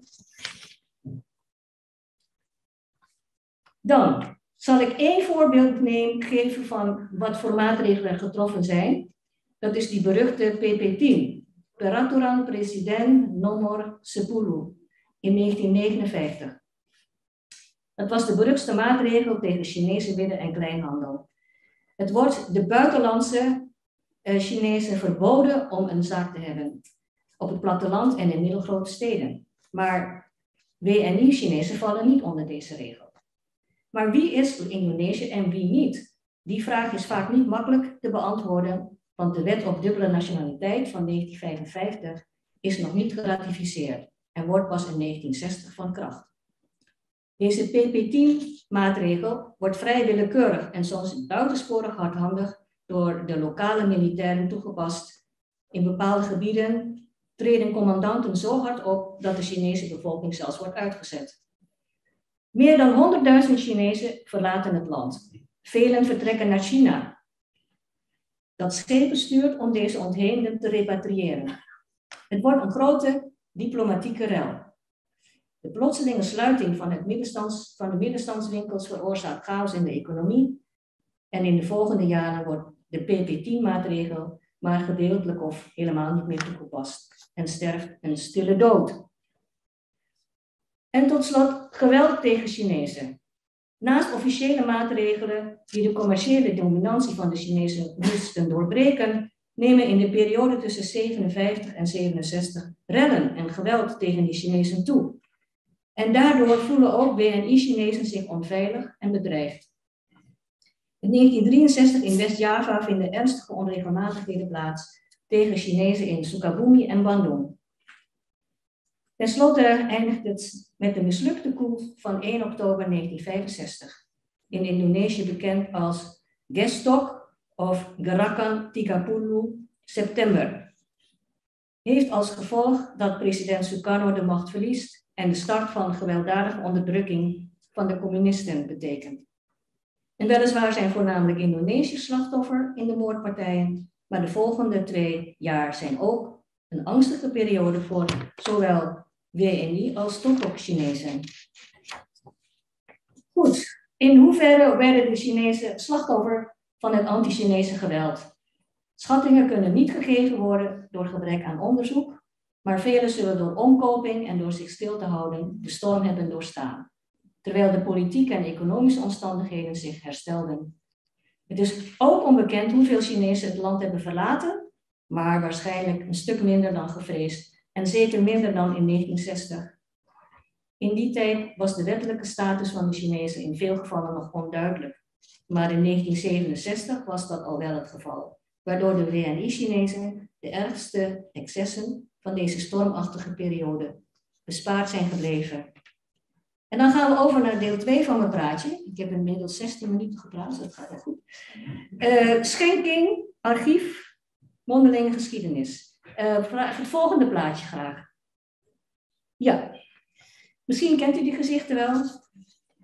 Dan zal ik één voorbeeld geven van wat voor maatregelen getroffen zijn. Dat is die beruchte PP10, Peraturan Presiden Nomor 10 in 1959. Dat was de beruchtste maatregel tegen Chinese midden- en kleinhandel. Het wordt de buitenlandse uh, Chinezen verboden om een zaak te hebben op het platteland en in middelgrote steden. Maar WNI-Chinezen vallen niet onder deze regel. Maar wie is Indonesië en wie niet? Die vraag is vaak niet makkelijk te beantwoorden, want de wet op dubbele nationaliteit van 1955 is nog niet geratificeerd en wordt pas in 1960 van kracht. Deze PP10-maatregel wordt vrij willekeurig en soms buitensporig hardhandig door de lokale militairen toegepast. In bepaalde gebieden treden commandanten zo hard op dat de Chinese bevolking zelfs wordt uitgezet. Meer dan 100.000 Chinezen verlaten het land. Velen vertrekken naar China, dat schepen stuurt om deze ontheemden te repatriëren. Het wordt een grote diplomatieke rel. De plotselinge sluiting van, het middenstands, van de middenstandswinkels veroorzaakt chaos in de economie. En in de volgende jaren wordt de PP10-maatregel maar gedeeltelijk of helemaal niet meer toegepast en sterft een stille dood. En tot slot geweld tegen Chinezen. Naast officiële maatregelen die de commerciële dominantie van de Chinezen moesten doorbreken, nemen in de periode tussen 57 en 67 rellen en geweld tegen die Chinezen toe. En daardoor voelen ook BNI-Chinezen zich onveilig en bedreigd. In 1963 in West-Java vinden ernstige onregelmatigheden plaats tegen Chinezen in Sukabumi en Bandung. Ten slotte eindigt het met de mislukte coup van 1 oktober 1965, in Indonesië bekend als Gestok of Gerakan 30 September. Heeft als gevolg dat president Sukarno de macht verliest en de start van gewelddadige onderdrukking van de communisten betekent. En weliswaar zijn voornamelijk Indonesiërs slachtoffer in de moordpartijen, maar de volgende twee jaar zijn ook een angstige periode voor zowel WNI als Chinezen. Goed, in hoeverre werden de Chinezen slachtoffer van het anti-Chinese geweld? Schattingen kunnen niet gegeven worden door gebrek aan onderzoek, maar velen zullen door omkoping en door zich stil te houden de storm hebben doorstaan, terwijl de politieke en economische omstandigheden zich herstelden. Het is ook onbekend hoeveel Chinezen het land hebben verlaten, maar waarschijnlijk een stuk minder dan gevreesd en zeker minder dan in 1960. In die tijd was de wettelijke status van de Chinezen in veel gevallen nog onduidelijk. Maar in 1967 was dat al wel het geval, waardoor de WNI-Chinezen de ergste excessen van deze stormachtige periode bespaard zijn gebleven. En dan gaan we over naar deel 2 van mijn praatje. Ik heb inmiddels 16 minuten gepraat, dat gaat wel goed. Uh, schenking, archief, mondelinge geschiedenis. Uh, het volgende plaatje graag. Ja, misschien kent u die gezichten wel.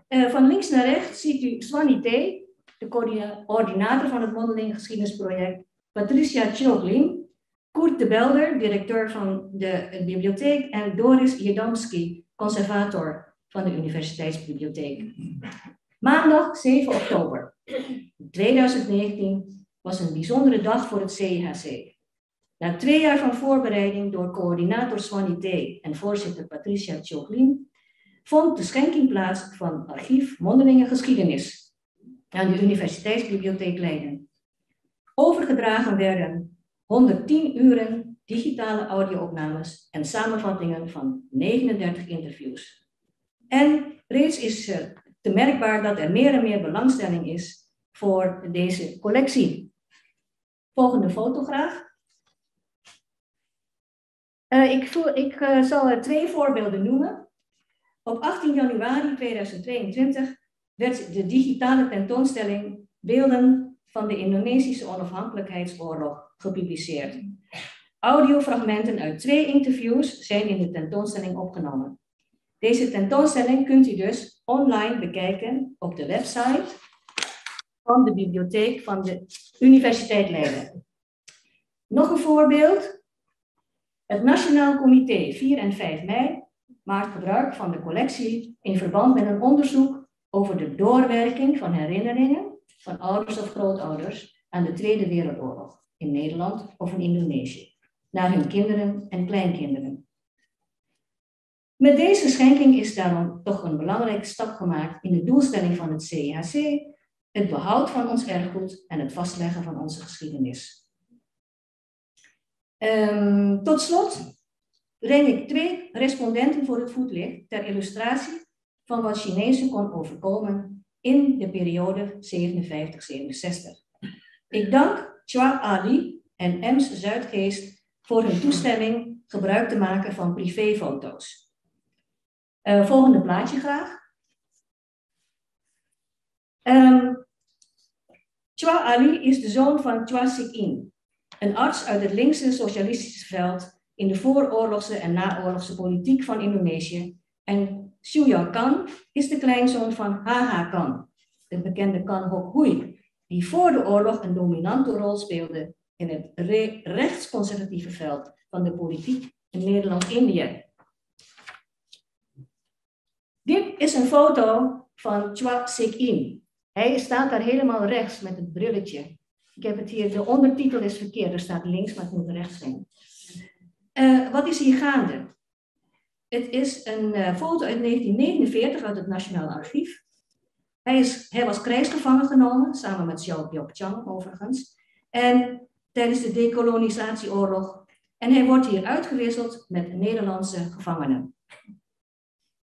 Uh, van links naar rechts ziet u Swanny T., de coördinator van het mondeling geschiedenisproject, Patricia Choglin, Koert de Belder, directeur van de bibliotheek, en Doris Jedamski, conservator van de universiteitsbibliotheek. Maandag 7 oktober 2019 was een bijzondere dag voor het CIHC. Na twee jaar van voorbereiding door coördinator Swanny T. en voorzitter Patricia Choglin vond de schenking plaats van archief Mondelinge Geschiedenis aan de Universiteitsbibliotheek Leiden. Overgedragen werden 110 uren digitale audio-opnames en samenvattingen van 39 interviews. En reeds is te merkbaar dat er meer en meer belangstelling is voor deze collectie. Volgende foto graag. Uh, ik, ik uh, zal twee voorbeelden noemen. Op 18 januari 2022 werd de digitale tentoonstelling Beelden van de Indonesische onafhankelijkheidsoorlog gepubliceerd. Audiofragmenten uit twee interviews zijn in de tentoonstelling opgenomen. Deze tentoonstelling kunt u dus online bekijken op de website van de bibliotheek van de Universiteit Leiden. Nog een voorbeeld. Het Nationaal Comité 4 en 5 mei maakt gebruik van de collectie in verband met een onderzoek over de doorwerking van herinneringen van ouders of grootouders aan de Tweede Wereldoorlog in Nederland of in Indonesië, naar hun kinderen en kleinkinderen. Met deze schenking is daarom toch een belangrijke stap gemaakt in de doelstelling van het CIHC, het behoud van ons erfgoed en het vastleggen van onze geschiedenis. Um, tot slot breng ik twee respondenten voor het voetlicht ter illustratie van wat Chinezen kon overkomen in de periode 57-67. Ik dank Chua Ali en Ems Zuidgeest voor hun toestemming gebruik te maken van privéfoto's. Uh, volgende plaatje graag. Um, Chua Ali is de zoon van Chua Sik-in, een arts uit het linkse socialistische veld in de vooroorlogse en naoorlogse politiek van Indonesië. En Xu Kan is de kleinzoon van Ha Kan, de bekende Kan Hok Hui, die voor de oorlog een dominante rol speelde in het rechtsconservatieve veld van de politiek in Nederland-Indië. Dit is een foto van Chua Sik-in. Hij staat daar helemaal rechts met het brilletje. Ik heb het hier, de ondertitel is verkeerd, er staat links, maar het moet rechts zijn. Uh, wat is hier gaande? Het is een uh, foto uit 1949 uit het Nationaal Archief. Hij, is, hij was krijgsgevangen genomen, samen met Xiao Biok-chang overigens. En tijdens de decolonisatieoorlog. En hij wordt hier uitgewisseld met Nederlandse gevangenen.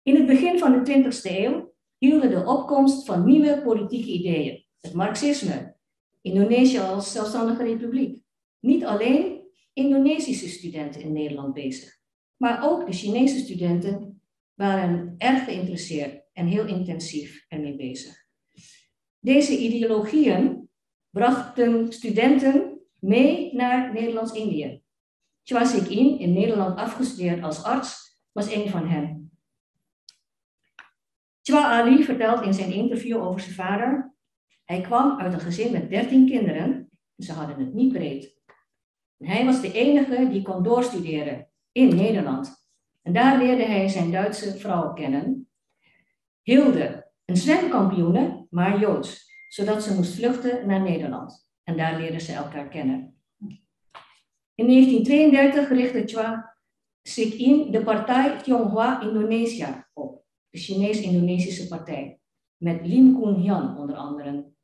In het begin van de 20e eeuw hielden de opkomst van nieuwe politieke ideeën, het marxisme, Indonesië als zelfstandige republiek, niet alleen Indonesische studenten in Nederland bezig, maar ook de Chinese studenten waren erg geïnteresseerd en heel intensief ermee bezig. Deze ideologieën brachten studenten mee naar Nederlands-Indië. Chua Sik-in, in Nederland afgestudeerd als arts, was een van hen. Chua Ali vertelt in zijn interview over zijn vader. Hij kwam uit een gezin met dertien kinderen. Ze hadden het niet breed. hij was de enige die kon doorstuderen in Nederland. En daar leerde hij zijn Duitse vrouw kennen. Hilde, een zwemkampioene, maar Joods, zodat ze moest vluchten naar Nederland. En daar leerden ze elkaar kennen. In 1932 richtte Chua Sik-in de partij Tionghoa Indonesia op, de Chinees-Indonesische partij, met Lim Kun Hyun onder andere.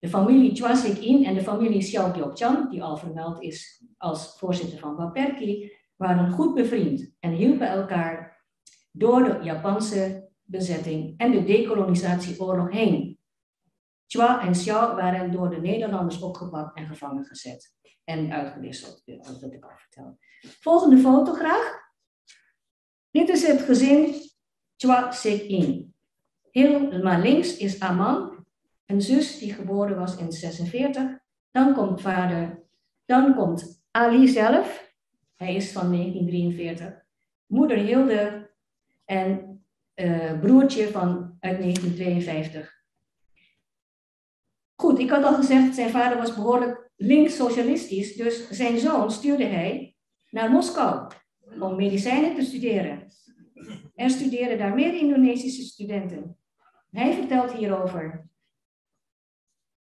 De familie Chua Sik-in en de familie Xiao Biok-chan, die al vermeld is als voorzitter van Baperki, waren goed bevriend en hielpen elkaar door de Japanse bezetting en de decolonisatieoorlog heen. Chua en Xiao waren door de Nederlanders opgepakt en gevangen gezet en uitgewisseld, dat wil ik al vertellen. Volgende foto graag. Dit is het gezin Chua Sik-in. Helemaal links is Aman, een zus die geboren was in 46. Dan komt vader, dan komt Ali zelf, hij is van 1943. Moeder Hilde en uh, broertje van uit 1952. Goed, ik had al gezegd, zijn vader was behoorlijk links-socialistisch, dus zijn zoon stuurde hij naar Moskou om medicijnen te studeren. Er studeren daar meer Indonesische studenten. Hij vertelt hierover.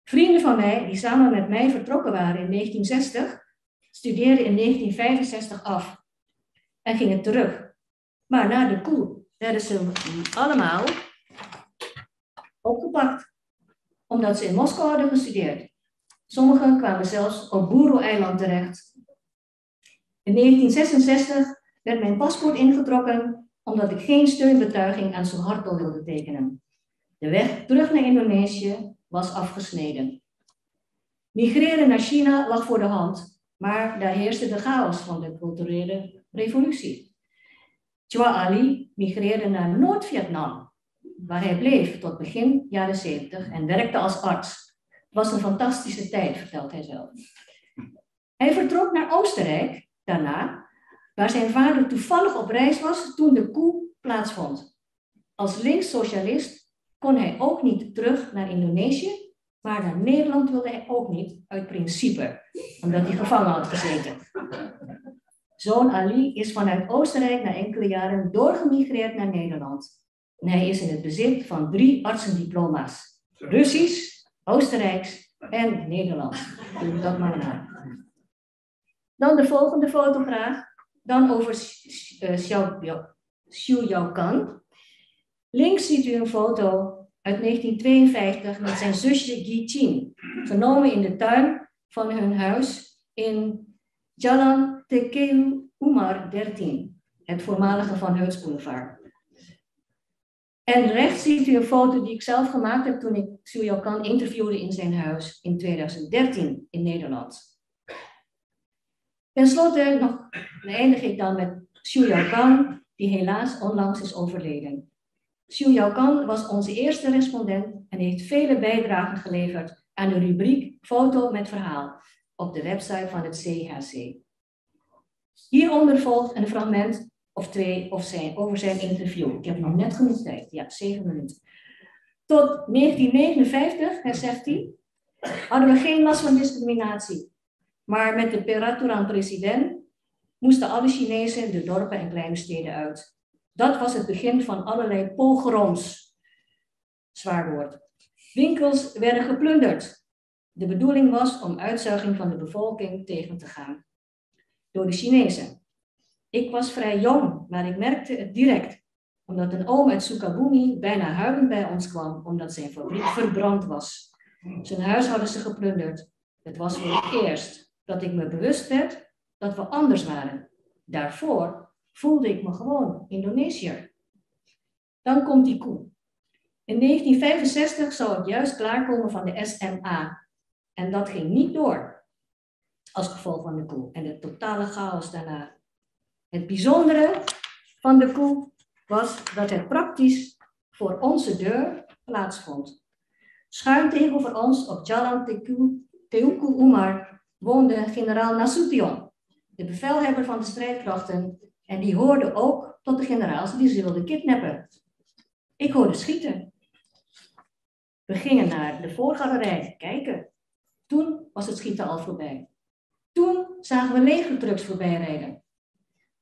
Vrienden van mij, die samen met mij vertrokken waren in 1960, studeerde in 1965 af en gingen terug. Maar na de coup werden ze allemaal opgepakt, omdat ze in Moskou hadden gestudeerd. Sommigen kwamen zelfs op Boero-eiland terecht. In 1966 werd mijn paspoort ingetrokken omdat ik geen steunbetuiging aan Suharto wilde tekenen. De weg terug naar Indonesië was afgesneden. Migreren naar China lag voor de hand, maar daar heerste de chaos van de culturele revolutie. Chua Ali migreerde naar Noord-Vietnam, waar hij bleef tot begin jaren 70 en werkte als arts. Het was een fantastische tijd, vertelt hij zelf. Hij vertrok naar Oostenrijk daarna, waar zijn vader toevallig op reis was toen de coup plaatsvond. Als links-socialist kon hij ook niet terug naar Indonesië, maar naar Nederland wilde hij ook niet, uit principe, omdat hij gevangen had gezeten. Zoon Ali is vanuit Oostenrijk na enkele jaren doorgemigreerd naar Nederland. En hij is in het bezit van drie artsendiploma's. Russisch, Oostenrijks en Nederlands. Doe dat maar na. Dan de volgende fotograaf. Dan over Xiu Yaokan. Links ziet u een foto uit 1952 met zijn zusje Gi Qin, genomen in de tuin van hun huis in Jalan Tekeu Umar 13, het voormalige Van Heuts Boulevard. En rechts ziet u een foto die ik zelf gemaakt heb toen ik Xu Kan interviewde in zijn huis in 2013 in Nederland. Ten slotte nog eindig ik dan met Xu Kan, die helaas onlangs is overleden. Xu Kan was onze eerste respondent en heeft vele bijdragen geleverd aan de rubriek Foto met verhaal op de website van het CHC. Hieronder volgt een fragment of twee of zijn, over zijn interview. Ik heb nog net genoeg tijd, ja, zeven minuten. Tot 1959, zegt hij, hadden we geen last van discriminatie. Maar met de Peraturan-president moesten alle Chinezen de dorpen en kleine steden uit. Dat was het begin van allerlei pogroms. Zwaar woord. Winkels werden geplunderd. De bedoeling was om uitzuiging van de bevolking tegen te gaan. Door de Chinezen. Ik was vrij jong, maar ik merkte het direct. Omdat een oom uit Sukabumi bijna huilend bij ons kwam, omdat zijn fabriek verbrand was. Zijn huis hadden ze geplunderd. Het was voor het eerst dat ik me bewust werd dat we anders waren. Daarvoor voelde ik me gewoon Indonesiër. Dan komt die koe. In 1965 zou het juist klaarkomen van de SMA. En dat ging niet door. Als gevolg van de koe. En de totale chaos daarna. Het bijzondere van de koe was dat het praktisch voor onze deur plaatsvond. Schuin tegenover ons op Jalan Teuku Umar woonde generaal Nasution, de bevelhebber van de strijdkrachten en die hoorde ook tot de generaals die ze wilden kidnappen. Ik hoorde schieten. We gingen naar de voorgalerij kijken. Toen was het schieten al voorbij. Toen zagen we legertrucks voorbij rijden.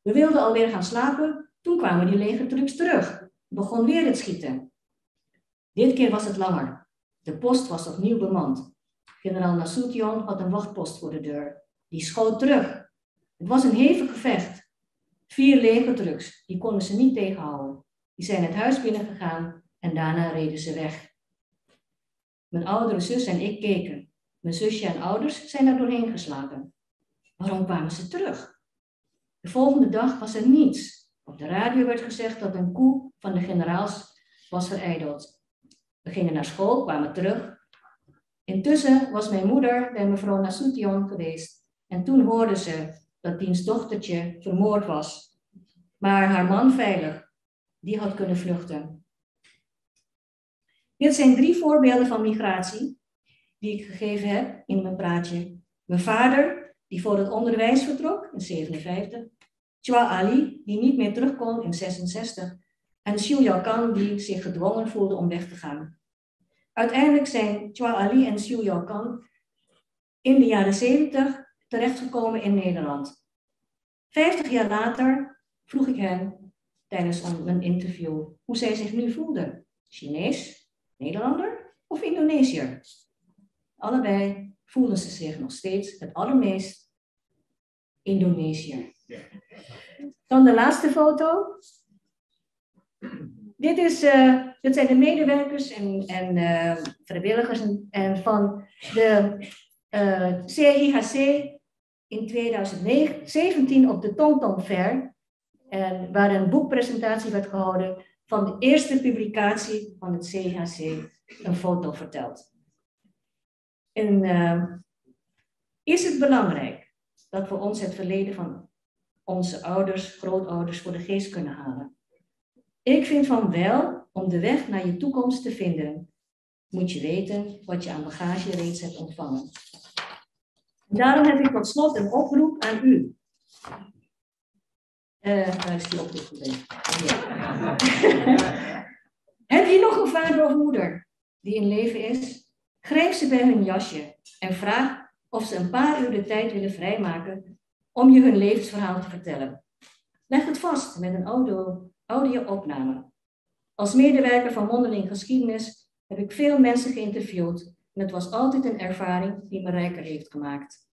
We wilden alweer gaan slapen. Toen kwamen die legertrucks terug. Begon weer het schieten. Dit keer was het langer. De post was opnieuw bemand. Generaal Nasution had een wachtpost voor de deur. Die schoot terug. Het was een hevig gevecht. Vier legertrucks, die konden ze niet tegenhouden. Die zijn het huis binnengegaan en daarna reden ze weg. Mijn oudere zus en ik keken. Mijn zusje en ouders zijn er doorheen geslapen. Waarom kwamen ze terug? De volgende dag was er niets. Op de radio werd gezegd dat een koe van de generaals was verijdeld. We gingen naar school, kwamen terug. Intussen was mijn moeder bij mevrouw Nasution geweest. En toen hoorde ze dat diens dochtertje vermoord was. Maar haar man veilig, die had kunnen vluchten. Dit zijn drie voorbeelden van migratie die ik gegeven heb in mijn praatje. Mijn vader, die voor het onderwijs vertrok in 57. Chua Ali, die niet meer terug kon in 66. En Xiu Yaokan, die zich gedwongen voelde om weg te gaan. Uiteindelijk zijn Chua Ali en Xiu Yaokan in de jaren 70 terechtgekomen in Nederland. Vijftig jaar later vroeg ik hen tijdens een interview hoe zij zich nu voelden. Chinees, Nederlander of Indonesiër? Allebei voelden ze zich nog steeds het allermeest Indonesiër. Dan de laatste foto. Dit, is, uh, dit zijn de medewerkers en, en uh, vrijwilligers en, en, van de uh, eh, CIHC in 2017 op de TomTom Fair, en waar een boekpresentatie werd gehouden van de eerste publicatie van het CHC, een foto vertelt. Uh, is het belangrijk dat we ons het verleden van onze ouders, grootouders voor de geest kunnen halen? Ik vind van wel, Om de weg naar je toekomst te vinden, moet je weten wat je aan bagage reeds hebt ontvangen. Daarom heb ik tot slot een oproep aan u. Uh, waar is die oproep heb je nog een vader of moeder die in leven is? Grijp ze bij hun jasje en vraag of ze een paar uur de tijd willen vrijmaken om je hun levensverhaal te vertellen. Leg het vast met een audio, audio-opname. Als medewerker van Mondeling Geschiedenis heb ik veel mensen geïnterviewd en het was altijd een ervaring die me rijker heeft gemaakt.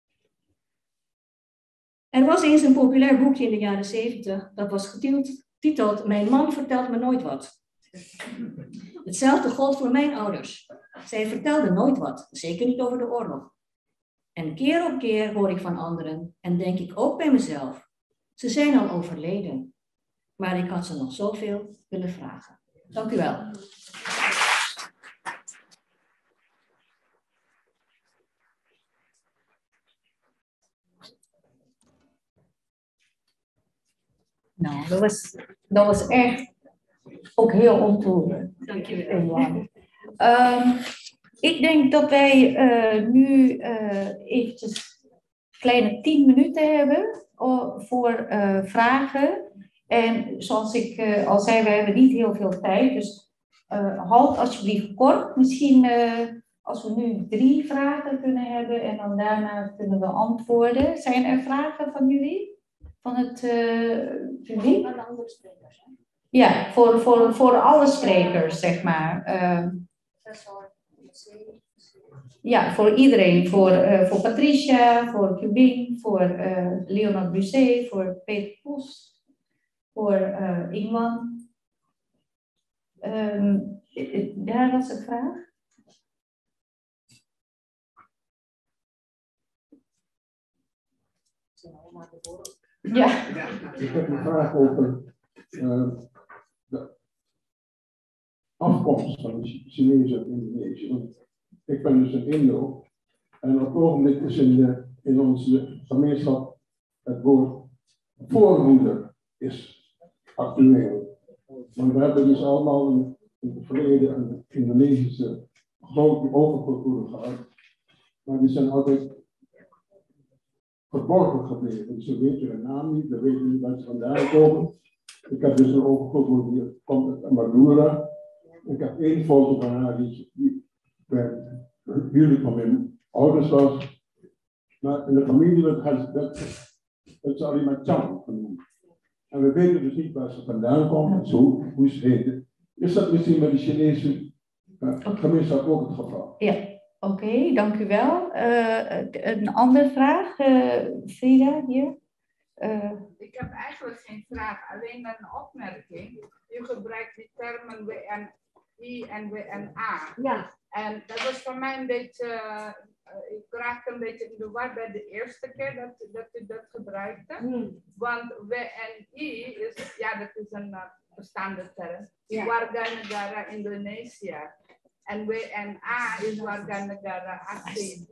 Er was eens een populair boekje in de jaren 70 dat was getiteld Mijn man vertelt me nooit wat. Hetzelfde gold voor mijn ouders. Zij vertelden nooit wat, zeker niet over de oorlog. En keer op keer hoor ik van anderen en denk ik ook bij mezelf, ze zijn al overleden. Maar ik had ze nog zoveel willen vragen. Dank u wel. Nou, dat was, dat was echt ook heel ontroerend. Dank je wel. Um, ik denk dat wij uh, nu uh, eventjes kleine tien minuten hebben voor uh, vragen. En zoals ik al zei, we hebben niet heel veel tijd. Dus houd alsjeblieft kort. Misschien als we nu drie vragen kunnen hebben en dan daarna kunnen we antwoorden. Zijn er vragen van jullie? Van het publiek? Van andere sprekers. Ja, voor, voor, voor alle sprekers, zeg maar. Ja, voor iedereen. Voor, uh, voor Patricia, voor Cubin, voor Leonard Busset, voor Peter Poes, voor uh, Ingman. Um, daar was een vraag. Ja. Ik heb een vraag over de afkomst van de Chinezen in Indonesië ik ben dus een Indo. En op het ogenblik is in, onze gemeenschap het woord voormoeder is actueel. Want we hebben dus allemaal in, in het verleden een Indonesische grote overcultuur gehad. Maar die zijn altijd verborgen gebleven. Dus we weten hun naam niet, we weten niet waar ze vandaan komen. Ik heb dus een overcultuur die komt uit Madura. Ik heb één foto van haar die, die huwelijk van mijn ouders was. Maar in de familie werd het, dat, dat ze alleen maar Chang genoemd. En we weten dus niet waar ze vandaan komt en zo, hoe ze heten. Is dat misschien met de Chinese uh, gemeenschap ook het geval? Ja, oké, okay, dank u wel. Uh, een andere vraag, uh, Frida, hier. Ik heb eigenlijk geen vraag, alleen een opmerking. U gebruikt die termen WNI en WNA. Ja. En dat was voor mij een beetje, ik raakte een beetje in de war bij de eerste keer dat, dat u dat gebruikte. Hmm. Want WNI is, ja, dat is een bestaande term. Ja. Warga Negara Indonesia. En WNA is Warga Negara asing.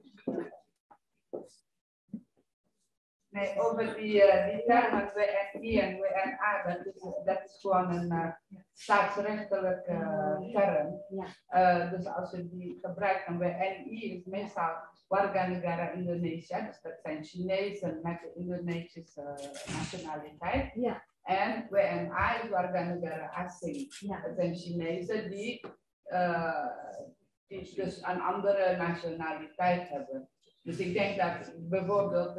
Over die, uh, die termen WNI en WNA, dat is, dat is gewoon een uh, staatsrechtelijke uh, term. Uh, dus als je die gebruikt, dan WNI is meestal warga negara Indonesia, dus dat zijn Chinezen met de Indonesische nationaliteit. Ja. En WNA is warga negara asing. Ja. Dat zijn Chinezen die, die dus een andere nationaliteit hebben. Dus ik denk dat bijvoorbeeld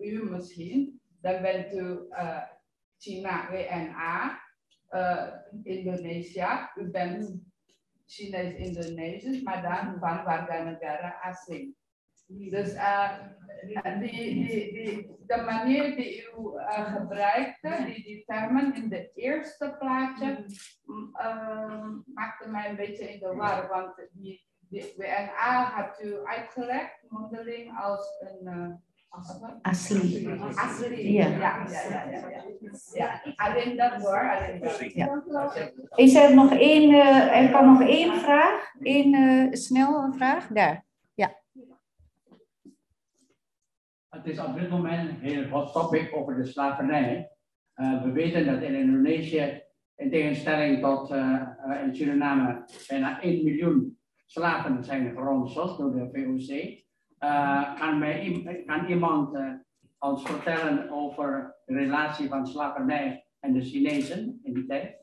u misschien, dan bent u uh, China WNA, uh, Indonesia, u bent Chinees-Indonesisch, maar dan van warga negara asing. Dus uh, die, die, die, de manier die u uh, gebruikte, die, die termen in de eerste plaatje, uh, maakte mij een beetje in de war, want die, die WNA had u uitgelegd, mondeling, als een Asli. Asli. Ja. Ja, ja, ja, ja. Alleen dat hoor. Alleen dat. Ja. Is er nog één, uh, er kan nog één vraag? Eén, uh, snel een vraag? Daar. Ja. Het is op dit moment een heel hot topic over de slavernij. Uh, we weten dat in Indonesië in tegenstelling tot uh, in Suriname bijna 1 miljoen slaven zijn geronseld door de VOC. Uh, kan, mij, kan iemand uh, ons vertellen over de relatie van slavernij en de Chinezen in die tijd?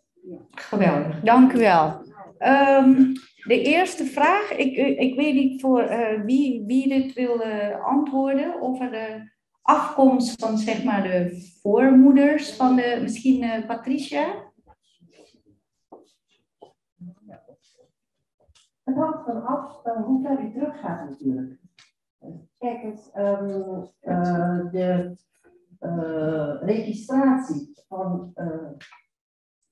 Geweldig, dank u wel. Um, de eerste vraag, ik, ik weet niet voor uh, wie, wie dit wil uh, antwoorden, over de afkomst van zeg maar de voormoeders van de, misschien uh, Patricia? Het hangt vanaf hoe ver je teruggaat natuurlijk. Kijk eens, um, de registratie van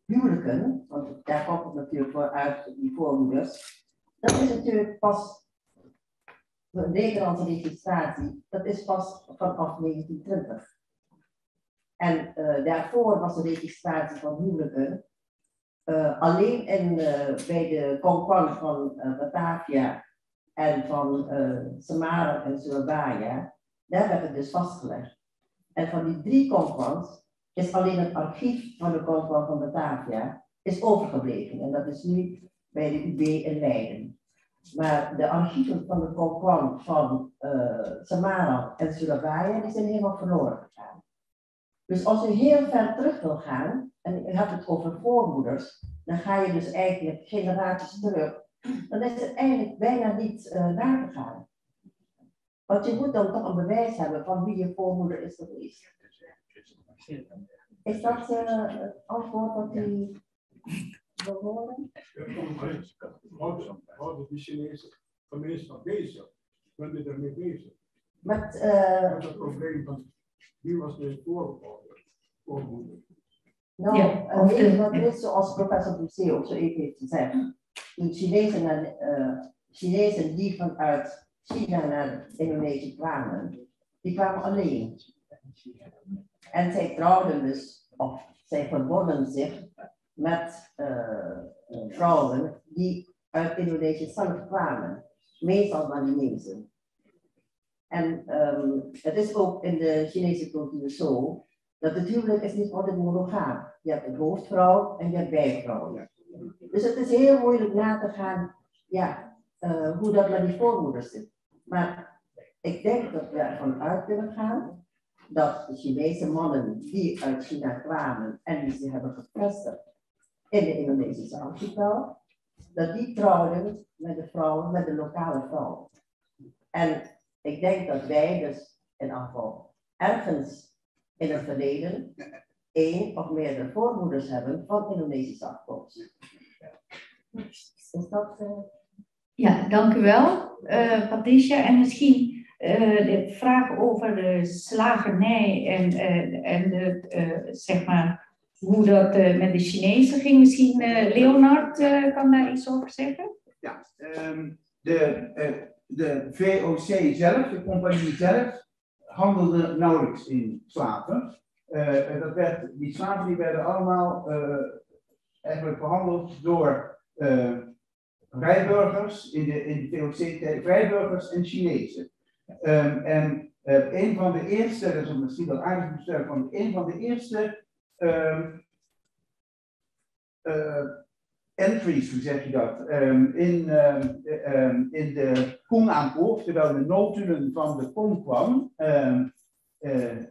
huwelijken, want daar komt het natuurlijk voor uit, die voormoeders, dat is natuurlijk pas, de Nederlandse registratie, dat is pas vanaf 1920. En uh, daarvoor was de registratie van huwelijken uh, alleen in, uh, bij de Conquan van Batavia en van Samara en Surabaya, daar werd het dus vastgelegd. En van die drie Conquans is alleen het archief van de Conquan van Batavia is overgebleven. En dat is nu bij de UB in Leiden. Maar de archieven van de Conquan van uh, Samara en Surabaya, die zijn helemaal verloren gegaan. Dus als u heel ver terug wil gaan, en u hebt het over voormoeders, dan ga je dus eigenlijk generaties terug. Dan is het eigenlijk bijna niet uh, nagegaan. Want je moet dan toch een bewijs hebben van wie je voormoeder is geweest. Is dat uh, het antwoord wat u wil horen? Houden de Chinese gemeenschap bezig? Ben je ermee bezig? Met, uh, Met het probleem van wie was de voormoeder? Nou, ja, uh, weet wat is zoals professor Doucet ook zo even heeft gezegd. De Chinezen, naar, uh, Chinezen die vanuit China naar Indonesië kwamen, die kwamen alleen. En zij trouwden dus, of zij verbonden zich met uh, vrouwen die uit Indonesië zelf kwamen, meestal Malinezen. En um, het is ook in de Chinese cultuur zo dat het huwelijk is niet altijd monogaam. Je hebt een hoofdvrouw en je hebt bijvrouwen. Dus het is heel moeilijk na te gaan ja, uh, hoe dat met die voormoeders zit. Maar ik denk dat we ervan uit kunnen gaan dat de Chinese mannen die uit China kwamen en die ze hebben gevestigd in de Indonesische archipel, dat die trouwden met de vrouwen, met de lokale vrouwen. En ik denk dat wij dus in afval ergens in het verleden één of meerdere voormoeders hebben van Indonesische afkomst. Is dat... Ja, dank u wel, uh, Patricia. En misschien uh, de vraag over de slavernij en, uh, en de, uh, zeg maar, hoe dat met de Chinezen ging. Misschien Leonard kan daar iets over zeggen? Ja, um, de, de VOC zelf, de compagnie zelf, handelde nauwelijks in slaven. dat werd, die slaven die werden allemaal eigenlijk behandeld door vrijburgers in de, in de VOC, vrijburgers en Chinezen. Um, en uh, een van de eerste, dat is misschien wel aardig bestuur, van een van de eerste um, uh, entries, hoe zeg je dat, um, in, in de Koen aan terwijl de notulen van de Koen kwam,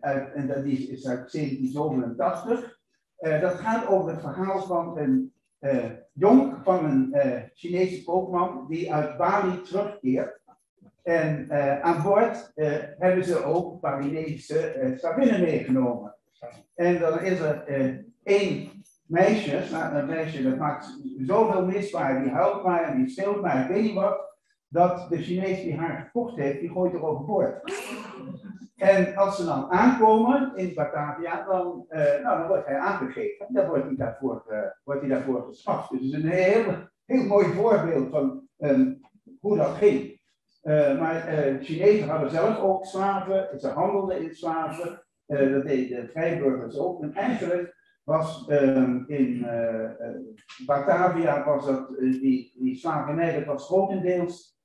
uit, en dat is, uit 1787. Uh, dat gaat over het verhaal van een jong van een Chinese koopman die uit Bali terugkeert. En uh, aan boord uh, hebben ze ook Balinese uh, slavinnen meegenomen. En dan is er één meisje, nou, een meisje dat maakt zoveel misbaar, die huilt maar en die speelt maar, ik weet niet wat, dat de Chinees die haar gekocht heeft, die gooit er overboord. En als ze dan aankomen in Batavia, dan, nou, dan wordt hij aangegeven. Dan wordt hij daarvoor, wordt hij daarvoor gestraft. Dus het is een heel, heel mooi voorbeeld van um, hoe dat ging. Uh, maar uh, Chinezen hadden zelf ook slaven, ze handelden in slaven, uh, dat deden de vrijburgers ook. En eigenlijk was um, in Batavia was dat, die, die slavernij, dat was grotendeels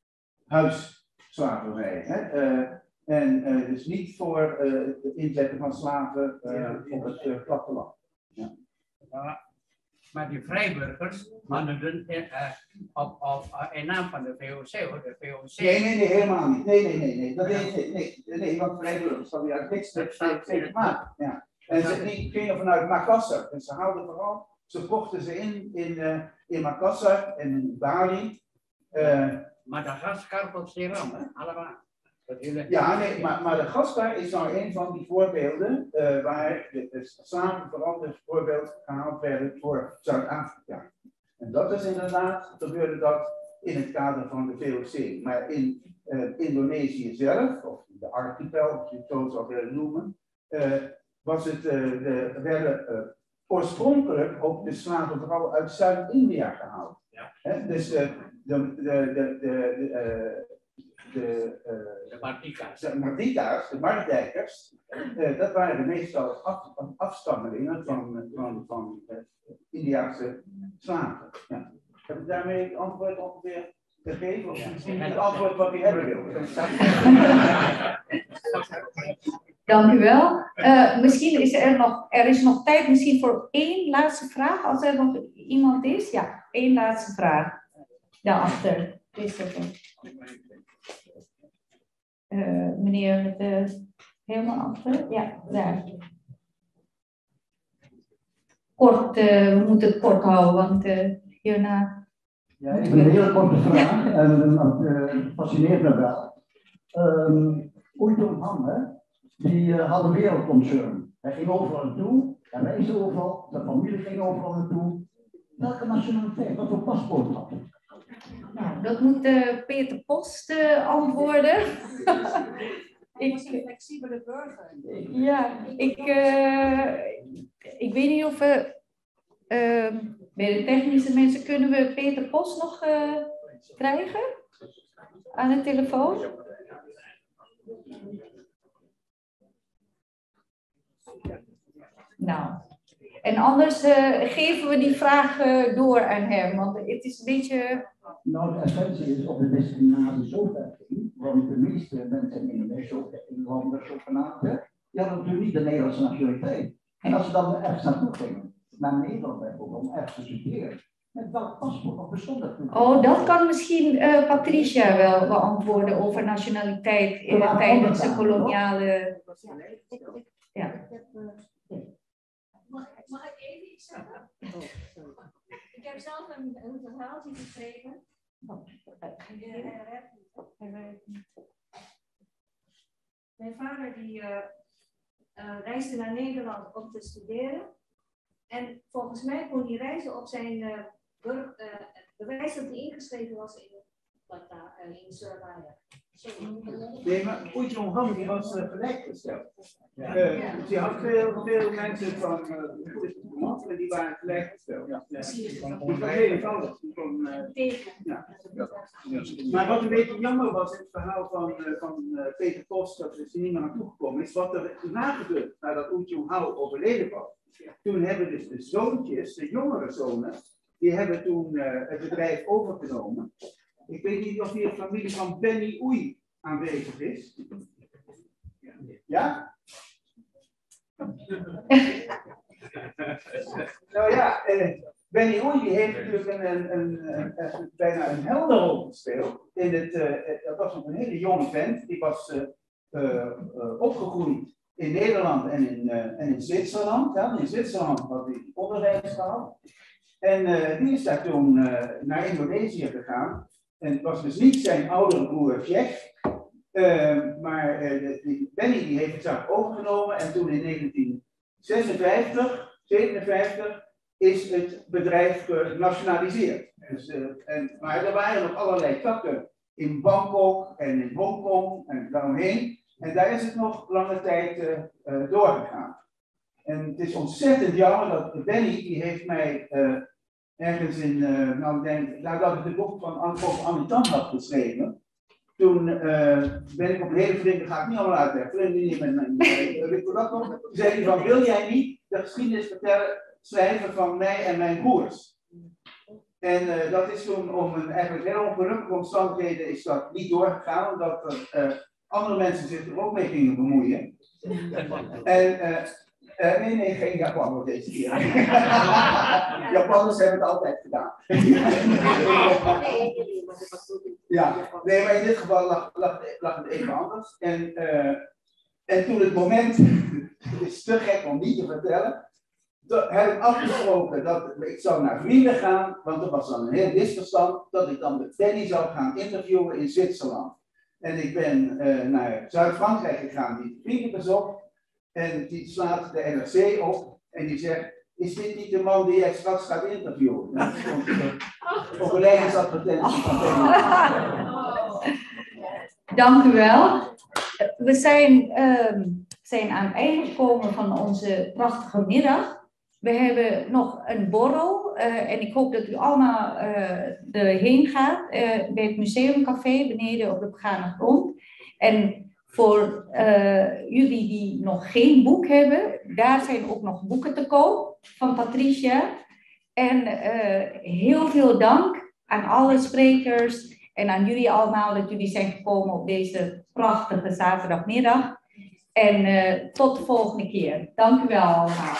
huisslavernij. Hè? en dus niet voor het inzetten van slaven op het platteland. Ja. Maar die vrijburgers hadden uh, op, op, uh, in naam van de VOC, hoor, de VOC. Nee, nee, nee, helemaal niet. Nee, nee, nee, nee. Dat nee, nee, nee, nee, want vrijburgers hadden ja niks te maken. Ja. En ze gingen vanuit Makassar. En ze houden vooral, ze kochten ze in, in, uh, in Makassar en in Bali. Uh, Madagaskar tot Seram, hè? allemaal. Ja, nee, maar, maar de is nou een van die voorbeelden uh, waar de, de samen vooral het voorbeeld gehaald werden voor Zuid-Afrika. En dat is inderdaad, gebeurde dat in het kader van de VOC. Maar in uh, Indonesië zelf, of de archipel, als je het zo zou willen noemen, uh, was het, de, werden oorspronkelijk ook de slaven vooral uit Zuid-India gehaald. Ja. He, dus de, de, de, de, de de, uh, de Mardika's, de, Mardika's, de Mardijkers, uh, dat waren meestal af, afstammelingen van, van, van uh, Indiaanse slaven. Ja. Heb ik daarmee het antwoord ongeveer gegeven? Of misschien het antwoord wat u hebben wilde? Dank u wel. Uh, misschien is er nog, er is nog tijd misschien voor één laatste vraag, als er nog iemand is. Ja, één laatste vraag. Daarachter. Christopher. Uh, meneer de helemaal achter. Ja, daar. Kort, uh, we moeten het kort houden, want uh, hierna. Ja, ik heb een hele korte vraag en het fascineert me wel. Um, Oeitom Han, die had een wereldconcern. Hij ging overal naartoe, hij reisde overal, zijn familie ging overal naartoe. Welke nationaliteit, wat voor paspoort had hij? Nou, dat moet uh, Peter Post uh, antwoorden. ik, een flexibele burger. Ja, ik, uh, ik weet niet of we ehm, bij de technische mensen kunnen we Peter Post nog krijgen aan de telefoon. Nou, en anders geven we die vraag door aan hem, want het is een beetje nou, de essentie is of de discriminatie zo ver ging, want de meeste mensen in de inlanders zogenaamd, die hadden natuurlijk niet de Nederlandse nationaliteit. En als ze dan ergens naartoe gingen, naar Nederland bijvoorbeeld, om ergens te studeren, met welk paspoort of bestond dat Oh, dat kan misschien uh, Patricia wel beantwoorden over nationaliteit in, tijdens de koloniale. Ja. Mag, mag ik even iets zeggen? Ik heb zelf een, een verhaaltje geschreven. Mijn vader die uh, uh, reisde naar Nederland om te studeren. En volgens mij kon hij reizen op zijn uh, bewijs dat hij ingeschreven was in, in Surabaya. Nee, maar Oejong Han die was uh. Ja. Uh, dus je had veel, veel mensen van uh, die waren gelijkgesteld. Ja. Ja. Die van heel uh, ja. Maar wat een beetje jammer was in het verhaal van, van Peter Post, dat is er niet meer naartoe gekomen is, wat er nagebeurd nadat Oejong Han overleden was. Toen hebben dus de zoontjes, de jongere zonen, die hebben toen het bedrijf overgenomen. Ik weet niet of hier de familie van Benny Oei aanwezig is. Ja? nou ja, eh, Benny Oei die heeft natuurlijk een, een, een, een, bijna een helderrol gespeeld. In het, uh, dat was nog een hele jonge vent. Die was uh, uh, opgegroeid in Nederland en in, en in Zwitserland. Ja, in Zwitserland had hij onderwijs gehad. En die is daar toen naar Indonesië gegaan. En het was dus niet zijn oudere broer Jack, uh, maar uh, Benny die heeft het zaak overgenomen en toen in 1956, 57 is het bedrijf genationaliseerd. Dus, uh, en, maar er waren nog allerlei takken in Bangkok en in Hongkong en daaromheen. En daar is het nog lange tijd doorgegaan. En het is ontzettend jammer dat Benny, die heeft mij ergens in, uh, nou denk nadat ik het boek van Anitan had geschreven, toen uh, ben ik op een hele vrienden, ga ik niet allemaal uitleggen, vrienden niet met mijn, zei hij van, wil jij niet de geschiedenis vertellen, schrijven van mij en mijn broers? En uh, dat is toen om een eigenlijk heel ongelukkige omstandigheden is dat niet doorgegaan, omdat er, andere mensen zich er ook mee gingen bemoeien. en Eh, nee, nee, geen Japan deze keer. Japanners hebben het altijd gedaan. ja, nee, maar in dit geval lag, lag, lag het even anders. En, uh, en toen het moment, het is te gek om niet te vertellen, heb ik afgesproken dat ik zou naar vrienden gaan, want er was dan een heel misverstand, dat ik dan met Danny zou gaan interviewen in Zwitserland. En ik ben uh, naar Zuid-Frankrijk gegaan, die vrienden bezocht. En die slaat de NRC op en die zegt, is dit niet de man die jij straks gaat interviewen? Op een ledensadvertentie van Dank u wel. We zijn, zijn aan het einde gekomen van onze prachtige middag. We hebben nog een borrel uh, en ik hoop dat u allemaal uh, erheen gaat uh, bij het museumcafé beneden op de begane grond. En voor jullie die nog geen boek hebben, daar zijn ook nog boeken te koop van Patricia. En heel veel dank aan alle sprekers en aan jullie allemaal dat jullie zijn gekomen op deze prachtige zaterdagmiddag. En tot de volgende keer. Dank u wel allemaal.